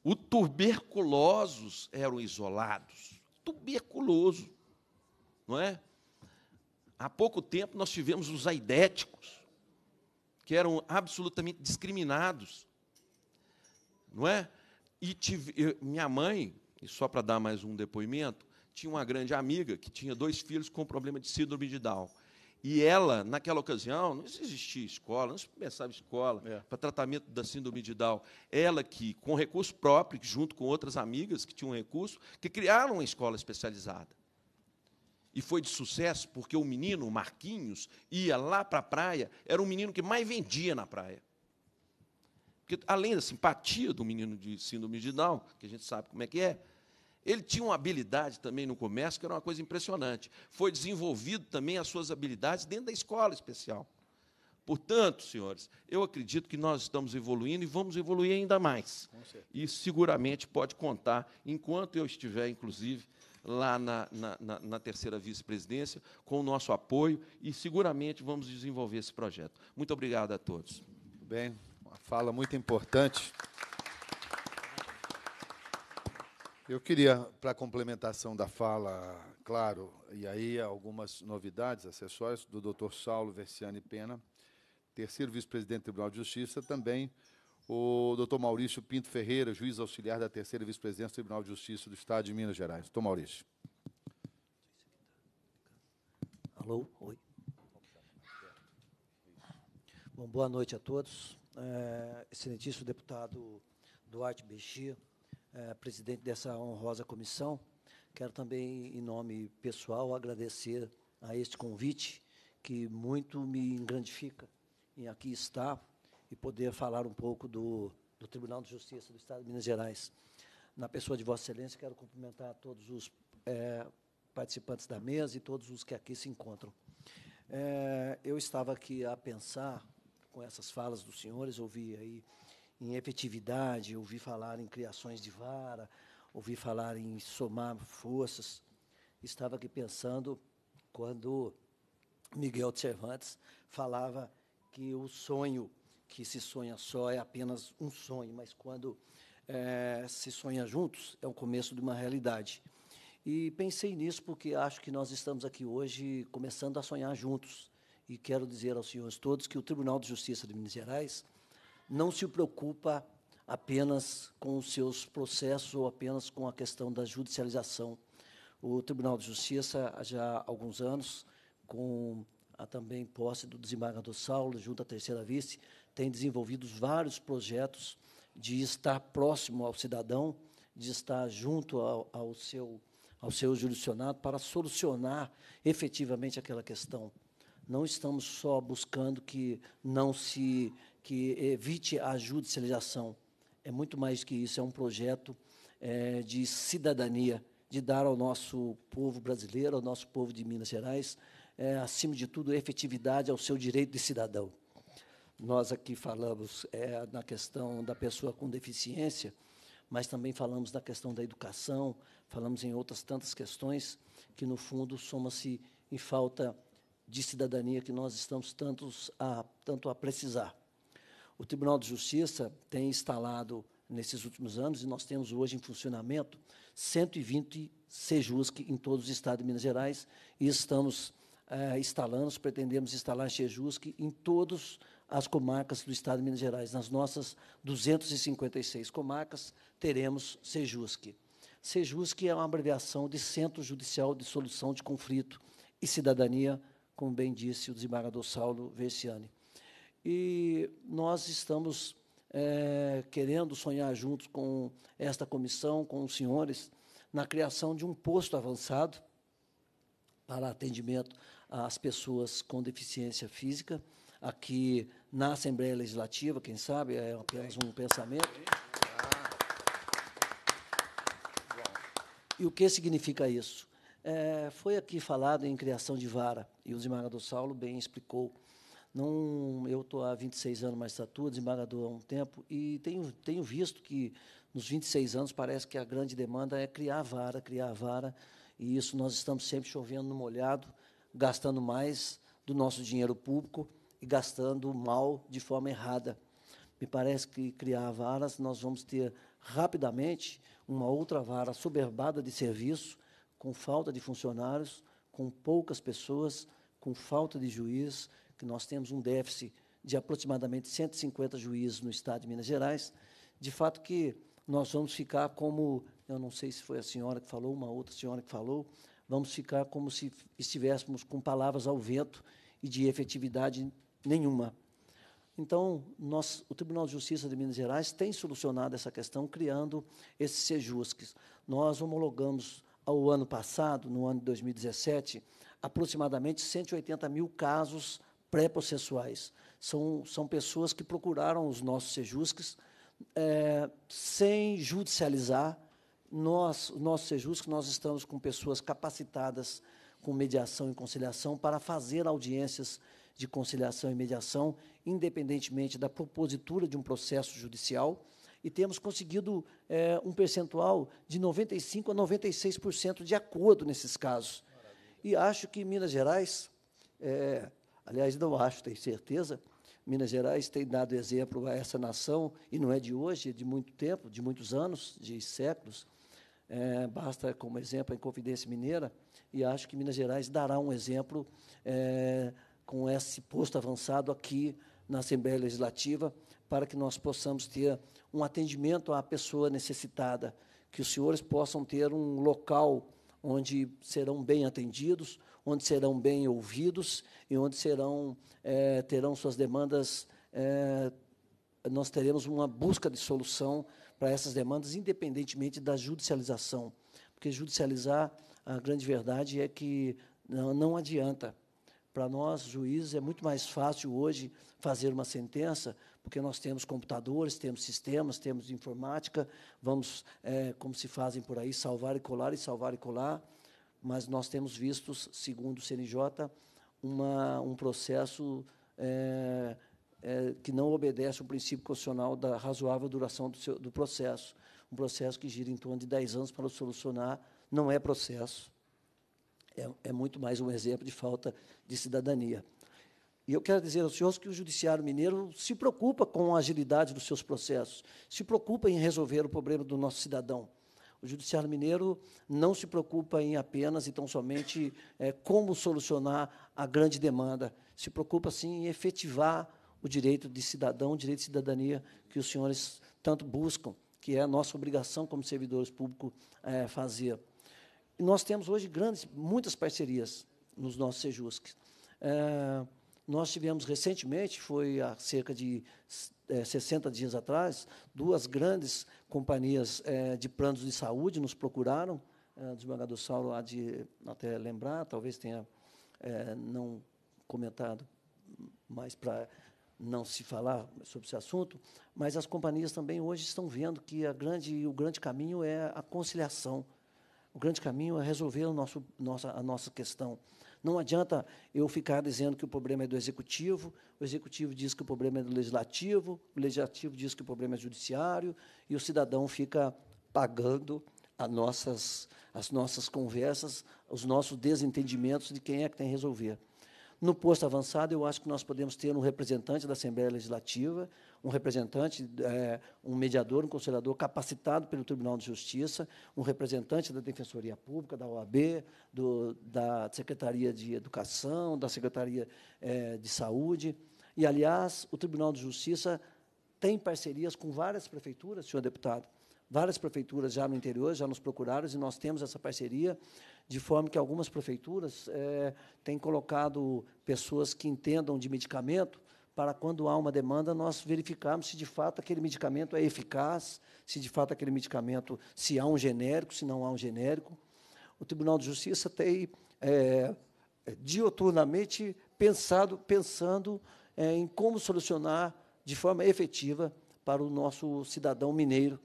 Os tuberculosos eram isolados. Tuberculoso não é? Há pouco tempo nós tivemos os aidéticos, que eram absolutamente discriminados, não é? E tive, eu, minha mãe, e só para dar mais um depoimento, tinha uma grande amiga que tinha dois filhos com problema de síndrome de Down. E ela, naquela ocasião, não existia escola, não se pensava em escola é. para tratamento da síndrome de Down. Ela que, com recurso próprio, junto com outras amigas que tinham recurso, que criaram uma escola especializada. E foi de sucesso porque o menino, o Marquinhos, ia lá para a praia, era o menino que mais vendia na praia. Porque, além da simpatia do menino de síndrome de Down, que a gente sabe como é que é, ele tinha uma habilidade também no comércio que era uma coisa impressionante. Foi desenvolvido também as suas habilidades dentro da escola especial. Portanto, senhores, eu acredito que nós estamos evoluindo e vamos evoluir ainda mais. E seguramente pode contar, enquanto eu estiver, inclusive, lá na, na, na terceira vice-presidência, com o nosso apoio, e seguramente vamos desenvolver esse projeto. Muito obrigado a todos. Bem, uma fala muito importante. Eu queria, para complementação da fala, claro, e aí algumas novidades acessórias do Dr. Saulo Versiani Pena, terceiro vice-presidente do Tribunal de Justiça, também o doutor Maurício Pinto Ferreira, juiz auxiliar da terceira vice-presidência do Tribunal de Justiça do Estado de Minas Gerais. Doutor Maurício. Alô? Oi. Bom, boa noite a todos. É, excelentíssimo deputado Duarte Bexia, é, presidente dessa honrosa comissão, quero também, em nome pessoal, agradecer a este convite, que muito me engrandifica em aqui estar e poder falar um pouco do, do Tribunal de Justiça do Estado de Minas Gerais. Na pessoa de Vossa Excelência, quero cumprimentar todos os é, participantes da mesa e todos os que aqui se encontram. É, eu estava aqui a pensar, com essas falas dos senhores, ouvi aí em efetividade, ouvi falar em criações de vara, ouvi falar em somar forças. Estava aqui pensando quando Miguel de Cervantes falava que o sonho que se sonha só é apenas um sonho, mas quando é, se sonha juntos é o começo de uma realidade. E pensei nisso porque acho que nós estamos aqui hoje começando a sonhar juntos e quero dizer aos senhores todos que o Tribunal de Justiça de Minas Gerais não se preocupa apenas com os seus processos ou apenas com a questão da judicialização. O Tribunal de Justiça, já há alguns anos, com a também posse do desembargador Saulo, junto à terceira vice, tem desenvolvido vários projetos de estar próximo ao cidadão, de estar junto ao, ao seu ao seu jurisdicionado para solucionar efetivamente aquela questão. Não estamos só buscando que não se que evite a judicialização. É muito mais que isso. É um projeto é, de cidadania, de dar ao nosso povo brasileiro, ao nosso povo de Minas Gerais, é, acima de tudo, efetividade ao seu direito de cidadão. Nós aqui falamos é, na questão da pessoa com deficiência, mas também falamos da questão da educação, falamos em outras tantas questões que, no fundo, soma-se em falta de cidadania que nós estamos tantos a, tanto a precisar. O Tribunal de Justiça tem instalado, nesses últimos anos, e nós temos hoje em funcionamento, 120 Sejusc em todos os estados de Minas Gerais, e estamos é, instalando, pretendemos instalar Sejusc em todas as comarcas do estado de Minas Gerais. Nas nossas 256 comarcas, teremos Sejusc. Sejusc é uma abreviação de Centro Judicial de Solução de Conflito e Cidadania, como bem disse o desembargador Saulo Versiani. E nós estamos é, querendo sonhar juntos com esta comissão, com os senhores, na criação de um posto avançado para atendimento às pessoas com deficiência física, aqui na Assembleia Legislativa, quem sabe, é apenas um pensamento. E o que significa isso? É, foi aqui falado em criação de vara, e o desembargador Saulo bem explicou. Não, eu estou há 26 anos mais estatua, desembargador há um tempo, e tenho, tenho visto que nos 26 anos parece que a grande demanda é criar vara, criar vara, e isso nós estamos sempre chovendo no molhado, gastando mais do nosso dinheiro público e gastando mal de forma errada. Me parece que criar varas nós vamos ter rapidamente uma outra vara soberbada de serviço, com falta de funcionários, com poucas pessoas, com falta de juiz, que nós temos um déficit de aproximadamente 150 juízes no estado de Minas Gerais, de fato que nós vamos ficar como, eu não sei se foi a senhora que falou, uma outra senhora que falou, vamos ficar como se estivéssemos com palavras ao vento e de efetividade nenhuma. Então, nós, o Tribunal de Justiça de Minas Gerais tem solucionado essa questão criando esses sejusques. Nós homologamos ao ano passado, no ano de 2017, aproximadamente 180 mil casos pré-processuais. São, são pessoas que procuraram os nossos sejusques é, sem judicializar. Nós, nossos sejusques, nós estamos com pessoas capacitadas com mediação e conciliação para fazer audiências de conciliação e mediação, independentemente da propositura de um processo judicial, e temos conseguido é, um percentual de 95% a 96% de acordo nesses casos. E acho que Minas Gerais, é, aliás, não acho, tenho certeza, Minas Gerais tem dado exemplo a essa nação, e não é de hoje, é de muito tempo, de muitos anos, de séculos. É, basta como exemplo a Inconfidência Mineira, e acho que Minas Gerais dará um exemplo é, com esse posto avançado aqui na Assembleia Legislativa, para que nós possamos ter um atendimento à pessoa necessitada, que os senhores possam ter um local onde serão bem atendidos, onde serão bem ouvidos e onde serão é, terão suas demandas. É, nós teremos uma busca de solução para essas demandas, independentemente da judicialização, porque judicializar a grande verdade é que não, não adianta. Para nós, juízes, é muito mais fácil hoje fazer uma sentença, porque nós temos computadores, temos sistemas, temos informática, vamos, é, como se fazem por aí, salvar e colar e salvar e colar, mas nós temos visto, segundo o CNJ, uma, um processo é, é, que não obedece ao princípio constitucional da razoável duração do, seu, do processo. Um processo que gira em torno de 10 anos para solucionar, não é processo é, é muito mais um exemplo de falta de cidadania. E eu quero dizer aos senhores que o Judiciário Mineiro se preocupa com a agilidade dos seus processos, se preocupa em resolver o problema do nosso cidadão. O Judiciário Mineiro não se preocupa em apenas e tão somente é, como solucionar a grande demanda, se preocupa, sim, em efetivar o direito de cidadão, o direito de cidadania que os senhores tanto buscam, que é a nossa obrigação como servidores públicos é, fazer. E nós temos hoje grandes, muitas parcerias nos nossos Sejusc. É, nós tivemos recentemente, foi há cerca de é, 60 dias atrás, duas grandes companhias é, de planos de saúde nos procuraram. É, o desembargador Saulo há de até lembrar, talvez tenha é, não comentado mais para não se falar sobre esse assunto, mas as companhias também hoje estão vendo que a grande, o grande caminho é a conciliação. O grande caminho é resolver o nosso, nossa, a nossa questão. Não adianta eu ficar dizendo que o problema é do executivo, o executivo diz que o problema é do legislativo, o legislativo diz que o problema é judiciário, e o cidadão fica pagando as nossas, as nossas conversas, os nossos desentendimentos de quem é que tem que resolver. No posto avançado, eu acho que nós podemos ter um representante da Assembleia Legislativa, um representante, é, um mediador, um conselhador capacitado pelo Tribunal de Justiça, um representante da Defensoria Pública, da OAB, do, da Secretaria de Educação, da Secretaria é, de Saúde. E, aliás, o Tribunal de Justiça tem parcerias com várias prefeituras, senhor deputado. Várias prefeituras já no interior já nos procuraram e nós temos essa parceria de forma que algumas prefeituras é, têm colocado pessoas que entendam de medicamento para quando há uma demanda nós verificarmos se de fato aquele medicamento é eficaz, se de fato aquele medicamento, se há um genérico, se não há um genérico. O Tribunal de Justiça tem é, dioturnamente pensado, pensando é, em como solucionar de forma efetiva para o nosso cidadão mineiro.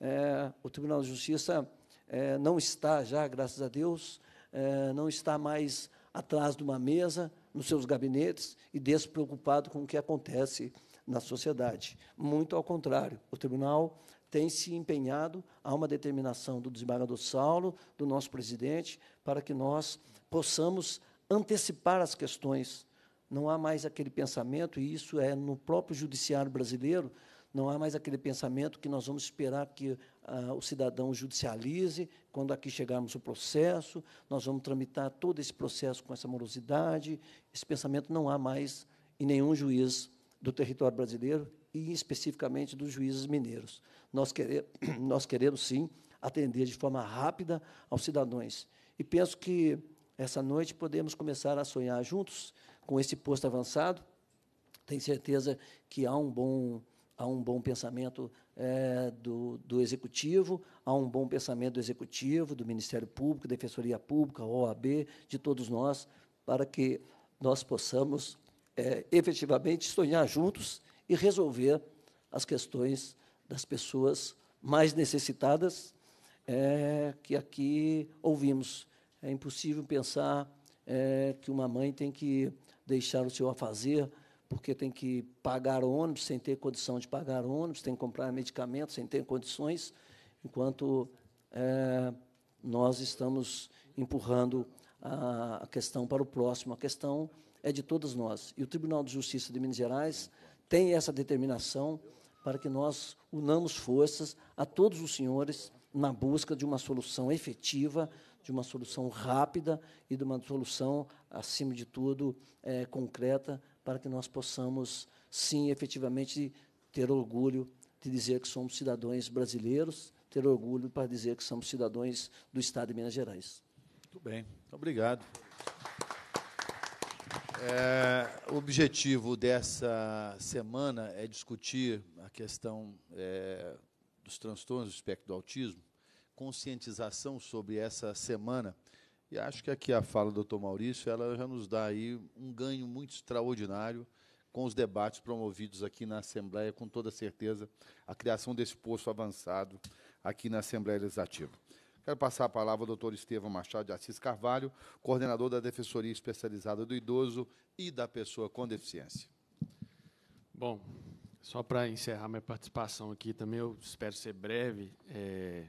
É, o Tribunal de Justiça é, não está já, graças a Deus, é, não está mais atrás de uma mesa, nos seus gabinetes e despreocupado com o que acontece na sociedade. Muito ao contrário, o tribunal tem se empenhado a uma determinação do desembargador Saulo, do nosso presidente, para que nós possamos antecipar as questões. Não há mais aquele pensamento, e isso é no próprio judiciário brasileiro, não há mais aquele pensamento que nós vamos esperar que ah, o cidadão judicialize, quando aqui chegarmos o processo, nós vamos tramitar todo esse processo com essa morosidade. Esse pensamento não há mais em nenhum juiz do território brasileiro e especificamente dos juízes mineiros. Nós, querer, (clears throat) nós queremos, sim, atender de forma rápida aos cidadãos. E penso que essa noite podemos começar a sonhar juntos com esse posto avançado. Tenho certeza que há um bom há um bom pensamento é, do, do Executivo, há um bom pensamento do Executivo, do Ministério Público, Defensoria Pública, OAB, de todos nós, para que nós possamos é, efetivamente sonhar juntos e resolver as questões das pessoas mais necessitadas é, que aqui ouvimos. É impossível pensar é, que uma mãe tem que deixar o seu a fazer porque tem que pagar ônibus sem ter condição de pagar ônibus, tem que comprar medicamentos sem ter condições, enquanto é, nós estamos empurrando a, a questão para o próximo. A questão é de todos nós. E o Tribunal de Justiça de Minas Gerais tem essa determinação para que nós unamos forças a todos os senhores na busca de uma solução efetiva, de uma solução rápida e de uma solução, acima de tudo, é, concreta para que nós possamos, sim, efetivamente ter orgulho de dizer que somos cidadãos brasileiros, ter orgulho para dizer que somos cidadãos do Estado de Minas Gerais. Muito bem, obrigado. É, o objetivo dessa semana é discutir a questão é, dos transtornos do espectro do autismo, conscientização sobre essa semana e acho que aqui a fala do doutor Maurício ela já nos dá aí um ganho muito extraordinário com os debates promovidos aqui na Assembleia, com toda certeza, a criação desse posto avançado aqui na Assembleia Legislativa. Quero passar a palavra ao doutor Estevam Machado de Assis Carvalho, coordenador da Defensoria Especializada do Idoso e da Pessoa com Deficiência. Bom, só para encerrar minha participação aqui, também eu espero ser breve. É,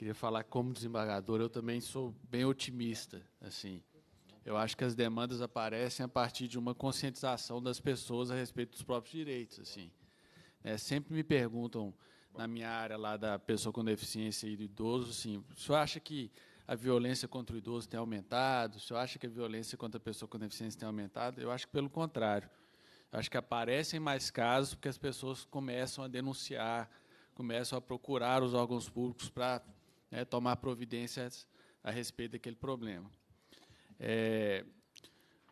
queria falar como desembargador, eu também sou bem otimista, assim. Eu acho que as demandas aparecem a partir de uma conscientização das pessoas a respeito dos próprios direitos, assim. É, sempre me perguntam na minha área lá da pessoa com deficiência e do idoso, sim. O senhor acha que a violência contra o idoso tem aumentado? O senhor acha que a violência contra a pessoa com deficiência tem aumentado? Eu acho que pelo contrário. Eu acho que aparecem mais casos porque as pessoas começam a denunciar, começam a procurar os órgãos públicos para né, tomar providências a respeito daquele problema. É,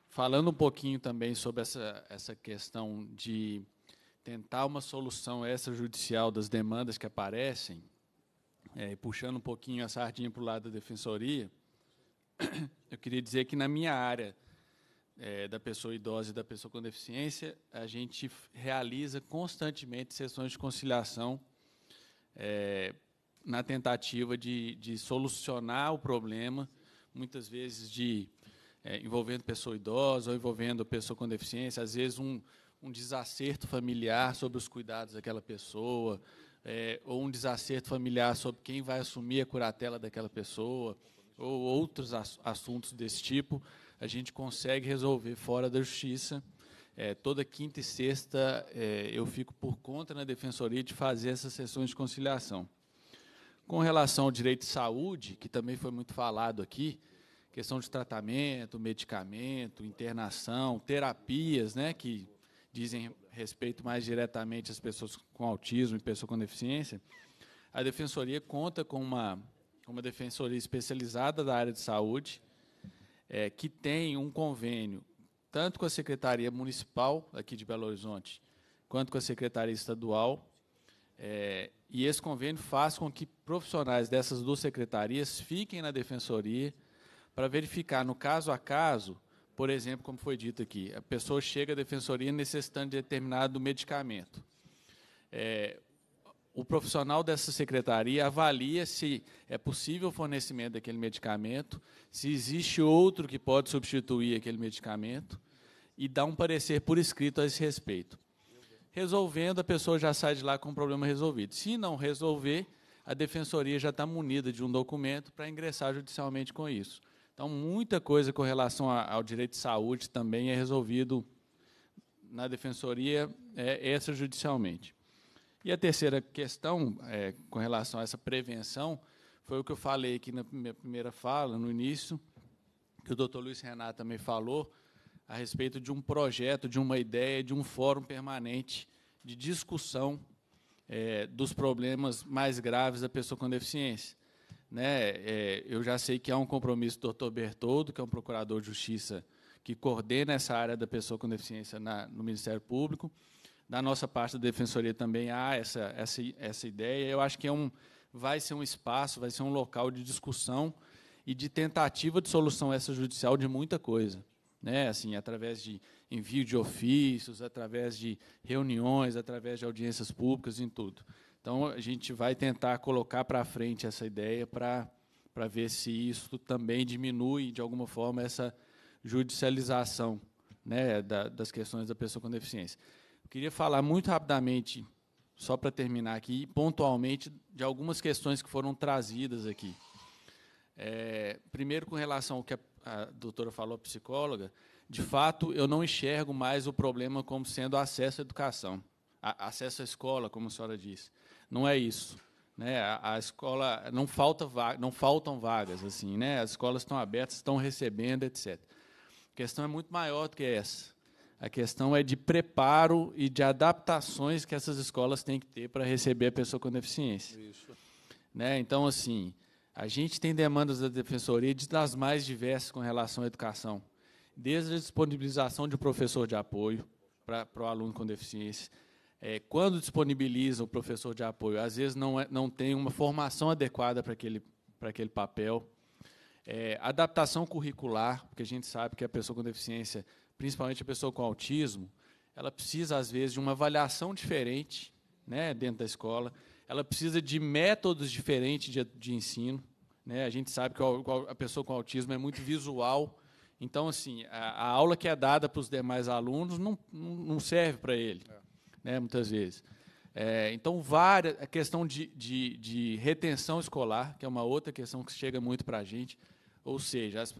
falando um pouquinho também sobre essa, essa questão de tentar uma solução extrajudicial das demandas que aparecem, é, puxando um pouquinho a sardinha para o lado da defensoria, (coughs) eu queria dizer que na minha área é, da pessoa idosa e da pessoa com deficiência, a gente realiza constantemente sessões de conciliação é, na tentativa de, de, solucionar o problema, muitas vezes de é, envolvendo pessoa idosa ou envolvendo pessoa com deficiência, às vezes um, um desacerto familiar sobre os cuidados daquela pessoa, é, ou um desacerto familiar sobre quem vai assumir a curatela daquela pessoa, ou outros assuntos desse tipo, a gente consegue resolver fora da justiça. É, toda quinta e sexta é, eu fico por conta na defensoria de fazer essas sessões de conciliação. Com relação ao direito de saúde, que também foi muito falado aqui, questão de tratamento, medicamento, internação, terapias, né, que dizem respeito mais diretamente às pessoas com autismo e pessoas com deficiência, a defensoria conta com uma, uma defensoria especializada da área de saúde, é, que tem um convênio tanto com a Secretaria Municipal aqui de Belo Horizonte, quanto com a Secretaria Estadual. É, e esse convênio faz com que profissionais dessas duas secretarias fiquem na defensoria para verificar, no caso a caso, por exemplo, como foi dito aqui, a pessoa chega à defensoria necessitando de determinado medicamento. É, o profissional dessa secretaria avalia se é possível o fornecimento daquele medicamento, se existe outro que pode substituir aquele medicamento e dá um parecer por escrito a esse respeito. Resolvendo, a pessoa já sai de lá com o problema resolvido. Se não resolver, a defensoria já está munida de um documento para ingressar judicialmente com isso. Então, muita coisa com relação ao direito de saúde também é resolvido na defensoria é, extrajudicialmente. E a terceira questão, é, com relação a essa prevenção, foi o que eu falei aqui na minha primeira fala, no início, que o doutor Luiz Renato também falou, a respeito de um projeto, de uma ideia, de um fórum permanente de discussão é, dos problemas mais graves da pessoa com deficiência. Né, é, eu já sei que há um compromisso do doutor Bertoldo, que é um procurador de justiça que coordena essa área da pessoa com deficiência na, no Ministério Público, da nossa parte da defensoria também há essa, essa, essa ideia. Eu acho que é um, vai ser um espaço, vai ser um local de discussão e de tentativa de solução extrajudicial de muita coisa. Né? Assim, através de envio de ofícios, através de reuniões, através de audiências públicas, em tudo. Então, a gente vai tentar colocar para frente essa ideia para ver se isso também diminui, de alguma forma, essa judicialização né, da, das questões da pessoa com deficiência. Eu queria falar muito rapidamente, só para terminar aqui, pontualmente, de algumas questões que foram trazidas aqui. É, primeiro, com relação ao que a, a doutora falou, a psicóloga, de fato, eu não enxergo mais o problema como sendo acesso à educação, acesso à escola, como a senhora disse. Não é isso. Né? A, a escola não falta não faltam vagas assim, né? As escolas estão abertas, estão recebendo, etc. A questão é muito maior do que essa. A questão é de preparo e de adaptações que essas escolas têm que ter para receber a pessoa com deficiência. Isso. Né? Então, assim, a gente tem demandas da defensoria de das mais diversas com relação à educação, desde a disponibilização de um professor de apoio para, para o aluno com deficiência. É, quando disponibiliza o professor de apoio, às vezes não, é, não tem uma formação adequada para aquele, para aquele papel. É, adaptação curricular, porque a gente sabe que a pessoa com deficiência principalmente a pessoa com autismo, ela precisa, às vezes, de uma avaliação diferente né, dentro da escola, ela precisa de métodos diferentes de, de ensino. Né? A gente sabe que a pessoa com autismo é muito visual, então, assim, a, a aula que é dada para os demais alunos não, não serve para ele, é. né, muitas vezes. É, então, várias, a questão de, de, de, retenção escolar, que é uma outra questão que chega muito para a gente. Ou seja, as,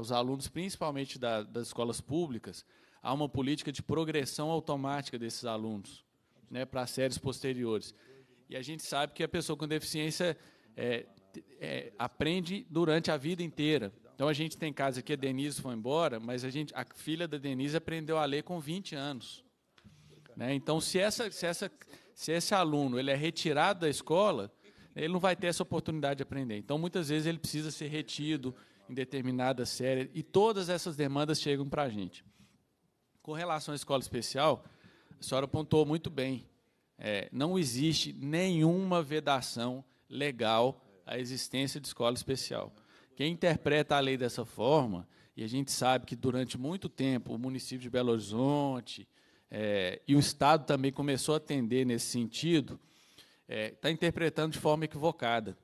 os alunos, principalmente da, das escolas públicas, há uma política de progressão automática desses alunos né, para séries posteriores. E a gente sabe que a pessoa com deficiência é, é, aprende durante a vida inteira. Então a gente tem casos aqui, a Denise foi embora, mas a, gente, a filha da Denise aprendeu a ler com 20 anos. Né? Então, se, essa, se, essa, se esse aluno ele é retirado da escola, ele não vai ter essa oportunidade de aprender. Então, muitas vezes, ele precisa ser retido em determinada série, e todas essas demandas chegam para a gente. Com relação à escola especial, a senhora apontou muito bem. É, não existe nenhuma vedação legal à existência de escola especial. Quem interpreta a lei dessa forma, e a gente sabe que durante muito tempo o município de Belo Horizonte é, e o Estado também começou a atender nesse sentido, está é, tá interpretando de forma equivocada.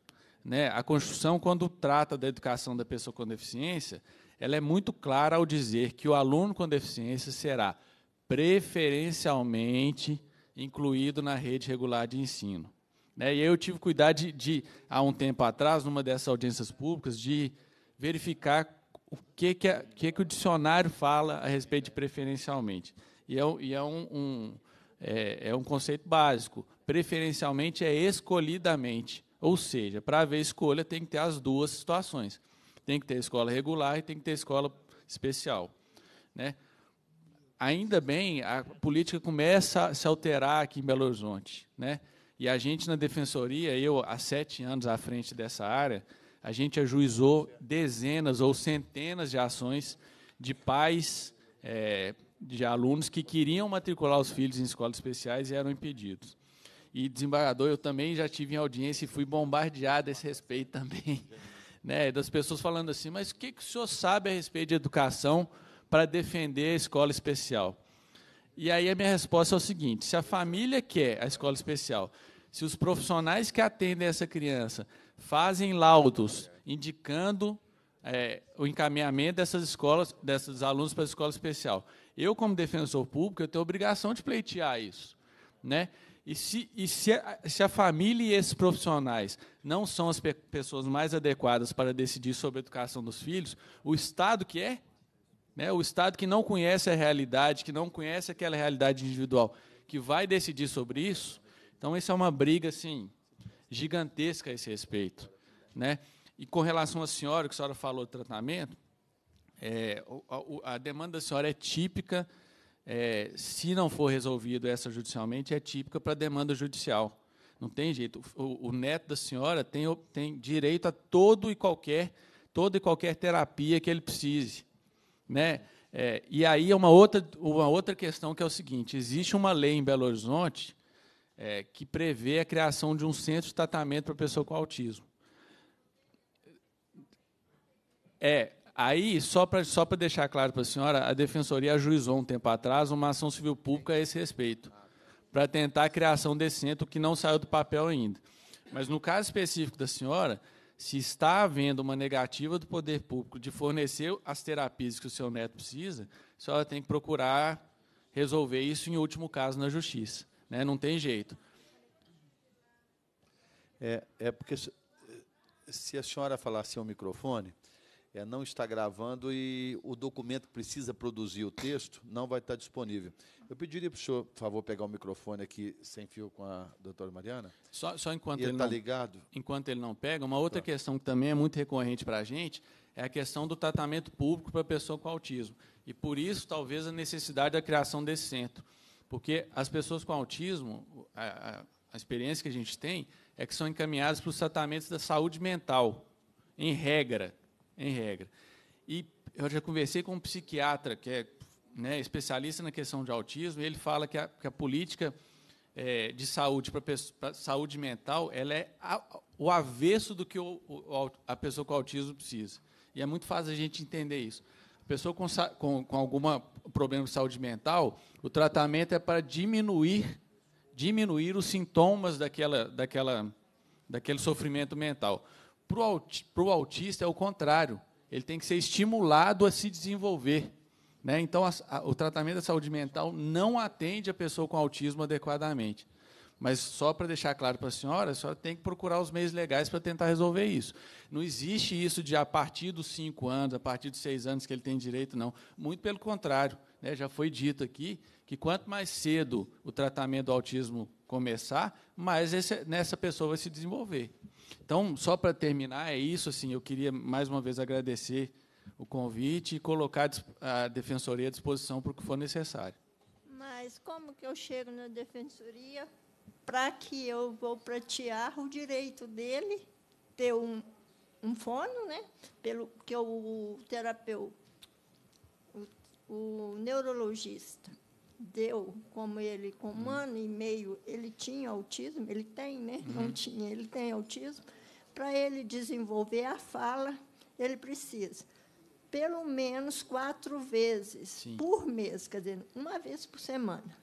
Né? A Constituição, quando trata da educação da pessoa com deficiência, ela é muito clara ao dizer que o aluno com deficiência será preferencialmente incluído na rede regular de ensino. Né? E eu tive cuidado de, de, há um tempo atrás, numa dessas audiências públicas, de verificar o que, que, a, que, que o dicionário fala a respeito de preferencialmente. E é, e é um, um é, é um conceito básico. Preferencialmente é escolhidamente. Ou seja, para haver escolha tem que ter as duas situações. Tem que ter escola regular e tem que ter escola especial. Né? Ainda bem, a política começa a se alterar aqui em Belo Horizonte. Né? E a gente, na Defensoria, eu, há sete anos à frente dessa área, a gente ajuizou dezenas ou centenas de ações de pais é, de alunos que queriam matricular os filhos em escolas especiais e eram impedidos. E, desembargador, eu também já tive em audiência e fui bombardeado a esse respeito também, (laughs) né, das pessoas falando assim, mas o que, que o senhor sabe a respeito de educação para defender a escola especial? E aí a minha resposta é o seguinte, se a família quer a escola especial, se os profissionais que atendem essa criança fazem laudos indicando é, o encaminhamento dessas escolas, desses alunos para a escola especial, eu, como defensor público, eu tenho obrigação de pleitear isso. Né? E, se, e se, a, se a família e esses profissionais não são as pe pessoas mais adequadas para decidir sobre a educação dos filhos, o Estado que é, né, o Estado que não conhece a realidade, que não conhece aquela realidade individual, que vai decidir sobre isso, então isso é uma briga assim, gigantesca a esse respeito. Né? E com relação à senhora, que a senhora falou do tratamento, é, a, a, demanda da senhora é típica, é, se não for resolvido essa judicialmente, é típica para a demanda judicial. Não tem jeito. O, o, neto da senhora tem, tem direito a todo e qualquer, toda e qualquer terapia que ele precise. Né? É, e aí é uma outra, uma outra questão que é o seguinte: existe uma lei em Belo Horizonte é, que prevê a criação de um centro de tratamento para pessoa com autismo. É, Aí, só para só deixar claro para a senhora, a Defensoria ajuizou um tempo atrás uma ação civil pública a esse respeito, para tentar a criação desse centro que não saiu do papel ainda. Mas no caso específico da senhora, se está havendo uma negativa do poder público de fornecer as terapias que o seu neto precisa, a senhora tem que procurar resolver isso em último caso na justiça. Né? Não tem jeito. É, é porque se a senhora falasse ao microfone, é, não está gravando e o documento que precisa produzir o texto não vai estar disponível. Eu pediria para o senhor, por favor, pegar o microfone aqui sem fio com a doutora Mariana. Só, só enquanto ele, ele tá não, ligado. Enquanto ele não pega, uma outra tá. questão que também é muito recorrente para a gente é a questão do tratamento público para a pessoa com autismo. E por isso, talvez, a necessidade da criação desse centro. Porque as pessoas com autismo, a, a, a experiência que a gente tem é que são encaminhadas para os tratamentos da saúde mental, em regra em regra. E eu já conversei com um psiquiatra que é né, especialista na questão de autismo, e ele fala que a, que a política é, de saúde para saúde mental ela é a, o avesso do que o, o, a pessoa com autismo precisa. E é muito fácil a gente entender isso. A pessoa com, com, com algum problema de saúde mental, o tratamento é para diminuir diminuir os sintomas daquela, daquela, daquele sofrimento mental. Para o autista é o contrário. Ele tem que ser estimulado a se desenvolver. Né? Então, a, a, o tratamento da saúde mental não atende a pessoa com autismo adequadamente. Mas só para deixar claro para a senhora, a senhora tem que procurar os meios legais para tentar resolver isso. Não existe isso de a partir dos cinco anos, a partir dos seis anos que ele tem direito, não. Muito pelo contrário. Né? Já foi dito aqui que quanto mais cedo o tratamento do autismo começar, mais esse, nessa pessoa vai se desenvolver. Então, só para terminar, é isso. Assim, eu queria mais uma vez agradecer o convite e colocar a defensoria à disposição para o que for necessário. Mas como que eu chego na defensoria para que eu vou pratear o direito dele ter um, um fono, né? Pelo que o terapeuta, o, o neurologista deu, como ele com um ano e meio ele tinha autismo, ele tem, né? Não Uhum. tinha, ele tem autismo. Para ele desenvolver a fala, ele precisa pelo menos quatro vezes Sim. por mês, quer dizer, uma vez por semana.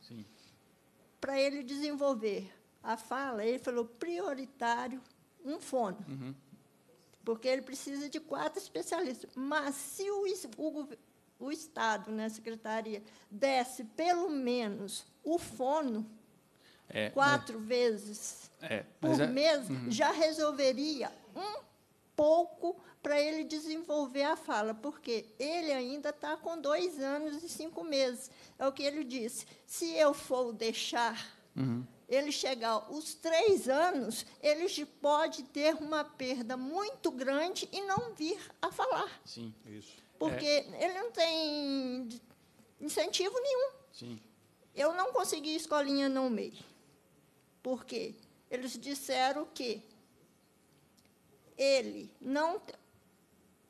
Para ele desenvolver a fala, ele falou prioritário um fono, Uhum. porque ele precisa de quatro especialistas. Mas se o, o, o Estado, né, Secretaria, desse pelo menos o fono É, quatro vezes É, por mas é- mês, Uhum. já resolveria um pouco para ele desenvolver a fala, porque ele ainda está com dois anos e cinco meses. É o que ele disse. Se eu for deixar Uhum. ele chegar aos três anos, ele já pode ter uma perda muito grande e não vir a falar, Sim. Isso. Porque ele não tem incentivo nenhum. Sim. Eu não consegui escolinha no MEI. Por quê? Eles disseram que ele não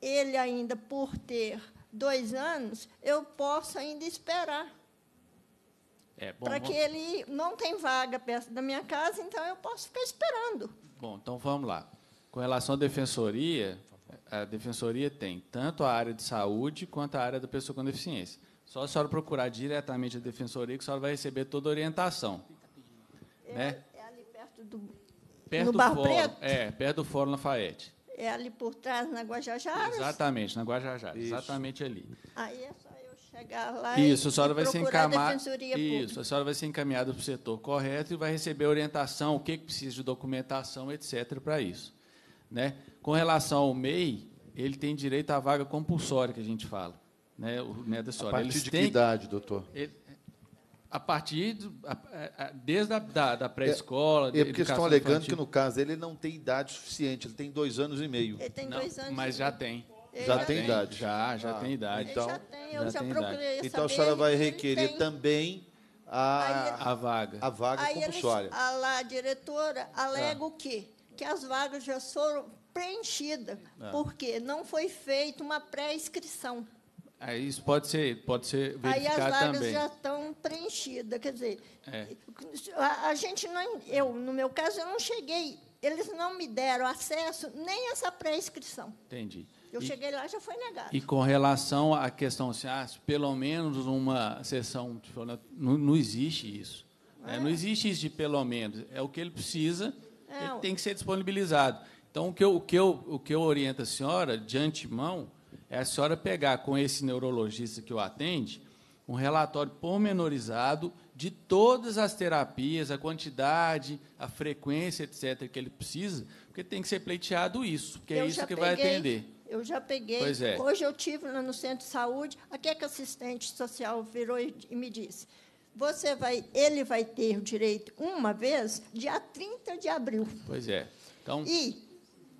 ele ainda por ter dois anos, eu posso ainda esperar. É, Para que ele não tem vaga perto da minha casa, então eu posso ficar esperando. Bom, então vamos lá. Com relação à defensoria, a defensoria tem tanto a área de saúde quanto a área da pessoa com deficiência. Só a senhora procurar diretamente a defensoria que a senhora vai receber toda a orientação. Né? É ali perto do Perto no do Bar fórum, Preto? É, perto do Fórum Lafayette. É ali por trás, na Guajajara. Exatamente, na Guajajara. Exatamente ali. Aí é só eu chegar lá Isso, e, a senhora e vai ser encaminhada. Defensoria Isso, Pública. a senhora vai ser encaminhada para o setor correto e vai receber orientação, o que, que precisa de documentação, etc., para isso. Né? Com relação ao MEI, ele tem direito à vaga compulsória, que a gente fala. Né, o, né, da A partir Eles de que têm- idade, doutor? ele- a partir do- a- a- desde a da, da pré-escola, É, é porque estão alegando infantil. que, no caso dele, ele não tem idade suficiente, ele tem dois anos e meio. Ele tem Não, dois anos. mas e já meio. tem. Ele Já tem idade? Já, já Ah, tem idade. Então, já tem, eu já tem procurei idade. então a senhora vai requerer tem. também a, A vaga. a vaga Aí eles, compulsória. a, lá, a diretora alega Ah. o quê? Que as vagas já foram preenchidas, Ah. porque não foi feita uma pré-inscrição. Aí isso pode ser, pode ser Aí as verificado vagas também. já estão preenchidas. Quer dizer, É. a, a gente não. Eu, no meu caso, eu não cheguei. Eles não me deram acesso nem a essa pré-inscrição. Entendi. Eu E- cheguei lá já foi negado. E com relação à questão, assim, ah, se pelo menos uma sessão, tipo, não, não existe isso. né? Não existe isso de pelo menos. É o que ele precisa, É, ele tem que ser disponibilizado. Então, o que, eu, o, que eu, o que eu oriento a senhora, de antemão, é a senhora pegar com esse neurologista que o atende um relatório pormenorizado de todas as terapias, a quantidade, a frequência, etc., que ele precisa, porque tem que ser pleiteado isso, porque é Eu isso já que vai peguei, atender. Eu já peguei. Pois é. Hoje eu tive lá no centro de saúde, aqui é que a assistente social virou e e me disse: você vai, ele vai ter o direito uma vez, dia 30 de abril. Pois é. Então, E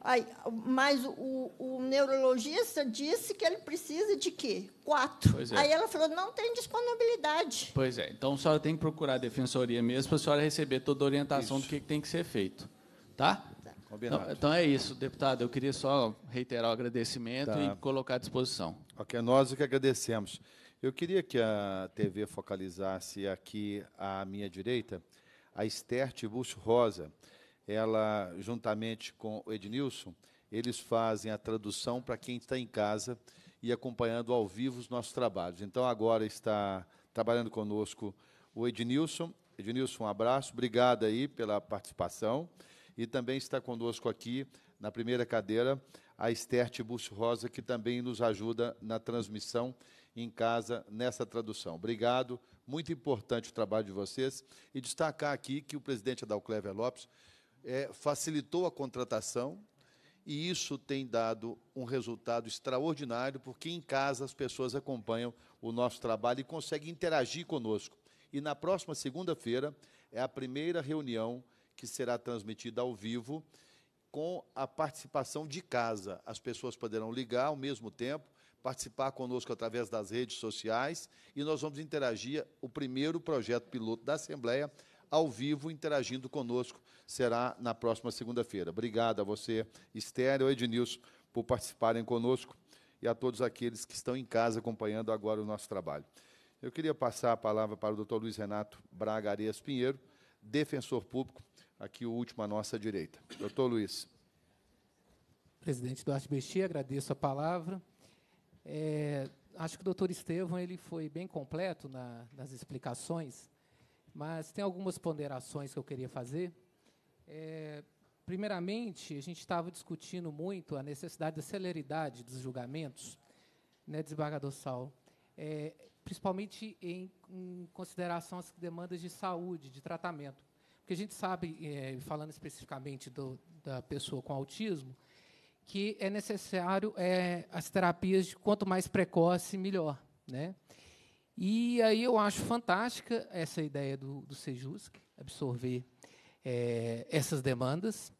aí, mas o, o neurologista disse que ele precisa de quê? Quatro. Pois é. Aí ela falou: não tem disponibilidade. Pois é. Então, a senhora tem que procurar a defensoria mesmo para a senhora receber toda a orientação do que, tem que ser feito. Tá? Combinado. Então, então é isso, deputado. Eu queria só reiterar o agradecimento Tá. e colocar à disposição. Ok, nós é que agradecemos. Eu queria que a TV focalizasse aqui à minha direita a Esther Tiburcio Rosa. Ela, juntamente com o Ednilson, eles fazem a tradução para quem está em casa e acompanhando ao vivo os nossos trabalhos. Então, agora está trabalhando conosco o Ednilson. Ednilson, um abraço. Obrigado aí pela participação. E também está conosco aqui, na primeira cadeira, a Esther Tiburcio Rosa, que também nos ajuda na transmissão em casa, nessa tradução. Obrigado, muito importante o trabalho de vocês. E destacar aqui que o presidente Adalclever Lopes eh, facilitou a contratação e isso tem dado um resultado extraordinário, porque em casa as pessoas acompanham o nosso trabalho e conseguem interagir conosco. E na próxima segunda-feira é a primeira reunião que será transmitida ao vivo com a participação de casa. As pessoas poderão ligar ao mesmo tempo, participar conosco através das redes sociais e nós vamos interagir o primeiro projeto piloto da Assembleia ao vivo interagindo conosco. Será na próxima segunda-feira. Obrigado a você, Esther e Ednilson, por participarem conosco e a todos aqueles que estão em casa acompanhando agora o nosso trabalho. Eu queria passar a palavra para o doutor Luiz Renato Braga Arias Pinheiro, defensor público, aqui o último à nossa direita. Doutor Luiz. Presidente Duarte Bexi, agradeço a palavra. É, acho que o doutor Estevam ele foi bem completo na, nas explicações, mas tem algumas ponderações que eu queria fazer. É, primeiramente, a gente estava discutindo muito a necessidade da celeridade dos julgamentos, né, desembargador Sal, é, principalmente em, em, consideração às demandas de saúde, de tratamento. Porque a gente sabe, é, falando especificamente do, da pessoa com autismo, que é necessário é, as terapias de quanto mais precoce, melhor. Né? E aí eu acho fantástica essa ideia do, do Sejusc, absorver é, essas demandas,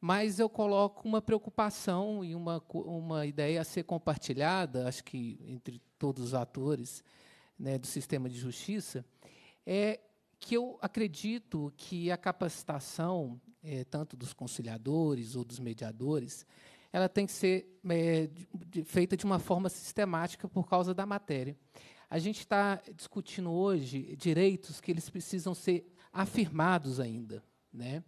mas eu coloco uma preocupação e uma, uma ideia a ser compartilhada, acho que entre todos os atores né, do sistema de justiça, é que eu acredito que a capacitação, é, tanto dos conciliadores ou dos mediadores, ela tem que ser é, de, feita de uma forma sistemática por causa da matéria. A gente está discutindo hoje direitos que eles precisam ser afirmados ainda. Né?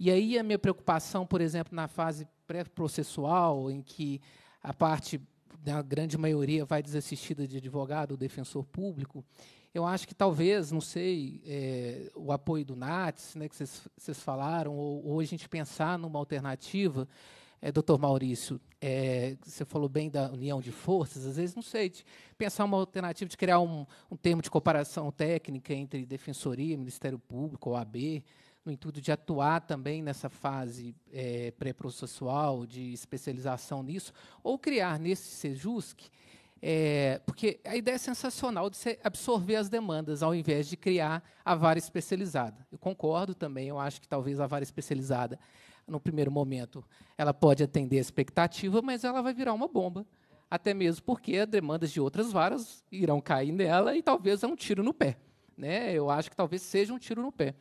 E aí a minha preocupação, por exemplo, na fase pré-processual, em que a parte da grande maioria vai desassistida de advogado ou defensor público, eu acho que talvez, não sei, é, o apoio do NATS, né, que vocês falaram, ou, ou a gente pensar numa alternativa é, doutor Maurício, é, você falou bem da união de forças, às vezes, não sei, de pensar uma alternativa de criar um, um termo de comparação técnica entre Defensoria, Ministério Público, OAB, no intuito de atuar também nessa fase é, pré-processual, de especialização nisso, ou criar nesse SEJUSC, é, porque a ideia é sensacional de você absorver as demandas, ao invés de criar a vara especializada. Eu concordo também, eu acho que talvez a vara especializada no primeiro momento, ela pode atender a expectativa, mas ela vai virar uma bomba. Até mesmo porque as demandas de outras varas irão cair nela e talvez é um tiro no pé. Né? Eu acho que talvez seja um tiro no pé.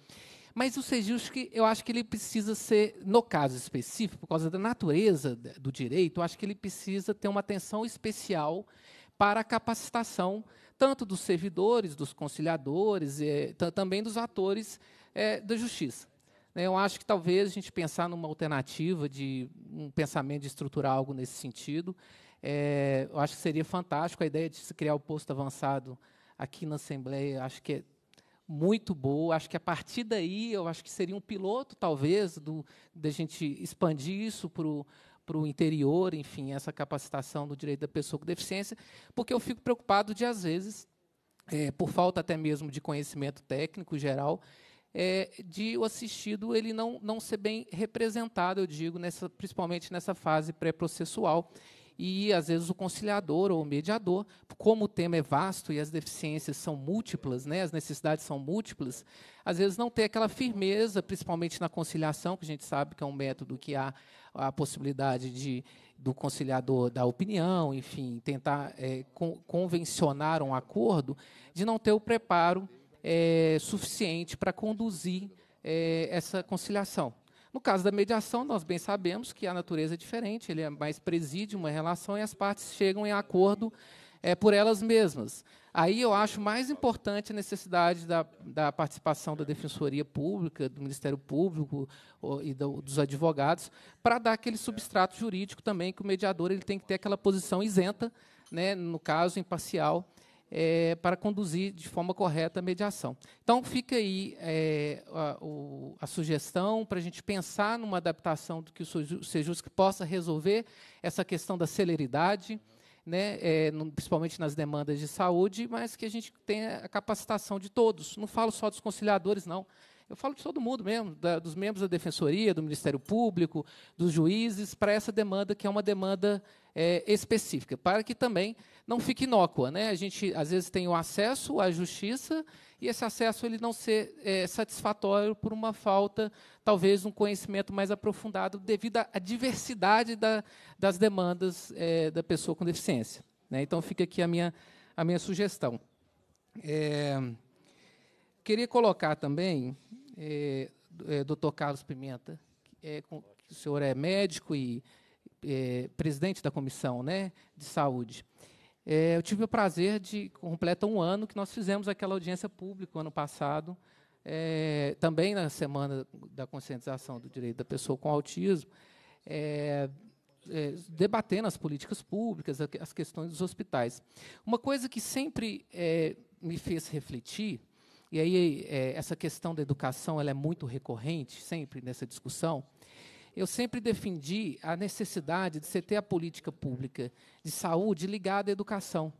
Mas o que eu acho que ele precisa ser, no caso específico, por causa da natureza do direito, eu acho que ele precisa ter uma atenção especial para a capacitação tanto dos servidores, dos conciliadores, e também dos atores é, da justiça. Né, eu acho que talvez a gente pensar numa alternativa de um pensamento de estruturar algo nesse sentido. É, eu acho que seria fantástico a ideia de se criar o posto avançado aqui na Assembleia. Acho que é muito boa. Acho que a partir daí, eu acho que seria um piloto, talvez, do da gente expandir isso para o para o interior, enfim, essa capacitação do direito da pessoa com deficiência, porque eu fico preocupado de, às vezes, é, por falta até mesmo de conhecimento técnico geral, é, de o assistido ele não, não ser bem representado, eu digo, nessa, principalmente nessa fase pré-processual. E, às vezes, o conciliador ou o mediador, como o tema é vasto e as deficiências são múltiplas, né, as necessidades são múltiplas, às vezes não tem aquela firmeza, principalmente na conciliação, que a gente sabe que é um método que há a possibilidade de do conciliador dar opinião, enfim, tentar é, con convencionar um acordo, de não ter o preparo é, suficiente para conduzir é, essa conciliação. No caso da mediação, nós bem sabemos que a natureza é diferente, ele é mais preside uma relação e as partes chegam em acordo é, por elas mesmas. Aí eu acho mais importante a necessidade da, da participação da Defensoria Pública, do Ministério Público ou, e do, dos advogados, para dar aquele substrato jurídico também que o mediador ele tem que ter aquela posição isenta, né, no caso imparcial, é, para conduzir de forma correta a mediação. Então, fica aí é, a, o, a, sugestão para a gente pensar numa adaptação do que o que possa resolver essa questão da celeridade, né, é, no, principalmente nas demandas de saúde, mas que a gente tenha a capacitação de todos. Não falo só dos conciliadores, não. Eu falo de todo mundo mesmo, da, dos membros da Defensoria, do Ministério Público, dos juízes, para essa demanda, que é uma demanda é, específica, para que também não fique inócua. Né? A gente, às vezes, tem o acesso à justiça e esse acesso ele não ser é, satisfatório por uma falta, talvez, um conhecimento mais aprofundado devido à diversidade da, das demandas é, da pessoa com deficiência. Né? Então, fica aqui a minha, a minha sugestão. É, queria colocar também, é, é, doutor Carlos Pimenta, é, com, o senhor é médico e é, presidente da comissão né, de saúde. É, eu tive o prazer de completa um ano que nós fizemos aquela audiência pública ano passado, é, também na semana da conscientização do direito da pessoa com autismo, é, é, debatendo as políticas públicas, as questões dos hospitais. Uma coisa que sempre é, me fez refletir, e aí é, essa questão da educação ela é muito recorrente sempre nessa discussão, eu sempre defendi a necessidade de você ter a política pública de saúde ligada à educação.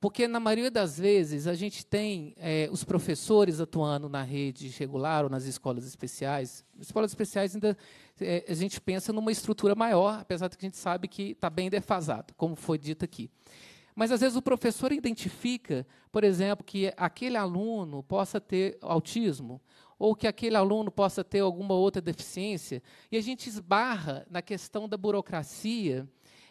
Porque, na maioria das vezes, a gente tem é, os professores atuando na rede regular ou nas escolas especiais. Escolas especiais, ainda é, a gente pensa numa estrutura maior, apesar de que a gente sabe que está bem defasado, como foi dito aqui. Mas, às vezes, o professor identifica, por exemplo, que aquele aluno possa ter autismo, ou que aquele aluno possa ter alguma outra deficiência, e a gente esbarra na questão da burocracia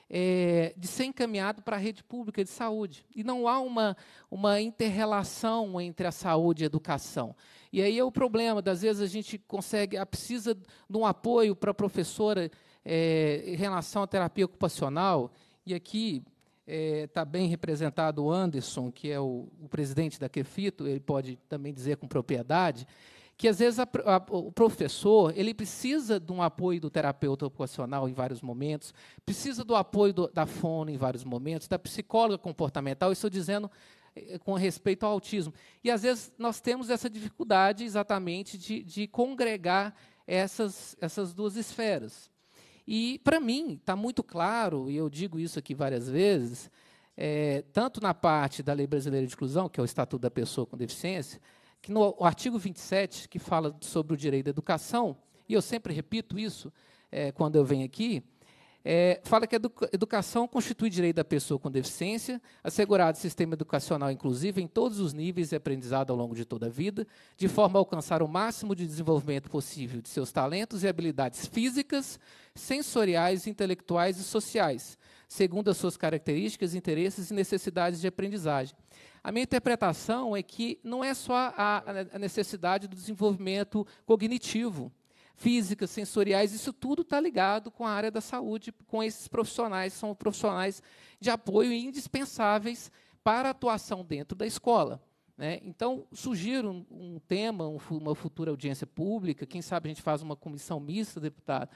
é, de ser encaminhado para a rede pública de saúde. E não há uma, uma interrelação entre a saúde e a educação. E aí é o problema, das vezes a gente consegue, precisa de um apoio para a professora é, em relação à terapia ocupacional, e aqui está é, bem representado o Anderson, que é o, o presidente da Quefito, ele pode também dizer com propriedade, que às vezes a, a, o professor ele precisa de um apoio do terapeuta ocupacional em vários momentos, precisa do apoio do, da fono em vários momentos, da psicóloga comportamental, estou dizendo eh, com respeito ao autismo. E às vezes nós temos essa dificuldade exatamente de, de congregar essas, essas duas esferas. E, para mim, está muito claro, e eu digo isso aqui várias vezes, é, tanto na parte da Lei Brasileira de Inclusão, que é o Estatuto da Pessoa com Deficiência, que no artigo 27, que fala sobre o direito à educação, e eu sempre repito isso é, quando eu venho aqui, é, fala que a educação constitui direito da pessoa com deficiência, assegurado sistema educacional inclusivo em todos os níveis de aprendizado ao longo de toda a vida, de forma a alcançar o máximo de desenvolvimento possível de seus talentos e habilidades físicas, sensoriais, intelectuais e sociais, segundo as suas características, interesses e necessidades de aprendizagem a minha interpretação é que não é só a, a necessidade do desenvolvimento cognitivo, físicas, sensoriais, isso tudo está ligado com a área da saúde, com esses profissionais, são profissionais de apoio indispensáveis para a atuação dentro da escola. Né? Então, sugiro um, um tema, um, uma futura audiência pública, quem sabe a gente faz uma comissão mista, deputado,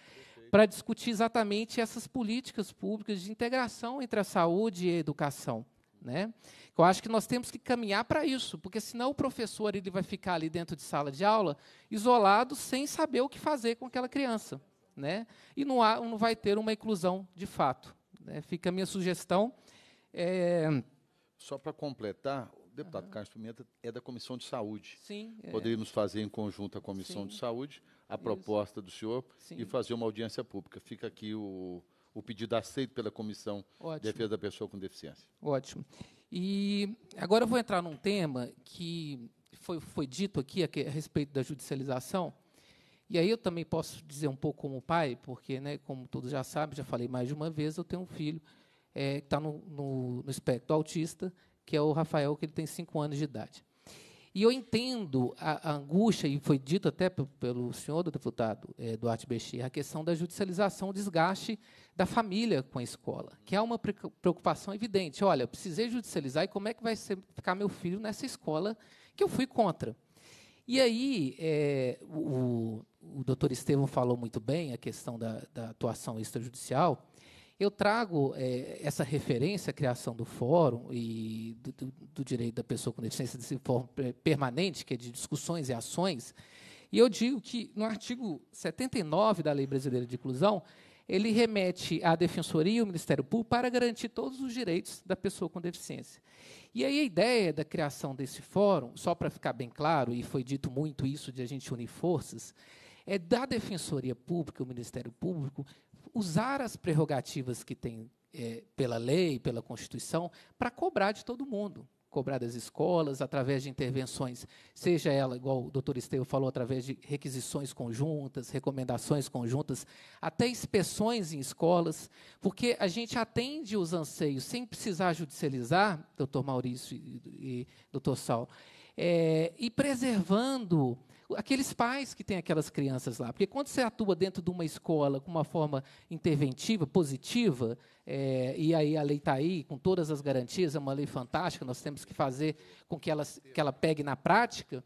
para discutir exatamente essas políticas públicas de integração entre a saúde e a educação. Né? Eu acho que nós temos que caminhar para isso, porque senão o professor ele vai ficar ali dentro de sala de aula, isolado, sem saber o que fazer com aquela criança. Né? E não, há, não vai ter uma inclusão de fato. Né? Fica a minha sugestão. É... Só para completar, o deputado uhum. Carlos Pimenta é da Comissão de Saúde. Sim. É. Poderíamos fazer em conjunto a Comissão Sim. de Saúde, a Isso. proposta do senhor, Sim. e fazer uma audiência pública. Fica aqui o, o pedido aceito pela Comissão Ótimo. de Defesa da Pessoa com Deficiência. Ótimo. E agora eu vou entrar num tema que foi, foi dito aqui a, a, respeito da judicialização. E aí eu também posso dizer um pouco como pai, porque, né, como todos já sabem, já falei mais de uma vez, eu tenho um filho é, que está no, no, no espectro autista, que é o Rafael, que ele tem cinco anos de idade. E eu entendo a, a angústia, e foi dito até pelo senhor deputado é, Duarte Bexir, a questão da judicialização, o desgaste da família com a escola, que é uma preocupação evidente. Olha, eu precisei judicializar, e como é que vai ser, ficar meu filho nessa escola que eu fui contra? E aí, é, o, o doutor Estevam falou muito bem a questão da, da atuação extrajudicial, eu trago é, essa referência à criação do fórum e do, do, do, direito da pessoa com deficiência desse fórum permanente, que é de discussões e ações, e eu digo que no artigo 79 da Lei Brasileira de Inclusão, ele remete à Defensoria e ao Ministério Público para garantir todos os direitos da pessoa com deficiência. E aí a ideia da criação desse fórum, só para ficar bem claro, e foi dito muito isso de a gente unir forças, é da Defensoria Pública, o Ministério Público, usar as prerrogativas que tem é, pela lei, pela Constituição, para cobrar de todo mundo. Cobrar das escolas, através de intervenções, seja ela, igual o doutor Estevam falou, através de requisições conjuntas, recomendações conjuntas, até inspeções em escolas, porque a gente atende os anseios sem precisar judicializar, doutor Maurício e, e doutor Sal, é, e preservando aqueles pais que têm aquelas crianças lá. Porque quando você atua dentro de uma escola com uma forma interventiva, positiva, é, e aí a lei está aí, com todas as garantias, é uma lei fantástica, nós temos que fazer com que ela, que ela pegue na prática.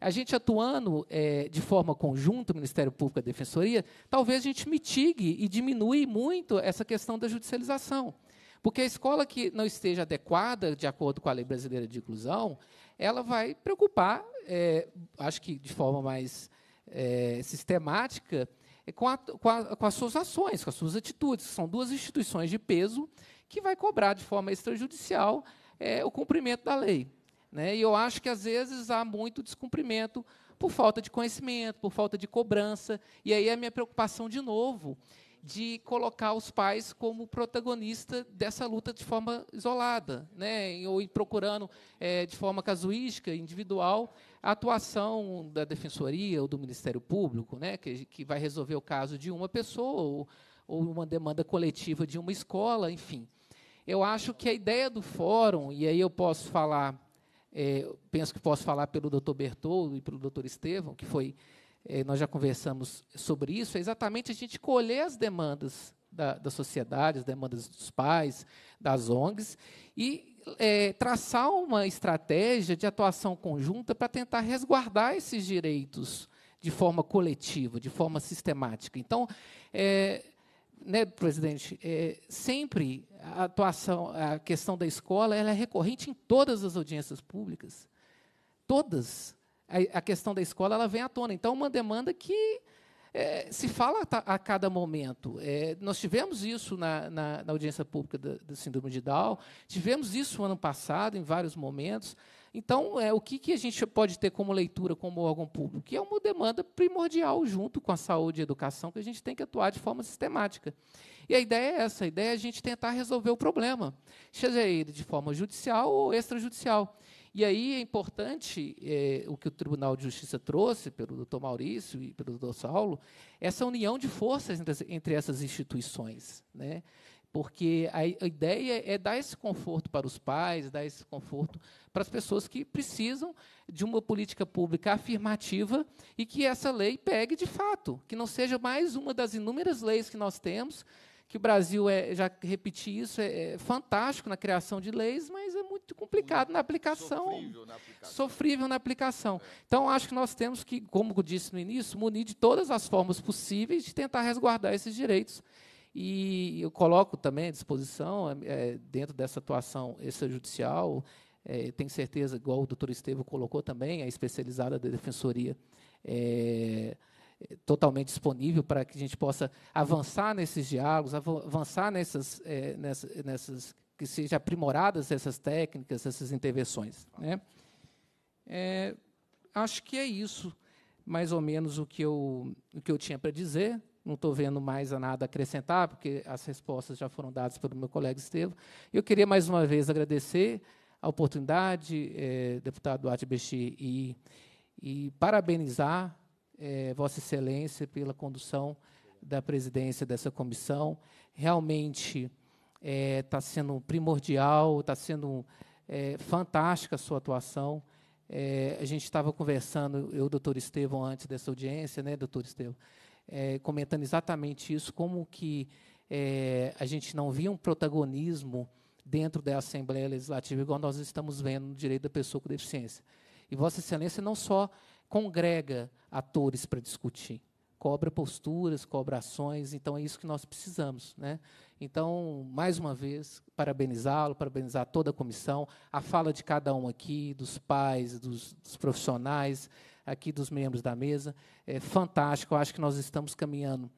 A gente atuando é, de forma conjunta, Ministério Público e Defensoria, talvez a gente mitigue e diminui muito essa questão da judicialização. Porque a escola que não esteja adequada, de acordo com a Lei Brasileira de Inclusão, ela vai preocupar, é, acho que de forma mais é, sistemática, é, com, a, com, a, com, as suas ações, com as suas atitudes. São duas instituições de peso que vai cobrar de forma extrajudicial é, o cumprimento da lei. Né? E eu acho que, às vezes, há muito descumprimento por falta de conhecimento, por falta de cobrança. E aí a minha preocupação, de novo, de colocar os pais como protagonista dessa luta de forma isolada, né? ou procurando é, de forma casuística, individual, a atuação da defensoria ou do Ministério Público, né? que, que vai resolver o caso de uma pessoa ou, ou uma demanda coletiva de uma escola, enfim. Eu acho que a ideia do fórum, e aí eu posso falar, é, penso que posso falar pelo doutor Bertoldo e pelo doutor Estevam, que foi eh, nós já conversamos sobre isso, é exatamente a gente colher as demandas da, da sociedade, as demandas dos pais, das ONGs, e é, traçar uma estratégia de atuação conjunta para tentar resguardar esses direitos de forma coletiva, de forma sistemática. Então, é, né, presidente, é, sempre a atuação, a questão da escola, ela é recorrente em todas as audiências públicas, todas a, a questão da escola ela vem à tona. Então, uma demanda que é, se fala a, a cada momento. É, nós tivemos isso na, na, na audiência pública da, da, síndrome de Down, tivemos isso ano passado, em vários momentos. Então, é, o que, que a gente pode ter como leitura, como órgão público? Que é uma demanda primordial, junto com a saúde e a educação, que a gente tem que atuar de forma sistemática. E a ideia é essa, a ideia é a gente tentar resolver o problema, seja ele de forma judicial ou extrajudicial. E aí é importante é, o que o Tribunal de Justiça trouxe, pelo doutor Maurício e pelo doutor Saulo, essa união de forças entre, entre essas instituições. Né? Porque a, a, ideia é dar esse conforto para os pais, dar esse conforto para as pessoas que precisam de uma política pública afirmativa e que essa lei pegue de fato, que não seja mais uma das inúmeras leis que nós temos que o Brasil é, já repeti isso, é, é, fantástico na criação de leis, mas é muito complicado na aplicação. Sofrível na aplicação. Sofrível na aplicação. É. Então, acho que nós temos que, como eu disse no início, munir de todas as formas possíveis de tentar resguardar esses direitos. E eu coloco também à disposição, é, dentro dessa atuação extrajudicial, é, tenho certeza, igual o doutor Estevam colocou também, a especializada da Defensoria, é, totalmente disponível para que a gente possa avançar nesses diálogos, avançar nessas, é, nessas, nessas que sejam aprimoradas essas técnicas, essas intervenções. Né? É, acho que é isso, mais ou menos, o que eu, o que eu tinha para dizer. Não estou vendo mais a nada a acrescentar, porque as respostas já foram dadas pelo meu colega Estevam. Eu queria, mais uma vez, agradecer a oportunidade, é, deputado Duarte Bexi, e, e parabenizar é, Vossa Excelência pela condução da presidência dessa comissão. Realmente está tá sendo primordial, está sendo é, fantástica a sua atuação. A gente estava conversando, eu e o doutor Estevão, antes dessa audiência, né, doutor Estevão, comentando exatamente isso, como que a gente não via um protagonismo dentro da Assembleia Legislativa, igual nós estamos vendo no direito da pessoa com deficiência. E Vossa Excelência não só congrega atores para discutir. Cobra posturas, cobra ações, então é isso que nós precisamos. Né? Então, mais uma vez, parabenizá-lo, parabenizar toda a comissão, a fala de cada um aqui, dos pais, dos, dos profissionais, aqui dos membros da mesa, é fantástico. Eu acho que nós estamos caminhando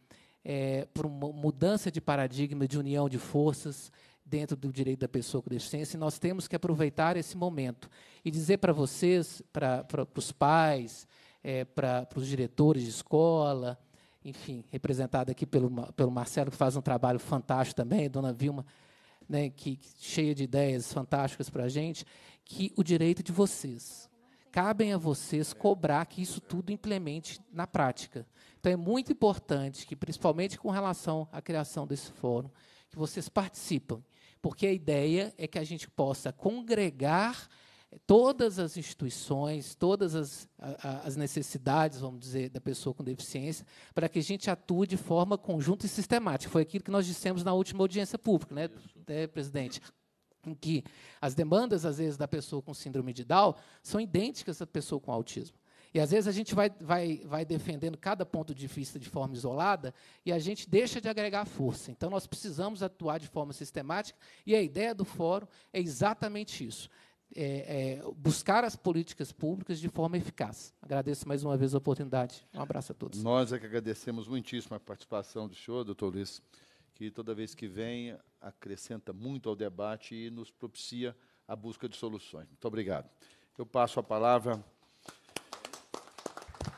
é, uma mudança de paradigma, de união de forças, dentro do direito da pessoa com deficiência, e nós temos que aproveitar esse momento e dizer para vocês, para, os pais, é, para, os diretores de escola, enfim, representado aqui pelo, pelo Marcelo, que faz um trabalho fantástico também, dona Vilma, né, que, cheia de ideias fantásticas para a gente, que o direito de vocês. Cabem a vocês cobrar que isso tudo implemente na prática. Então, é muito importante que, principalmente com relação à criação desse fórum, que vocês participem, porque a ideia é que a gente possa congregar todas as instituições, todas as, as, necessidades, vamos dizer, da pessoa com deficiência, para que a gente atue de forma conjunta e sistemática. Foi aquilo que nós dissemos na última audiência pública, né, né presidente? Em que as demandas, às vezes, da pessoa com síndrome de Down são idênticas da pessoa com autismo. E às vezes a gente vai, vai, vai defendendo cada ponto de vista de forma isolada e a gente deixa de agregar força. Então nós precisamos atuar de forma sistemática e a ideia do fórum é exatamente isso é, é, buscar as políticas públicas de forma eficaz. Agradeço mais uma vez a oportunidade. Um abraço a todos. Nós é que agradecemos muitíssimo a participação do senhor, doutor Luiz, que toda vez que vem acrescenta muito ao debate e nos propicia a busca de soluções. Muito obrigado. Eu passo a palavra.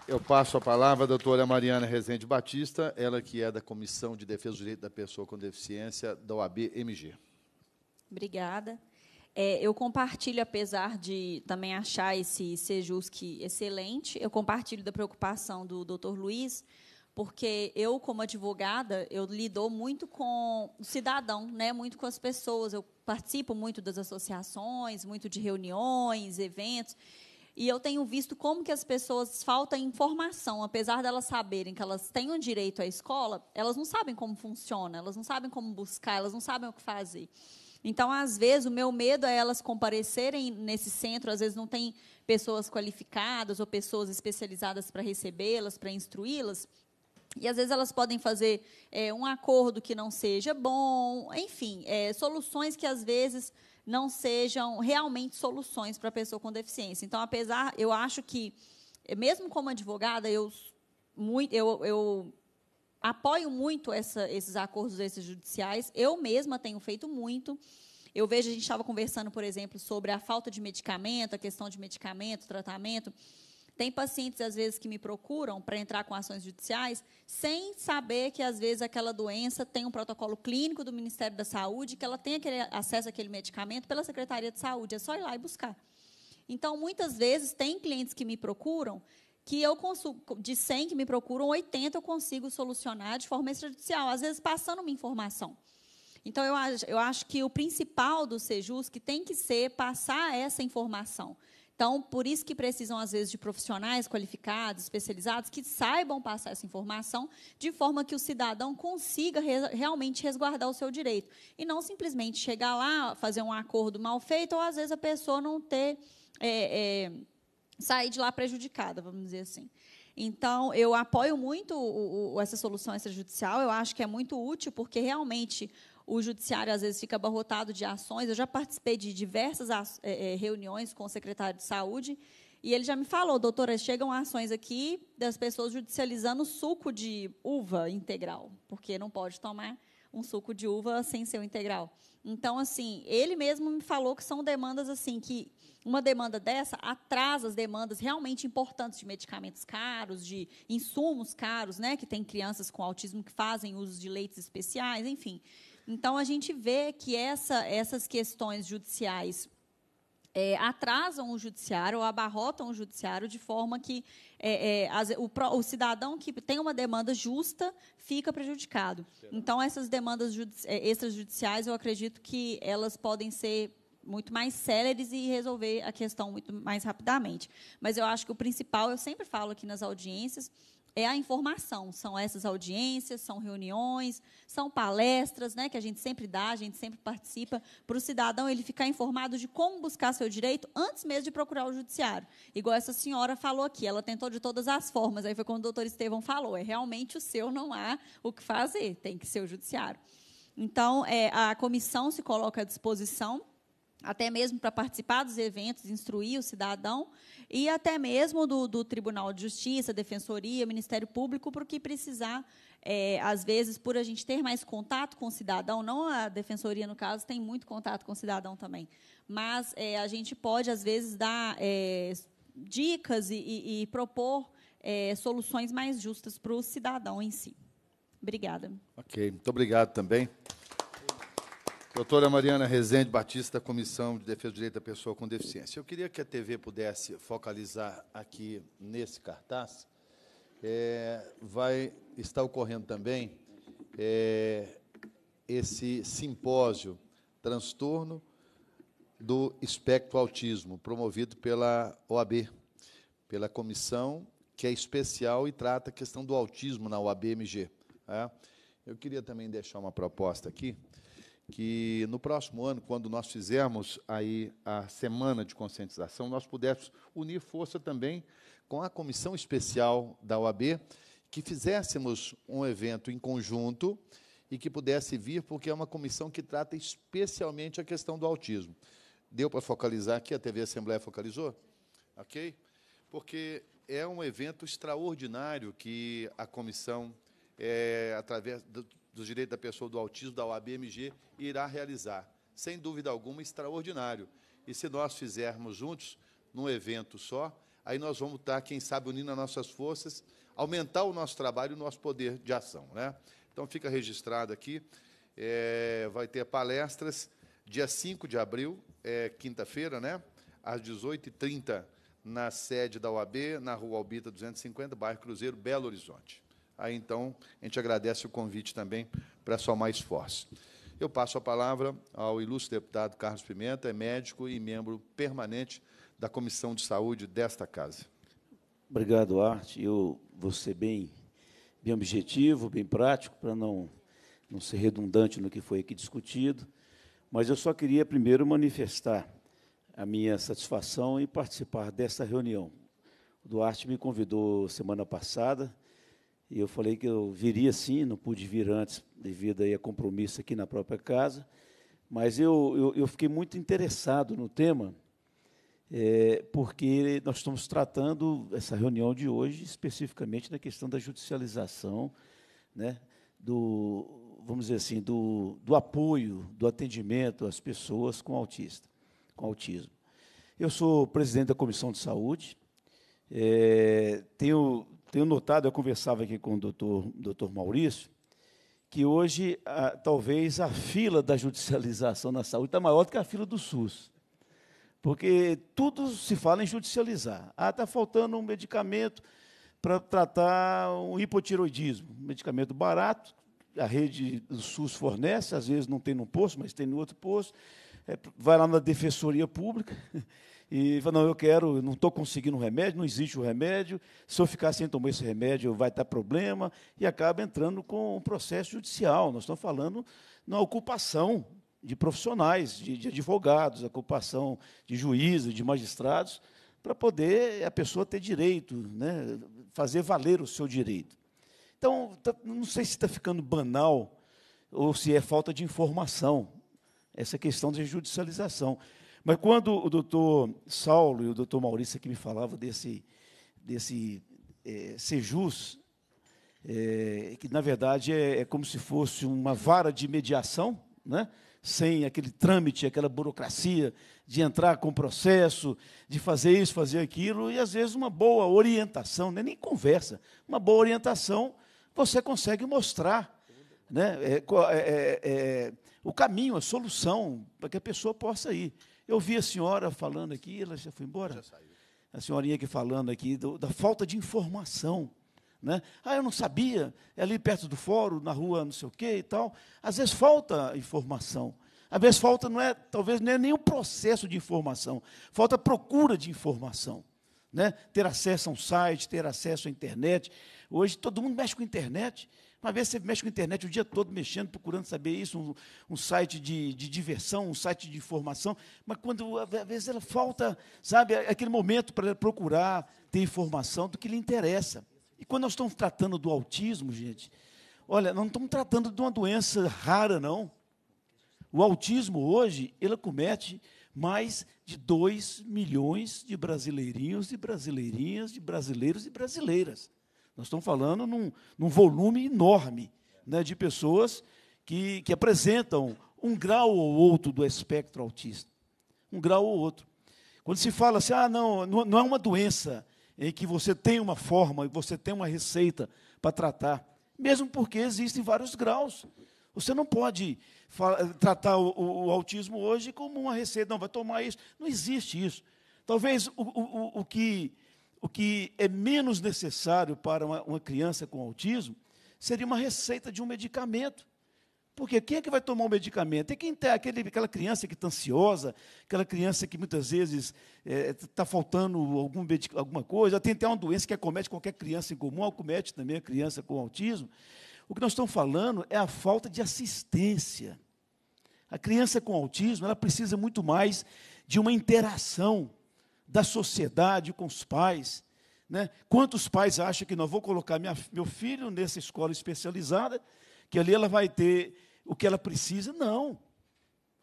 Eu passo a palavra à doutora Mariana Rezende Batista, ela que é da Comissão de Defesa do Direito da Pessoa com Deficiência da OAB-MG. Obrigada. É, eu compartilho, apesar de também achar esse Sejusc excelente, eu compartilho da preocupação do doutor Luiz, porque eu, como advogada, eu lido muito com o cidadão, né, muito com as pessoas. Eu participo muito das associações, muito de reuniões, eventos, e eu tenho visto como que as pessoas falta informação, apesar delas saberem que elas têm um direito à escola, elas não sabem como funciona, elas não sabem como buscar, elas não sabem o que fazer. Então, às vezes, o meu medo é elas comparecerem nesse centro, às vezes não tem pessoas qualificadas ou pessoas especializadas para recebê-las, para instruí-las. E às vezes elas podem fazer é, um acordo que não seja bom, enfim, é, soluções que às vezes não sejam realmente soluções para a pessoa com deficiência. Então, apesar, eu acho que, mesmo como advogada, eu, muito, eu, eu apoio muito essa, esses acordos extrajudiciais. Eu mesma tenho feito muito. Eu vejo, a gente estava conversando, por exemplo, sobre a falta de medicamento, a questão de medicamento, tratamento. Tem pacientes, às vezes, que me procuram para entrar com ações judiciais sem saber que, às vezes, aquela doença tem um protocolo clínico do Ministério da Saúde, que ela tem aquele, acesso àquele medicamento pela Secretaria de Saúde. É só ir lá e buscar. Então, muitas vezes, tem clientes que me procuram que eu consigo, de 100 que me procuram, 80 eu consigo solucionar de forma extrajudicial, às vezes passando uma informação. Então, eu acho, eu acho que o principal do Sejus que tem que ser passar essa informação. Então, por isso que precisam, às vezes, de profissionais qualificados, especializados, que saibam passar essa informação de forma que o cidadão consiga re realmente resguardar o seu direito. E não simplesmente chegar lá, fazer um acordo mal feito, ou, às vezes, a pessoa não ter. É, é, sair de lá prejudicada, vamos dizer assim. Então, eu apoio muito o, o, essa solução extrajudicial, eu acho que é muito útil, porque realmente o judiciário às vezes fica abarrotado de ações. Eu já participei de diversas é, reuniões com o secretário de saúde e ele já me falou, doutora, chegam ações aqui das pessoas judicializando suco de uva integral, porque não pode tomar um suco de uva sem ser o integral. Então, assim, ele mesmo me falou que são demandas assim que uma demanda dessa atrasa as demandas realmente importantes de medicamentos caros, de insumos caros, né, que tem crianças com autismo que fazem uso de leites especiais, enfim. Então, a gente vê que essa, essas questões judiciais é, atrasam o judiciário ou abarrotam o judiciário de forma que é, é, as, o, o, cidadão que tem uma demanda justa fica prejudicado. Então, essas demandas é, extrajudiciais, eu acredito que elas podem ser muito mais céleres e resolver a questão muito mais rapidamente. Mas eu acho que o principal, eu sempre falo aqui nas audiências, é a informação. São essas audiências, são reuniões, são palestras, né, que a gente sempre dá, a gente sempre participa, para o cidadão ele ficar informado de como buscar seu direito antes mesmo de procurar o judiciário. Igual essa senhora falou aqui, ela tentou de todas as formas. Aí foi quando o doutor Estevão falou: é realmente o seu, não há o que fazer, tem que ser o judiciário. Então, é, a comissão se coloca à disposição até mesmo para participar dos eventos, instruir o cidadão, e até mesmo do, do Tribunal de Justiça, Defensoria, Ministério Público, para o que precisar, é, às vezes, por a gente ter mais contato com o cidadão, não a Defensoria, no caso, tem muito contato com o cidadão também, mas é, a gente pode, às vezes, dar é, dicas e, e, e propor é, soluções mais justas para o cidadão em si. Obrigada. Ok, muito obrigado também. Doutora Mariana Rezende Batista, Comissão de Defesa do Direito da Pessoa com Deficiência. Eu queria que a TV pudesse focalizar aqui nesse cartaz. É, vai estar ocorrendo também é, esse simpósio transtorno do espectro autismo, promovido pela OAB, pela comissão que é especial e trata a questão do autismo na OAB-MG. É. Eu queria também deixar uma proposta aqui, que no próximo ano, quando nós fizermos aí a semana de conscientização, nós pudéssemos unir força também com a comissão especial da OAB, que fizéssemos um evento em conjunto e que pudesse vir, porque é uma comissão que trata especialmente a questão do autismo. Deu para focalizar aqui? A TV Assembleia focalizou? Ok? Porque é um evento extraordinário que a comissão, é, através do, dos direitos da pessoa do autismo, da OABMG, irá realizar. Sem dúvida alguma, extraordinário. E se nós fizermos juntos, num evento só, aí nós vamos estar, quem sabe, unindo as nossas forças, aumentar o nosso trabalho e o nosso poder de ação. Né? Então, fica registrado aqui, é, vai ter palestras dia 5 de abril, é, quinta-feira, né? às 18h30, na sede da OAB, na Rua Albita 250, bairro Cruzeiro, Belo Horizonte. Aí, então, a gente agradece o convite também para somar esforço. Eu passo a palavra ao ilustre deputado Carlos Pimenta, é médico e membro permanente da Comissão de Saúde desta casa. Obrigado, Arte. Eu vou ser bem, bem objetivo, bem prático, para não, não ser redundante no que foi aqui discutido. Mas eu só queria primeiro manifestar a minha satisfação em participar dessa reunião. O Duarte me convidou semana passada, e eu falei que eu viria sim, não pude vir antes devido aí a compromisso aqui na própria casa, mas eu, eu, eu fiquei muito interessado no tema, é, porque nós estamos tratando essa reunião de hoje especificamente da questão da judicialização, né, do, vamos dizer assim, do, do apoio, do atendimento às pessoas com autista, com autismo. Eu sou presidente da Comissão de Saúde, é, tenho tenho notado, eu conversava aqui com o doutor, doutor Maurício, que hoje a, talvez a fila da judicialização na saúde está maior do que a fila do SUS. Porque tudo se fala em judicializar. Ah, está faltando um medicamento para tratar um hipotiroidismo. Um medicamento barato, a rede do SUS fornece, às vezes não tem no posto, mas tem no outro posto. É, vai lá na defensoria pública e fala, não, eu quero, não estou conseguindo o remédio, não existe o remédio, se eu ficar sem tomar esse remédio vai estar problema, e acaba entrando com um processo judicial. Nós estamos falando na ocupação de profissionais, de, de advogados, ocupação de juízes, de magistrados, para poder a pessoa ter direito, né, fazer valer o seu direito. Então, tá, não sei se está ficando banal ou se é falta de informação, essa questão de judicialização. Mas quando o doutor Saulo e o doutor Maurício aqui me falavam desse, desse é, Sejus, é, que na verdade é, é, como se fosse uma vara de mediação, né? sem aquele trâmite, aquela burocracia de entrar com processo, de fazer isso, fazer aquilo, e às vezes uma boa orientação, não é nem conversa, uma boa orientação, você consegue mostrar né? É, é, é, o caminho, a solução, para que a pessoa possa ir. Eu vi a senhora falando aqui, ela já foi embora? Já saiu. A senhorinha aqui falando aqui do, da falta de informação. Né? Ah, eu não sabia, é ali perto do fórum, na rua não sei o quê e tal. Às vezes falta informação. Às vezes falta, não é, talvez não é nem o processo de informação, falta procura de informação. Né? Ter acesso a um site, ter acesso à internet. Hoje todo mundo mexe com a internet. Uma vez você mexe com a internet o dia todo mexendo, procurando saber isso, um, um site de, de, diversão, um site de informação, mas quando às vezes ela falta, sabe, aquele momento para procurar ter informação do que lhe interessa. E quando nós estamos tratando do autismo, gente, olha, não estamos tratando de uma doença rara, não. O autismo hoje, ele comete mais de 2 milhões de brasileirinhos e brasileirinhas, de brasileiros e brasileiras. Nós estamos falando num, num volume enorme né, de pessoas que, que apresentam um grau ou outro do espectro autista. Um grau ou outro. Quando se fala assim, ah, não, não é uma doença em que você tem uma forma e você tem uma receita para tratar. Mesmo porque existem vários graus. Você não pode tratar o, o, o, autismo hoje como uma receita, não, vai tomar isso. Não existe isso. Talvez o, o, o, que, o que é menos necessário para uma, uma criança com autismo seria uma receita de um medicamento. Porque quem é que vai tomar um medicamento? É quem tem aquele, aquela criança que está ansiosa, aquela criança que muitas vezes está é, faltando algum, alguma coisa, tem até uma doença que acomete qualquer criança em comum, acomete também a criança com autismo. O que nós estamos falando é a falta de assistência. A criança com autismo, ela precisa muito mais de uma interação da sociedade com os pais. Né? Quantos pais acham que não vou colocar minha, meu filho nessa escola especializada, que ali ela vai ter o que ela precisa. Não.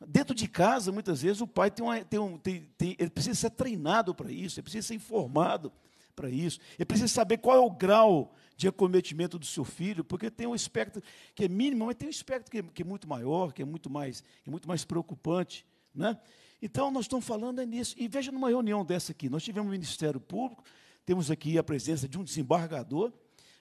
Dentro de casa, muitas vezes, o pai tem, uma, tem um, tem, tem, ele precisa ser treinado para isso, ele precisa ser informado para isso, ele precisa saber qual é o grau de acometimento do seu filho, porque tem um espectro que é mínimo, mas tem um espectro que é, que é muito maior, que é muito mais, é muito mais preocupante. Né? Então, nós estamos falando é nisso. E veja numa reunião dessa aqui, nós tivemos o Ministério Público, temos aqui a presença de um desembargador,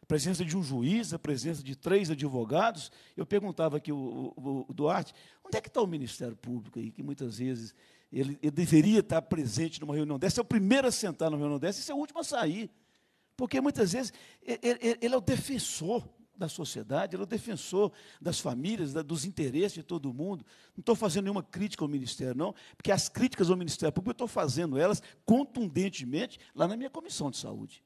a presença de um juiz, a presença de três advogados. Eu perguntava aqui o, o, o Duarte, onde é que está o Ministério Público aí, que muitas vezes ele, ele, deveria estar presente numa reunião dessa, é o primeiro a sentar numa reunião dessa, e é o último a sair. Porque muitas vezes ele, ele é o defensor da sociedade, ele é o defensor das famílias, da, dos interesses de todo mundo. Não estou fazendo nenhuma crítica ao Ministério, não, porque as críticas ao Ministério Público eu estou fazendo elas contundentemente lá na minha comissão de saúde.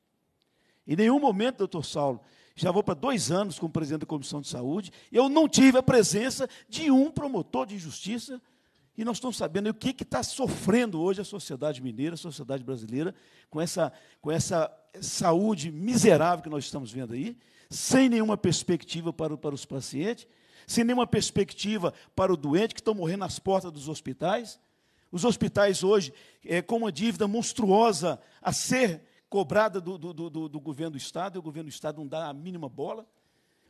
Em nenhum momento, doutor Saulo, já vou para dois anos como presidente da Comissão de Saúde, eu não tive a presença de um promotor de justiça, e nós estamos sabendo o que está sofrendo hoje a sociedade mineira, a sociedade brasileira, com essa, com essa saúde miserável que nós estamos vendo aí, sem nenhuma perspectiva para, para os pacientes, sem nenhuma perspectiva para o doente que estão morrendo nas portas dos hospitais. Os hospitais hoje, é, com uma dívida monstruosa a ser cobrada do, do, do, do governo do Estado, e o governo do Estado não dá a mínima bola.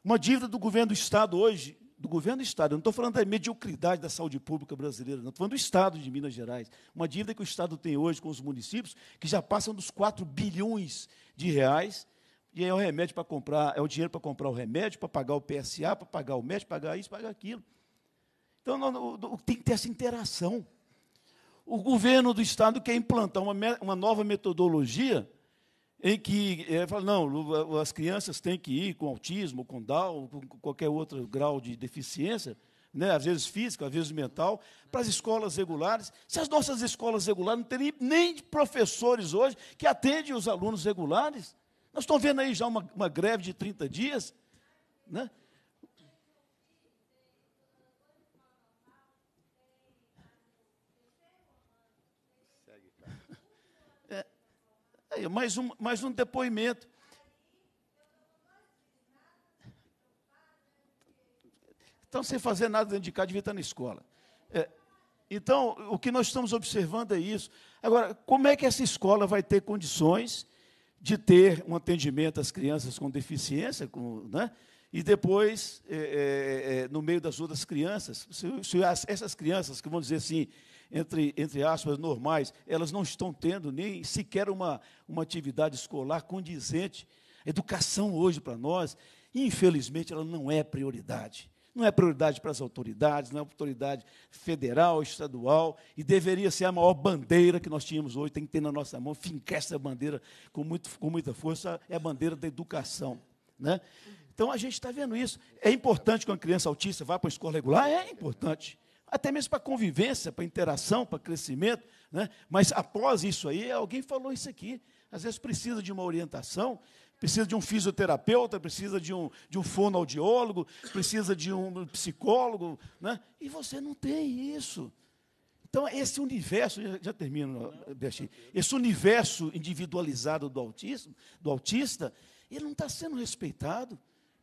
Uma dívida do governo do Estado hoje, do governo do Estado, eu não estou falando da mediocridade da saúde pública brasileira, não estou falando do Estado de Minas Gerais. Uma dívida que o Estado tem hoje com os municípios, que já passam dos 4 bilhões de reais, e é o remédio para comprar, é o dinheiro para comprar o remédio, para pagar o PSA, para pagar o médico, pagar isso, pagar aquilo. Então, não, não, tem que ter essa interação. O governo do Estado quer implantar uma, uma nova metodologia em que é, fala, não, as crianças têm que ir com autismo, com Down, com qualquer outro grau de deficiência, né, às vezes física, às vezes mental, para as escolas regulares. Se as nossas escolas regulares não têm nem professores hoje que atendem os alunos regulares, nós estamos vendo aí já uma, uma greve de 30 dias, né? Aí, mais, um, mais um depoimento. Então, sem fazer nada dentro de casa, devia estar na escola. É, então, o que nós estamos observando é isso. Agora, como é que essa escola vai ter condições de ter um atendimento às crianças com deficiência, com, né? e depois, é, é, é no meio das outras crianças, se, se essas crianças, que vão dizer assim, entre, entre aspas, normais, elas não estão tendo nem sequer uma, uma atividade escolar condizente. Educação hoje para nós, infelizmente, ela não é prioridade. Não é prioridade para as autoridades, não é autoridade federal, estadual, e deveria ser a maior bandeira que nós tínhamos hoje, tem que ter na nossa mão, fincar essa bandeira com, muito, com muita força, é a bandeira da educação. Né? Então a gente está vendo isso. É importante que uma criança autista vá para a escola regular? É importante até mesmo para convivência, para interação, para crescimento. Né? Mas após isso aí, alguém falou isso aqui. Às vezes precisa de uma orientação, precisa de um fisioterapeuta, precisa de um, de um fonoaudiólogo, precisa de um psicólogo, né? e você não tem isso. Então, esse universo, já, já termino, Berti, esse universo individualizado do autismo, do autista, ele não está sendo respeitado.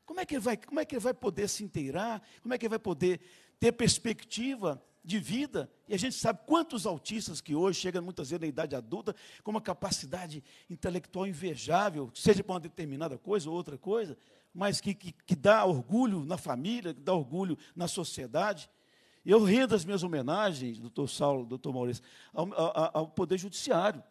Como é que ele vai, como é que ele vai poder se inteirar? Como é que ele vai poder ter perspectiva de vida. E a gente sabe quantos autistas que hoje chegam muitas vezes na idade adulta com uma capacidade intelectual invejável, seja para uma determinada coisa ou outra coisa, mas que, que, que dá orgulho na família, que dá orgulho na sociedade. Eu rendo as minhas homenagens, doutor Saulo, doutor Maurício, ao, ao, ao Poder Judiciário.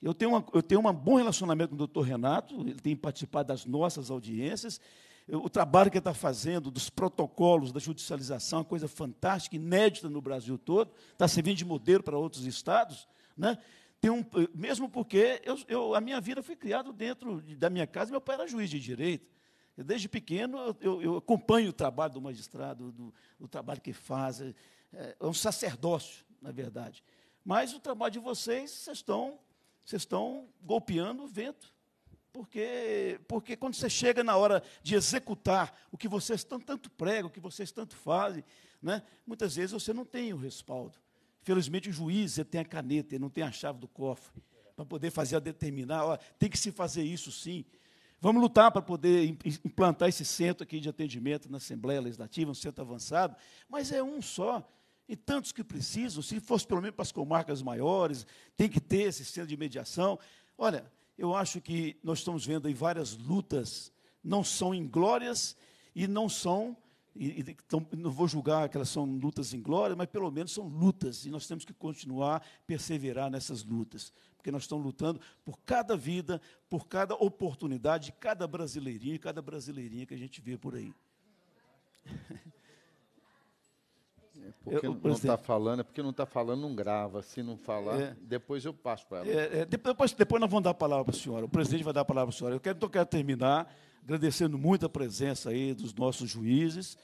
Eu tenho, uma, eu tenho um bom relacionamento com o doutor Renato, ele tem participado das nossas audiências, o trabalho que está fazendo, dos protocolos da judicialização, uma coisa fantástica, inédita no Brasil todo, está servindo de modelo para outros estados. Né? Tem um, mesmo porque eu, eu, a minha vida foi criada dentro da minha casa, meu pai era juiz de direito. Desde pequeno, eu, eu, acompanho o trabalho do magistrado, do, o trabalho que faz. É, é um sacerdócio, na verdade. Mas o trabalho de vocês, vocês estão, vocês estão golpeando o vento. Porque, porque quando você chega na hora de executar o que vocês tanto, tanto pregam, o que vocês tanto fazem, né, muitas vezes você não tem o respaldo. Felizmente o juiz ele tem a caneta, ele não tem a chave do cofre para poder fazer a determinar, ó, tem que se fazer isso sim. Vamos lutar para poder implantar esse centro aqui de atendimento na Assembleia Legislativa, um centro avançado, mas é um só. E tantos que precisam, se fosse pelo menos para as comarcas maiores, tem que ter esse centro de mediação. Olha, eu acho que nós estamos vendo aí várias lutas, não são inglórias e não são, e, e, então, não vou julgar que elas são lutas inglórias, mas pelo menos são lutas, e nós temos que continuar, perseverar nessas lutas, porque nós estamos lutando por cada vida, por cada oportunidade, cada brasileirinho, cada brasileirinha que a gente vê por aí. (laughs) É porque eu, não está falando, é porque não está falando, não grava. Se não falar, é, depois eu passo para ela. É, é, depois, depois nós vamos dar a palavra para a senhora. O presidente vai dar a palavra para a senhora. Eu quero, então, quero terminar agradecendo muito a presença aí dos nossos juízes,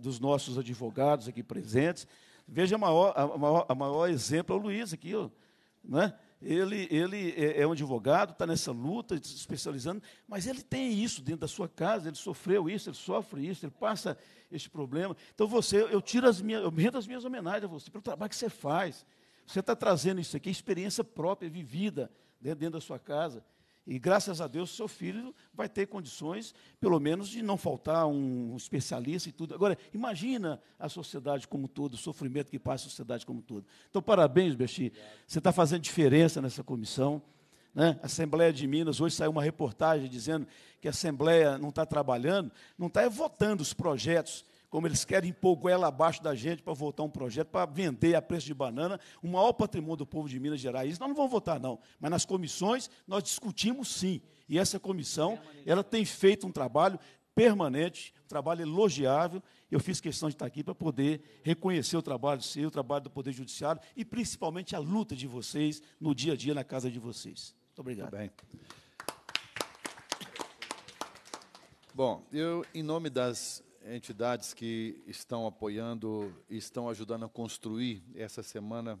dos nossos advogados aqui presentes. Veja, a maior, a maior, a maior exemplo é o Luiz aqui, ó, né? Ele, ele é, é um advogado, está nessa luta, se especializando, mas ele tem isso dentro da sua casa, ele sofreu isso, ele sofre isso, ele passa esse problema. Então você, eu tiro as minhas, eu rendo as minhas homenagens a você pelo trabalho que você faz. Você está trazendo isso aqui, experiência própria, vivida dentro, dentro da sua casa. E graças a Deus, seu filho vai ter condições, pelo menos, de não faltar um especialista e tudo. Agora, imagina a sociedade como todo, o sofrimento que passa a sociedade como todo. Então, parabéns, Bexi. Você está fazendo diferença nessa comissão. Né? Assembleia de Minas, hoje saiu uma reportagem dizendo que a Assembleia não está trabalhando, não está votando os projetos como eles querem pôr goela abaixo da gente para votar um projeto para vender a preço de banana o maior patrimônio do povo de Minas Gerais. Isso nós não vamos votar, não. Mas nas comissões nós discutimos sim. E essa comissão ela tem feito um trabalho permanente, um trabalho elogiável. Eu fiz questão de estar aqui para poder reconhecer o trabalho seu, o trabalho do Poder Judiciário e principalmente a luta de vocês no dia a dia na casa de vocês. Muito obrigado. Muito bem. Bom, eu, em nome das entidades que estão apoiando e estão ajudando a construir essa semana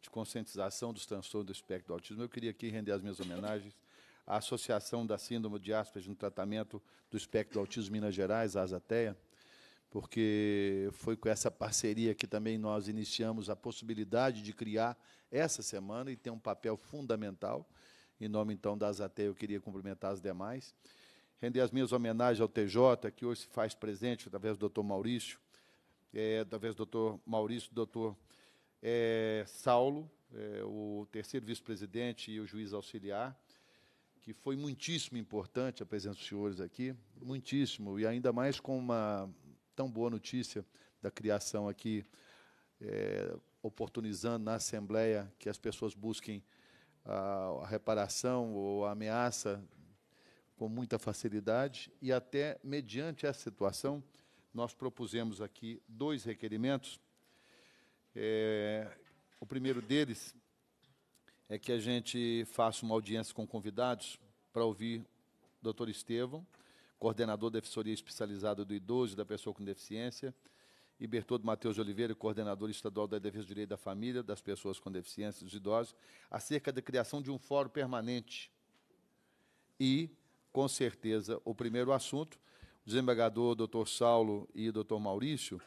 de conscientização dos transtornos do espectro do autismo. Eu queria aqui render as minhas homenagens à Associação da Síndrome de Asperger no Tratamento do Espectro do Autismo Minas Gerais, a Azateia, porque foi com essa parceria que também nós iniciamos a possibilidade de criar essa semana e tem um papel fundamental. Em nome, então, da Azateia, eu queria cumprimentar as demais render as minhas homenagens ao TJ, que hoje se faz presente através do doutor Maurício, é, através do doutor Maurício, doutor é, Saulo, é, o terceiro vice-presidente e o juiz auxiliar, que foi muitíssimo importante a presença dos senhores aqui, muitíssimo, e ainda mais com uma tão boa notícia da criação aqui, é, oportunizando na Assembleia que as pessoas busquem a, a reparação ou a ameaça com muita facilidade e até mediante essa situação nós propusemos aqui dois requerimentos. É, o primeiro deles é que a gente faça uma audiência com convidados para ouvir o doutor Estevão, coordenador da Defensoria Especializada do Idoso e da Pessoa com Deficiência, e Bertoldo Matheus Oliveira, coordenador estadual da Defesa do Direito da Família, das Pessoas com Deficiência e dos Idosos, acerca da criação de um fórum permanente e com certeza, o primeiro assunto, o desembargador doutor Saulo e doutor Maurício,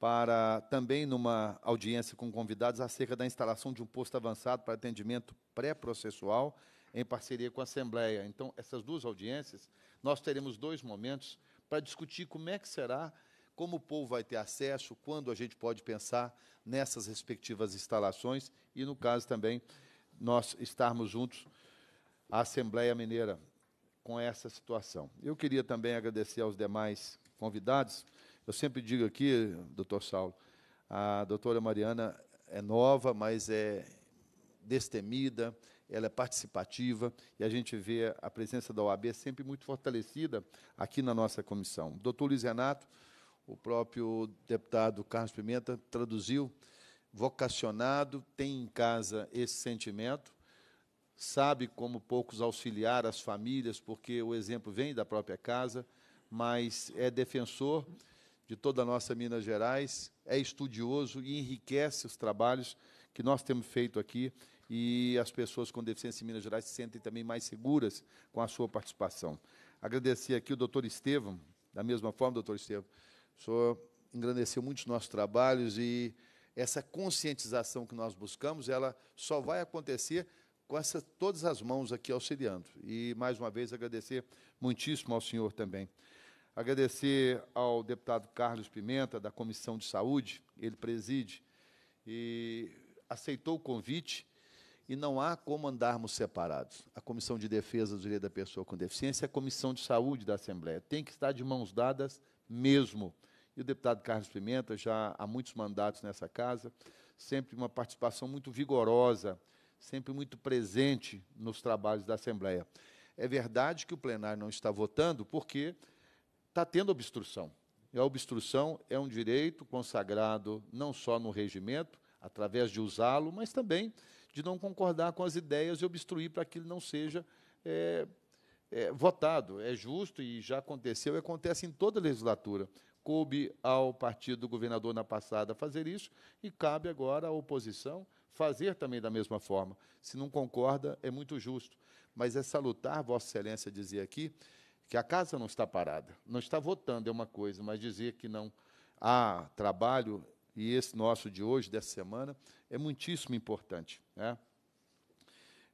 para também numa audiência com convidados acerca da instalação de um posto avançado para atendimento pré-processual em parceria com a Assembleia. Então, essas duas audiências, nós teremos dois momentos para discutir como é que será, como o povo vai ter acesso, quando a gente pode pensar nessas respectivas instalações e, no caso também, nós estarmos juntos à Assembleia Mineira com essa situação. Eu queria também agradecer aos demais convidados. Eu sempre digo aqui, doutor Saulo, a doutora Mariana é nova, mas é destemida, ela é participativa e a gente vê a presença da OAB sempre muito fortalecida aqui na nossa comissão. Doutor Luiz Renato, o próprio deputado Carlos Pimenta traduziu, vocacionado, tem em casa esse sentimento, sabe como poucos auxiliar as famílias, porque o exemplo vem da própria casa, mas é defensor de toda a nossa Minas Gerais, é estudioso e enriquece os trabalhos que nós temos feito aqui e as pessoas com deficiência em Minas Gerais se sentem também mais seguras com a sua participação. Agradecer aqui o doutor Estevam, da mesma forma, doutor Estevam, o senhor engrandeceu muito os nossos trabalhos e essa conscientização que nós buscamos, ela só vai acontecer com essa, todas as mãos aqui auxiliando. E, mais uma vez, agradecer muitíssimo ao senhor também. Agradecer ao deputado Carlos Pimenta, da Comissão de Saúde, ele preside, e aceitou o convite, e não há como andarmos separados. A Comissão de Defesa do Direito da Pessoa com Deficiência e a Comissão de Saúde da Assembleia. Tem que estar de mãos dadas mesmo. E o deputado Carlos Pimenta, já há muitos mandatos nessa casa, sempre uma participação muito vigorosa, sempre muito presente nos trabalhos da Assembleia. É verdade que o plenário não está votando porque está tendo obstrução. E a obstrução é um direito consagrado não só no regimento, através de usá-lo, mas também de não concordar com as ideias e obstruir para que ele não seja é, é, votado. É justo e já aconteceu e acontece em toda a legislatura. Coube ao partido do governador na passada fazer isso e cabe agora à oposição fazer também da mesma forma. Se não concorda, é muito justo. Mas é salutar, Vossa Excelência dizia aqui, que a casa não está parada. Não está votando é uma coisa, mas dizer que não há trabalho, e esse nosso de hoje, dessa semana, é muitíssimo importante. Né?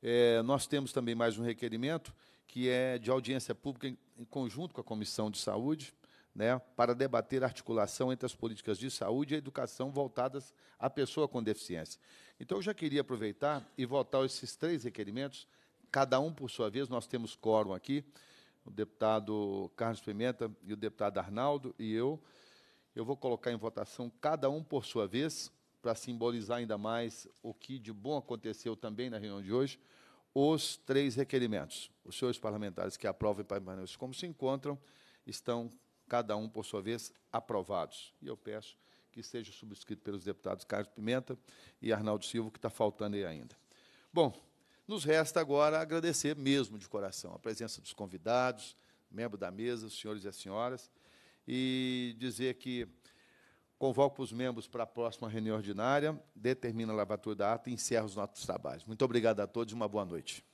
É, nós temos também mais um requerimento, que é de audiência pública em, em conjunto com a Comissão de Saúde, né, para debater a articulação entre as políticas de saúde e educação voltadas à pessoa com deficiência. Então, eu já queria aproveitar e votar esses três requerimentos, cada um por sua vez, nós temos quórum aqui, o deputado Carlos Pimenta e o deputado Arnaldo e eu. Eu vou colocar em votação cada um por sua vez, para simbolizar ainda mais o que de bom aconteceu também na reunião de hoje, os três requerimentos. Os senhores parlamentares que aprovam para permanecer como se encontram, estão cada um, por sua vez, aprovados. E eu peço que seja subscrito pelos deputados Carlos Pimenta e Arnaldo Silva, que está faltando aí ainda. Bom, nos resta agora agradecer mesmo de coração a presença dos convidados, membros da mesa, os senhores e as senhoras, e dizer que convoco os membros para a próxima reunião ordinária, determina a lavatura da ata e encerra os nossos trabalhos. Muito obrigado a todos e uma boa noite.